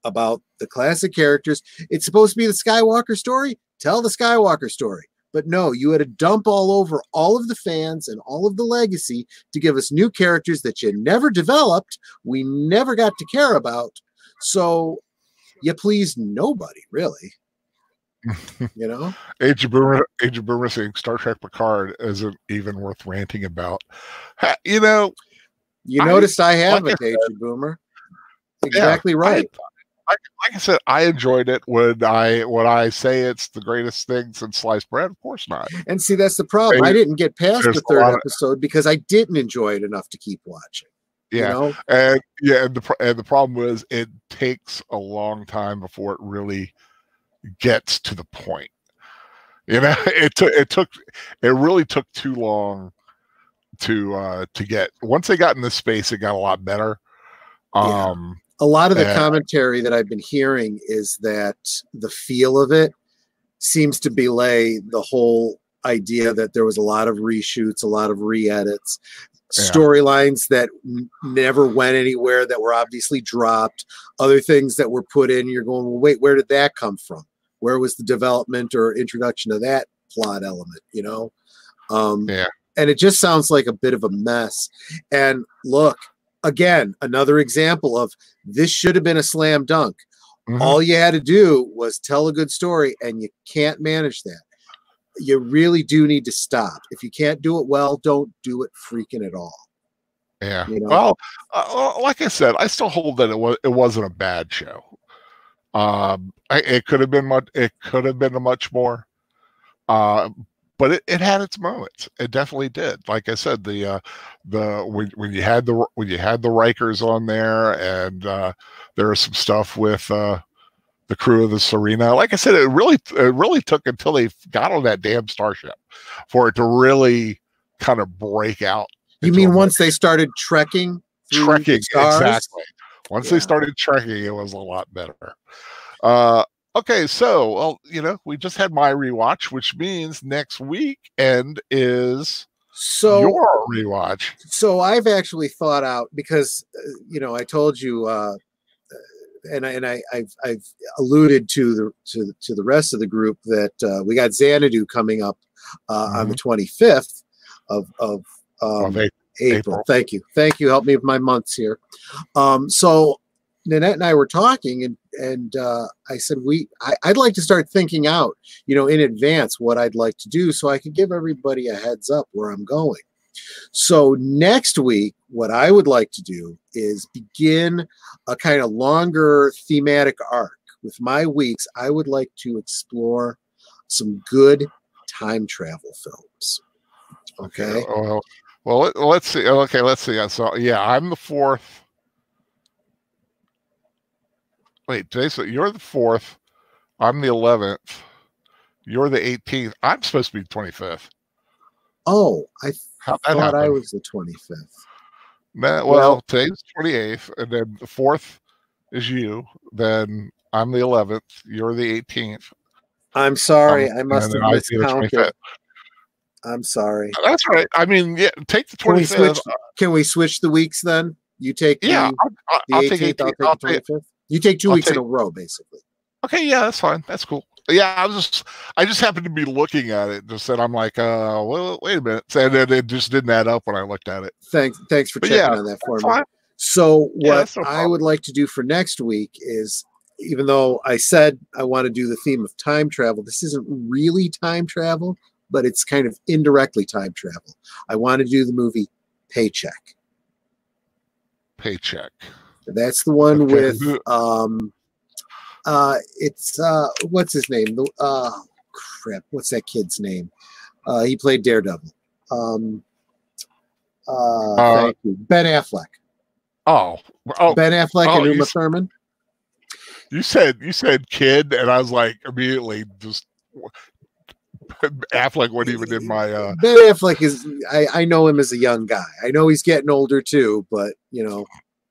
about the classic characters. It's supposed to be the Skywalker story. Tell the Skywalker story. But no, you had to dump all over all of the fans and all of the legacy to give us new characters that you never developed, we never got to care about. So you pleased nobody, really. you know? Agent Boomer, Agent Boomer saying Star Trek Picard isn't even worth ranting about. You know, You I- noticed I have like Age of Boomer. Exactly I- right. Like, like I said, I enjoyed it. Would I would I say it's the greatest thing since sliced bread? Of course not. And see, that's the problem. I didn't get past the third of- episode because I didn't enjoy it enough to keep watching. Yeah. You know? And yeah, and the and the problem was it takes a long time before it really gets to the point. You know, it took it took it really took too long to uh to get once they got in this space, it got a lot better. Yeah. A lot of the commentary that I've been hearing is that the feel of it seems to belay the whole idea that there was a lot of reshoots, a lot of re-edits, Yeah. storylines that n- never went anywhere that were obviously dropped, other things that were put in. You're going, well, wait, where did that come from? Where was the development or introduction of that plot element? You know, um, Yeah. and it just sounds like a bit of a mess. And look, again, another example of this should have been a slam dunk. mhm. All you had to do was tell a good story, and you can't manage that. You really do need to stop. If you can't do it well, don't do it freaking at all. Yeah. you know? Well, uh, uh, like I said, I still hold that it was it wasn't a bad show. Um, I, it could have been much. It could have been a much more. Uh, but it, it had its moments. It definitely did. Like I said, the uh, the when when you had the when you had the Rikers on there, and uh, there was some stuff with uh, the crew of the Sirena. Like I said, it really it really took until they got on that damn starship for it to really kind of break out. You mean once they started trekking? trekking exactly once they started trekking it was a lot better uh okay so well you know we just had my rewatch which means next week weekend is So your rewatch so I've actually thought out because uh, you know I told you uh, and I, and I I've, I've alluded to the to the- to the rest of the group that uh, we got Xanadu coming up uh, on the 25th of of um, of April. April. April. Thank you. Thank you. Help me with my months here. Um, so Nanette and I were talking and and uh, I said we I, I'd like to start thinking out, you know, in advance what I'd like to do so I could give everybody a heads up where I'm going. So next week, what I would like to do is begin a kind of longer thematic arc. With my weeks, I would like to explore some good time travel films. Okay. well well let, let's see okay let's see so yeah i'm the fourth wait today's you're the fourth i'm the 11th you're the 18th i'm supposed to be 25th Oh, I thought I was the 25th. Nah, well, Well- today's twenty eighth, and then the fourth is you. Then I'm the eleventh. You're the eighteenth. I'm sorry. Um, I must have miscounted. I'm sorry. That's right. I mean, yeah. Take the Can we switch? Can we switch the weeks then? You take Yeah, the, I'll, I'll, the I'll 18th, take 18th. I'll I'll take take, the 25th. You take 2 I'll weeks in a row, basically. okay, yeah, that's fine. That's cool. Yeah, I was just, I just happened to be looking at it. Just said, I'm like, uh, well, wait a minute, and then it just didn't add up when I looked at it. Thanks, thanks for But checking yeah, on that for me. fine. So what that's no I would like to do for next week is, even though I said I want to do the theme of time travel, this isn't really time travel, but it's kind of indirectly time travel. I want to do the movie Paycheck. Paycheck. That's the one Okay. with um uh it's uh what's his name? The uh crap, what's that kid's name? Uh he played Daredevil. Um uh, Uh, thank you. Ben Affleck. Oh, oh, ben Affleck oh, and you Uma s- Thurman. you said you said kid, and I was like immediately just Affleck wasn't even in my. uh Ben Affleck is I, I know him as a young guy. I know he's getting older too, but you know,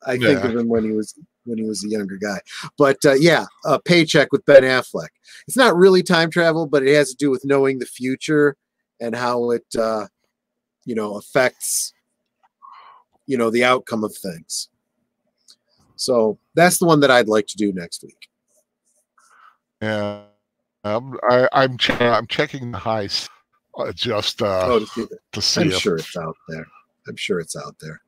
I think of him when he was when he was a younger guy. But uh, yeah, a paycheck with Ben Affleck. It's not really time travel, but it has to do with knowing the future and how it uh, you know affects you know the outcome of things. So that's the one that I'd like to do next week. Yeah, um, I, I'm che- I'm checking the highs, uh, just uh, Oh, to see to see I'm if sure it's out there. I'm sure it's out there.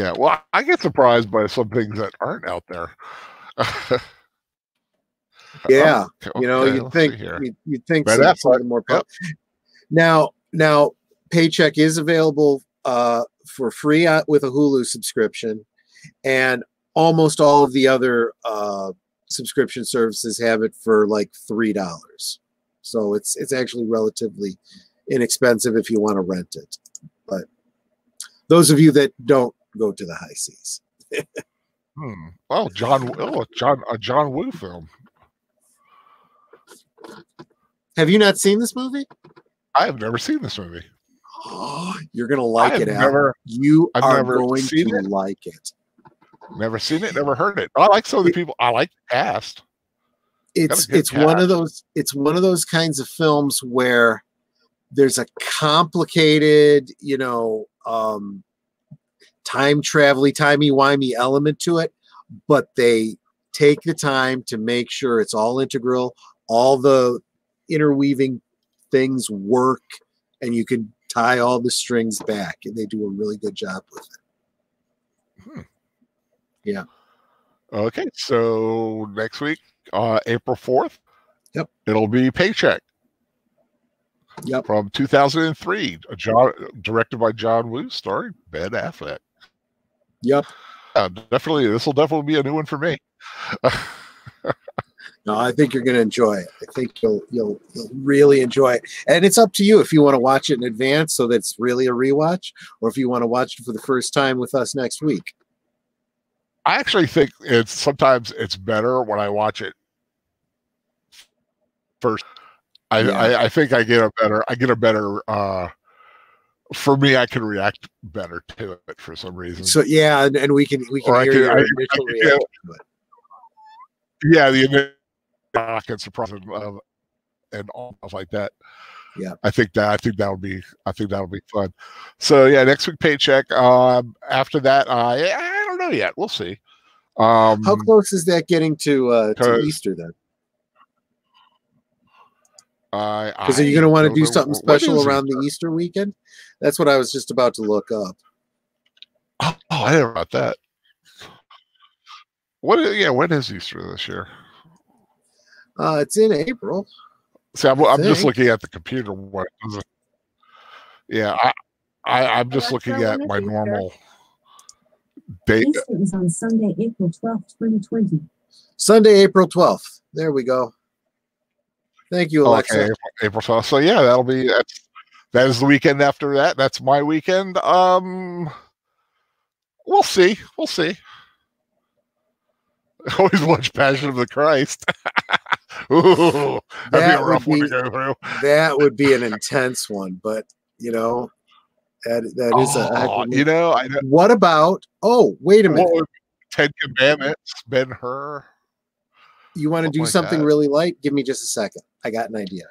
Yeah, well, I get surprised by some things that aren't out there. Yeah. Okay, you know okay, you'd think here. you'd, you'd think some of the more yep. now now paycheck is available uh for free with a hulu subscription and almost all of the other uh subscription services have it for like three dollars so it's it's actually relatively inexpensive if you want to rent it. But those of you that don't go to the high seas. Hmm. Oh, John. Oh, John. A John Woo film. Have you not seen this movie? I have never seen this movie. Oh, you're gonna like have it, Al. never- You I've are never going seen to it. like it. Never seen it. Never heard it. I like some of the people. I like the cast. It's good it's one of those it's one of those kinds of films where there's a complicated, you know, um time travel timey wimey element to it, but they take the time to make sure it's all integral, all the interweaving things work, and you can tie all the strings back, and they do a really good job with it. Yeah. Okay, so next week, uh, April fourth. Yep. It'll be Paycheck. Yep. From 2003, a John directed by John Woo, starring Ben Affleck. Yep. Yeah, definitely, this will definitely be a new one for me. No, I think you're going to enjoy it. I think you'll you'll you'll really enjoy it, and it's up to you if you want to watch it in advance, so that's really a rewatch, or if you want to watch it for the first time with us next week. I actually think it's sometimes it's better when I watch it first. I, Yeah. I, I think I get a better I get a better uh for me I can react better to it for some reason. So yeah, and, and we can we can Or hear could- your I- initial reaction it. yeah, the initial shock and surprise and, uh, and all stuff like that. Yeah. I think that I think that would be I think that would be fun. So yeah, next week paycheck. Um, after that, I I don't know yet. We'll see. Um, How close is that getting to uh, to Easter then? I Because are you going to want to do something special around the Easter weekend? That's what I was just about to look up. Oh, I didn't know about that. What? Yeah, when is Easter this year? Uh, it's in April. See, I'm, I'm just looking at the computer. What? is it? Yeah, I, I I'm just that's looking at my normal date. Easter is on Sunday, April 12th, 2020. Sunday, April twelfth. There we go. Thank you, Alexa. Okay, April, April 12th. So yeah, that'll be that's that is the weekend after that. That's my weekend. Um, we'll see. We'll see. Always watch Passion of the Christ. Ooh, that'd be a rough one to go through. That would be an intense one, but you know, that that is a. Oh, a- you know, I know. what about? Oh, wait a minute. Ten Commandments, Ben Hur. You want to do like something that. really light? Give me just a second. I got an idea.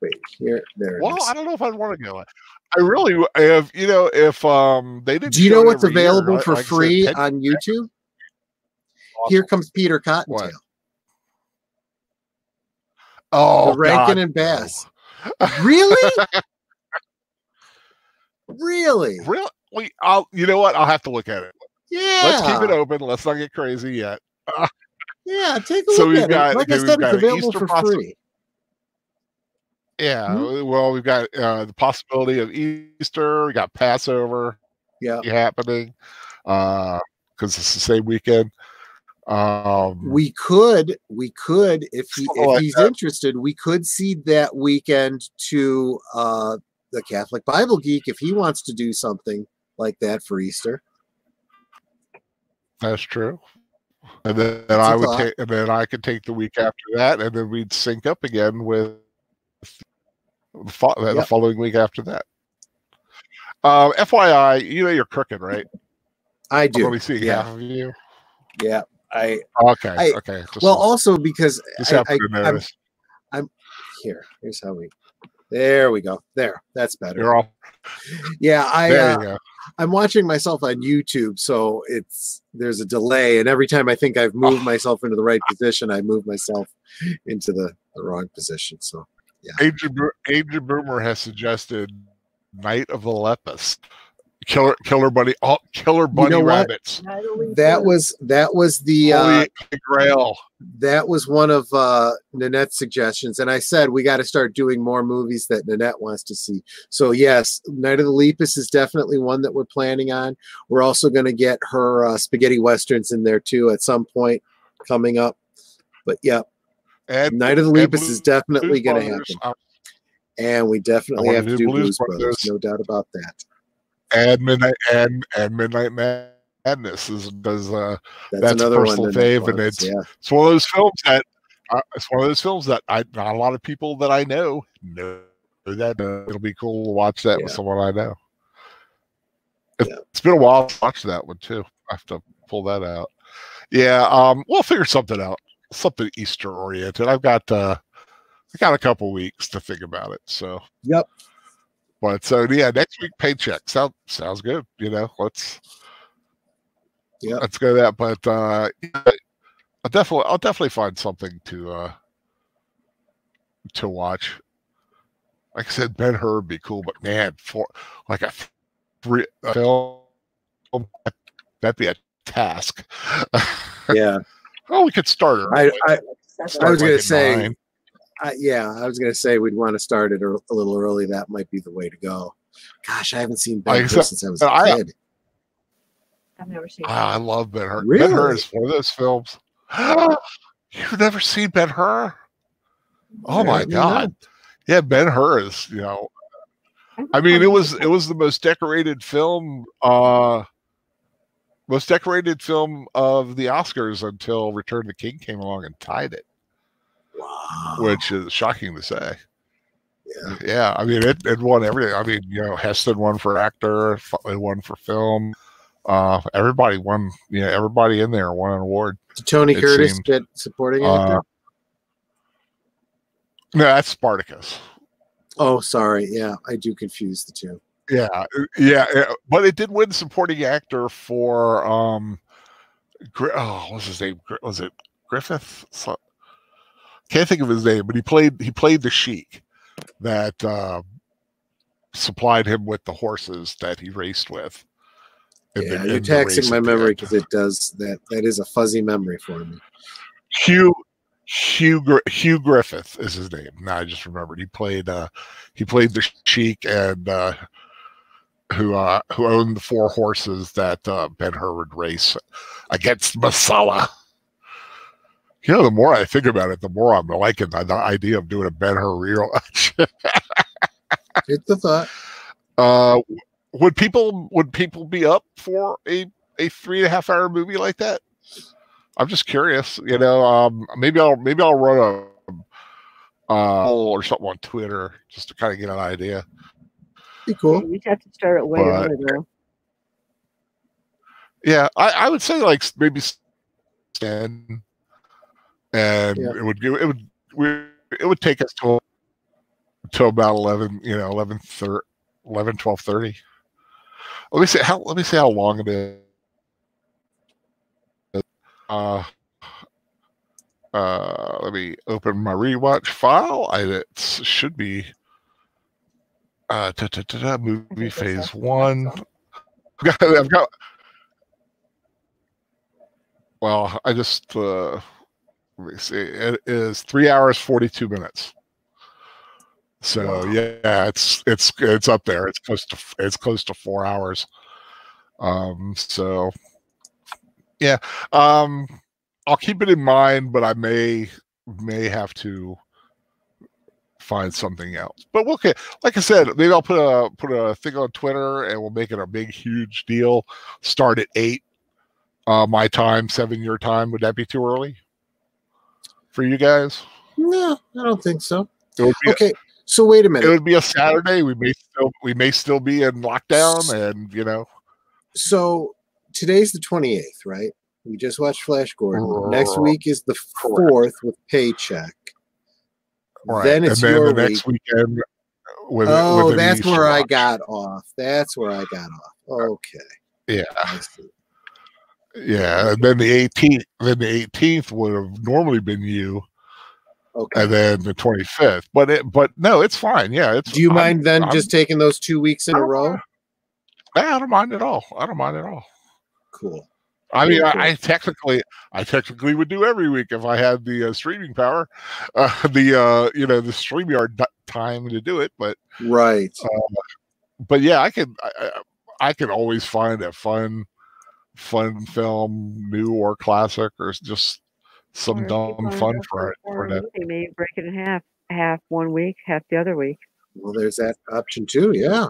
Wait, here, there Well. I don't know if I'd want to go. I really, if you know, if um they didn't. Do you know what's every year, available for like I said, free on YouTube? awesome. Here comes Peter Cottontail. What? Oh, the Rankin God, and no. Bass. Really? really? Really? Wait, I'll. You know what? I'll have to look at it. Yeah. Let's keep it open. Let's not get crazy yet. Yeah, take a So look we've at got- it. Like I said, it's available Easter for free. Yeah. Hmm? Well, we've got uh, the possibility of Easter. We got Passover Yeah. happening because it's the same weekend. Um, We could, we could, if he if like he's that. interested, we could seed that weekend to uh the Catholic Bible Geek if he wants to do something like that for Easter. That's true. And then I would take, and then I could take the week after that, and then we'd sync up again with the, fo- the following week after that. Um, FYI, you know you're crooked, right? I I'm do. only seeing yeah. half of you. Yeah. I Okay, I- okay. Just, well also because I, I, to I'm here. Here's how we there we go. There. That's better. You're all Yeah, I there. uh. I'm watching myself on YouTube, so it's there's a delay, and every time I think I've moved myself into the right position, I move myself into the, the wrong position. So Agent, Bo- Agent Boomer has suggested Night of the Lepus, Killer Killer Bunny, all Killer Bunny know? Rabbits, that was that was the uh, Grail. that was one of uh, Nanette's suggestions, and I said we got to start doing more movies that Nanette wants to see. So yes, Night of the Lepus is definitely one that we're planning on. We're also going to get her uh, spaghetti westerns in there too at some point coming up. But yeah, And Night of the Lepus is definitely going to happen. And we definitely have to do do Blues Brothers, Brothers. no doubt about that. and midnight and and midnight madness is does uh That's, That's a personal fave, and it's- yeah. it's one of those films that uh, it's one of those films that I not a lot of people that I know know that uh, it'll be cool to watch that with someone I know. Yeah. It's been a while to watch that one too. I have to pull that out. Yeah, um, we'll figure something out. Something Easter oriented. I've got uh I got a couple weeks to think about it. So Yep. but so yeah, next week paycheck. sounds sounds good. You know, let's yeah, let's go that. But uh I'll definitely I'll definitely find something to uh to watch. Like I said, Ben Hur would be cool, but man, for like a three a film that'd be a task. Yeah. Oh, we could start her. I, I, I was like gonna say, nine. I, yeah, I was gonna say we'd want to start it a, a little early. That might be the way to go. Gosh, I haven't seen Ben like, Hur since I was a I- kid. I've never seen. Ah, I love Ben Hur. Ben Hur is one of those films. You've never seen Ben Hur? Oh my Apparently god. Yeah, Ben Hur is, you know, I mean, it was it was the most decorated film, uh most decorated film of the Oscars until Return of the King came along and tied it, Wow. which is shocking to say. Yeah. Yeah, I mean, it, it won everything. I mean, you know, Heston won for actor, it won for film. Uh, everybody won. You know, everybody in there won an award. Did Tony Curtis seemed- get supporting Uh, actor? No, that's Spartacus. oh, sorry. Yeah, I do confuse the two. Yeah, yeah, yeah, but it did win supporting actor for um, oh, what's his name? Was it Griffith? Can't think of his name, but he played he played the sheik that uh, supplied him with the horses that he raced with. in the- Yeah, you're taxing my memory because it does that. That is a fuzzy memory for me. Hugh Hugh Hugh Griffith is his name. Now I just remembered. He played uh he played the sheik and uh who uh who owned the four horses that uh Ben Hur would race against Messala. You know, the more I think about it, the more I'm liking the, the idea of doing a Ben Hur rewatch. Hit the thought. uh would people would people be up for a a three and a half hour movie like that i'm just curious you know um maybe i'll maybe i'll run a uh poll or something on twitter just to kind of get an idea Be cool. We'd have to start it way But- though. yeah i i would say like maybe 10 and Yeah. it would it would we, it would take us to to about 11 you know 11 thir- 11 12 30 let me see how let me see how long it is uh uh let me open my rewatch file I, it should be uh da, da, da, movie phase one. I've got, I've got well i just uh let me see. It is three hours 42 minutes. So Wow. yeah it's it's it's up there. It's close to it's close to four hours. Um so yeah um i'll keep it in mind but i may may have to find something else but we'll get like i said maybe i'll put a put a thing on twitter and we'll make it a big huge deal start at eight uh my time seven your time would that be too early for you guys No, I don't think so. it would be, Okay, so wait a minute. it would be a saturday we may still we may still be in lockdown and you know So today's the 28th, right? We just watched Flash Gordon. Next Uh, week is the fourth with paycheck. Right Then it's and then your the next week. weekend with Oh, with that's where I got off. That's where I got off. Uh, okay. yeah yeah and then the 18th then the 18th would have normally been you Okay. and then the 25th but it but no it's fine yeah it's Do you I'm- mind then I'm- just taking those two weeks in a row? Yeah, I don't mind at all. I don't mind at all. Cool. I mean, I, I technically, I technically would do every week if I had the uh, streaming power, uh, the uh, you know, the StreamYard d- time to do it. But, Right. but yeah, I can I, I, I could always find a fun, fun film, new or classic, or just some Or dumb fun for it. for For a that. movie, Maybe break it in half. Half one week, half the other week. Well, there's that option too. Yeah.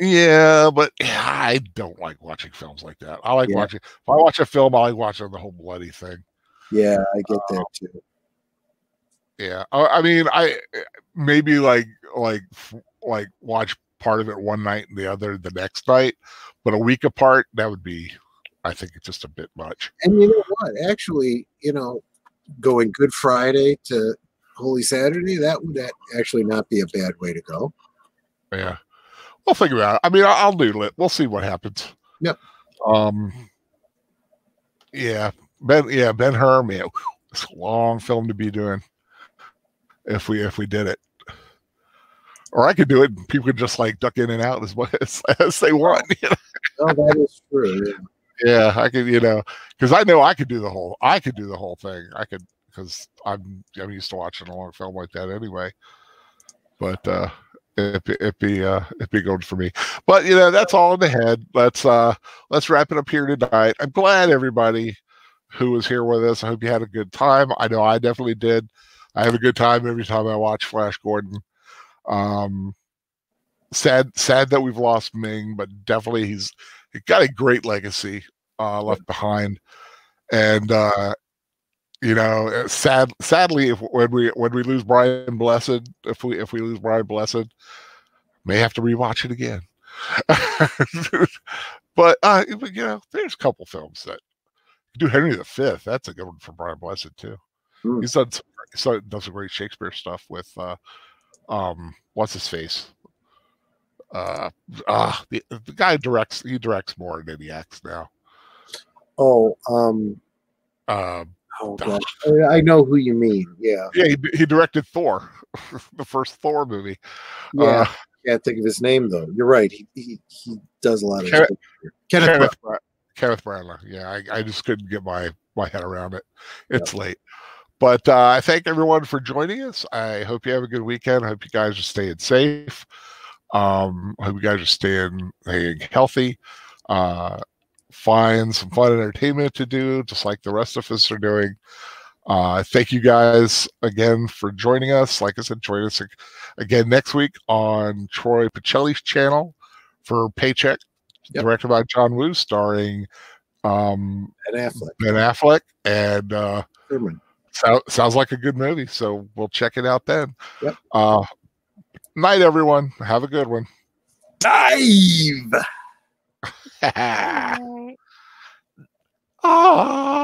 Yeah, but yeah, I don't like watching films like that. I like Yeah. watching. If I watch a film, I like watching the whole bloody thing. Yeah, I get uh, that too. Yeah, I, I mean, I eh, maybe like like like watch part of it one night and the other the next night, but a week apart that would be, I think, it's just a bit much. And you know what? Actually, you know, going Good Friday to Holy Saturday, that would actually not be a bad way to go. Yeah, we'll figure it out. I mean, I'll, noodle it. We'll see what happens. Yep. Um. Yeah, Ben. Yeah, Ben Hur. Man, it's a long film to be doing. If we if we did it, or I could do it. and People could just like duck in and out as much as, as they want. you know? Oh, that is true. yeah. Yeah, I could. You know, because I know I could do the whole. I could do the whole thing. I could because I'm I'm used to watching a long film like that anyway. But uh it it'd be uh it be good for me. But you know, that's all in the head. Let's uh let's wrap it up here tonight. I'm glad everybody who was here with us. I hope you had a good time. I know I definitely did. I have a good time every time I watch Flash Gordon. Um sad sad that we've lost Ming, but definitely he's he got a great legacy uh left behind. And uh you know, uh, sad sadly if when we when we lose Brian Blessed, if we if we lose Brian Blessed, may have to rewatch it again. but uh you know, there's a couple films that do Henry V. That's a good one for Brian Blessed too. Hmm. He's done some, he's done, done some great Shakespeare stuff with uh um what's his face? Uh uh the, the guy directs he directs more than he acts now. Oh, um, Um oh God. I know who you mean. Yeah. yeah, he, he directed Thor, the first Thor movie. Yeah. Uh, Can't think of his name though. You're right. He he, he does a lot of Kenneth- Kenneth, Kenneth, Bra- Kenneth Branagh. Yeah, I, I just couldn't get my my head around it. It's late. But uh, I thank everyone for joining us. I hope you have a good weekend. I hope you guys are staying safe. Um, I hope you guys are staying, staying healthy. Uh, find some fun entertainment to do, just like the rest of us are doing. Uh, thank you guys again for joining us. Like I said, join us again next week on Troy Pacelli's channel for Paycheck, Yep. directed by John Woo, starring um, and Affleck. Ben Affleck, and uh, Thurman. so, sounds like a good movie. So we'll check it out then. Yep. Uh, night, everyone. Have a good one. Dive. Ah.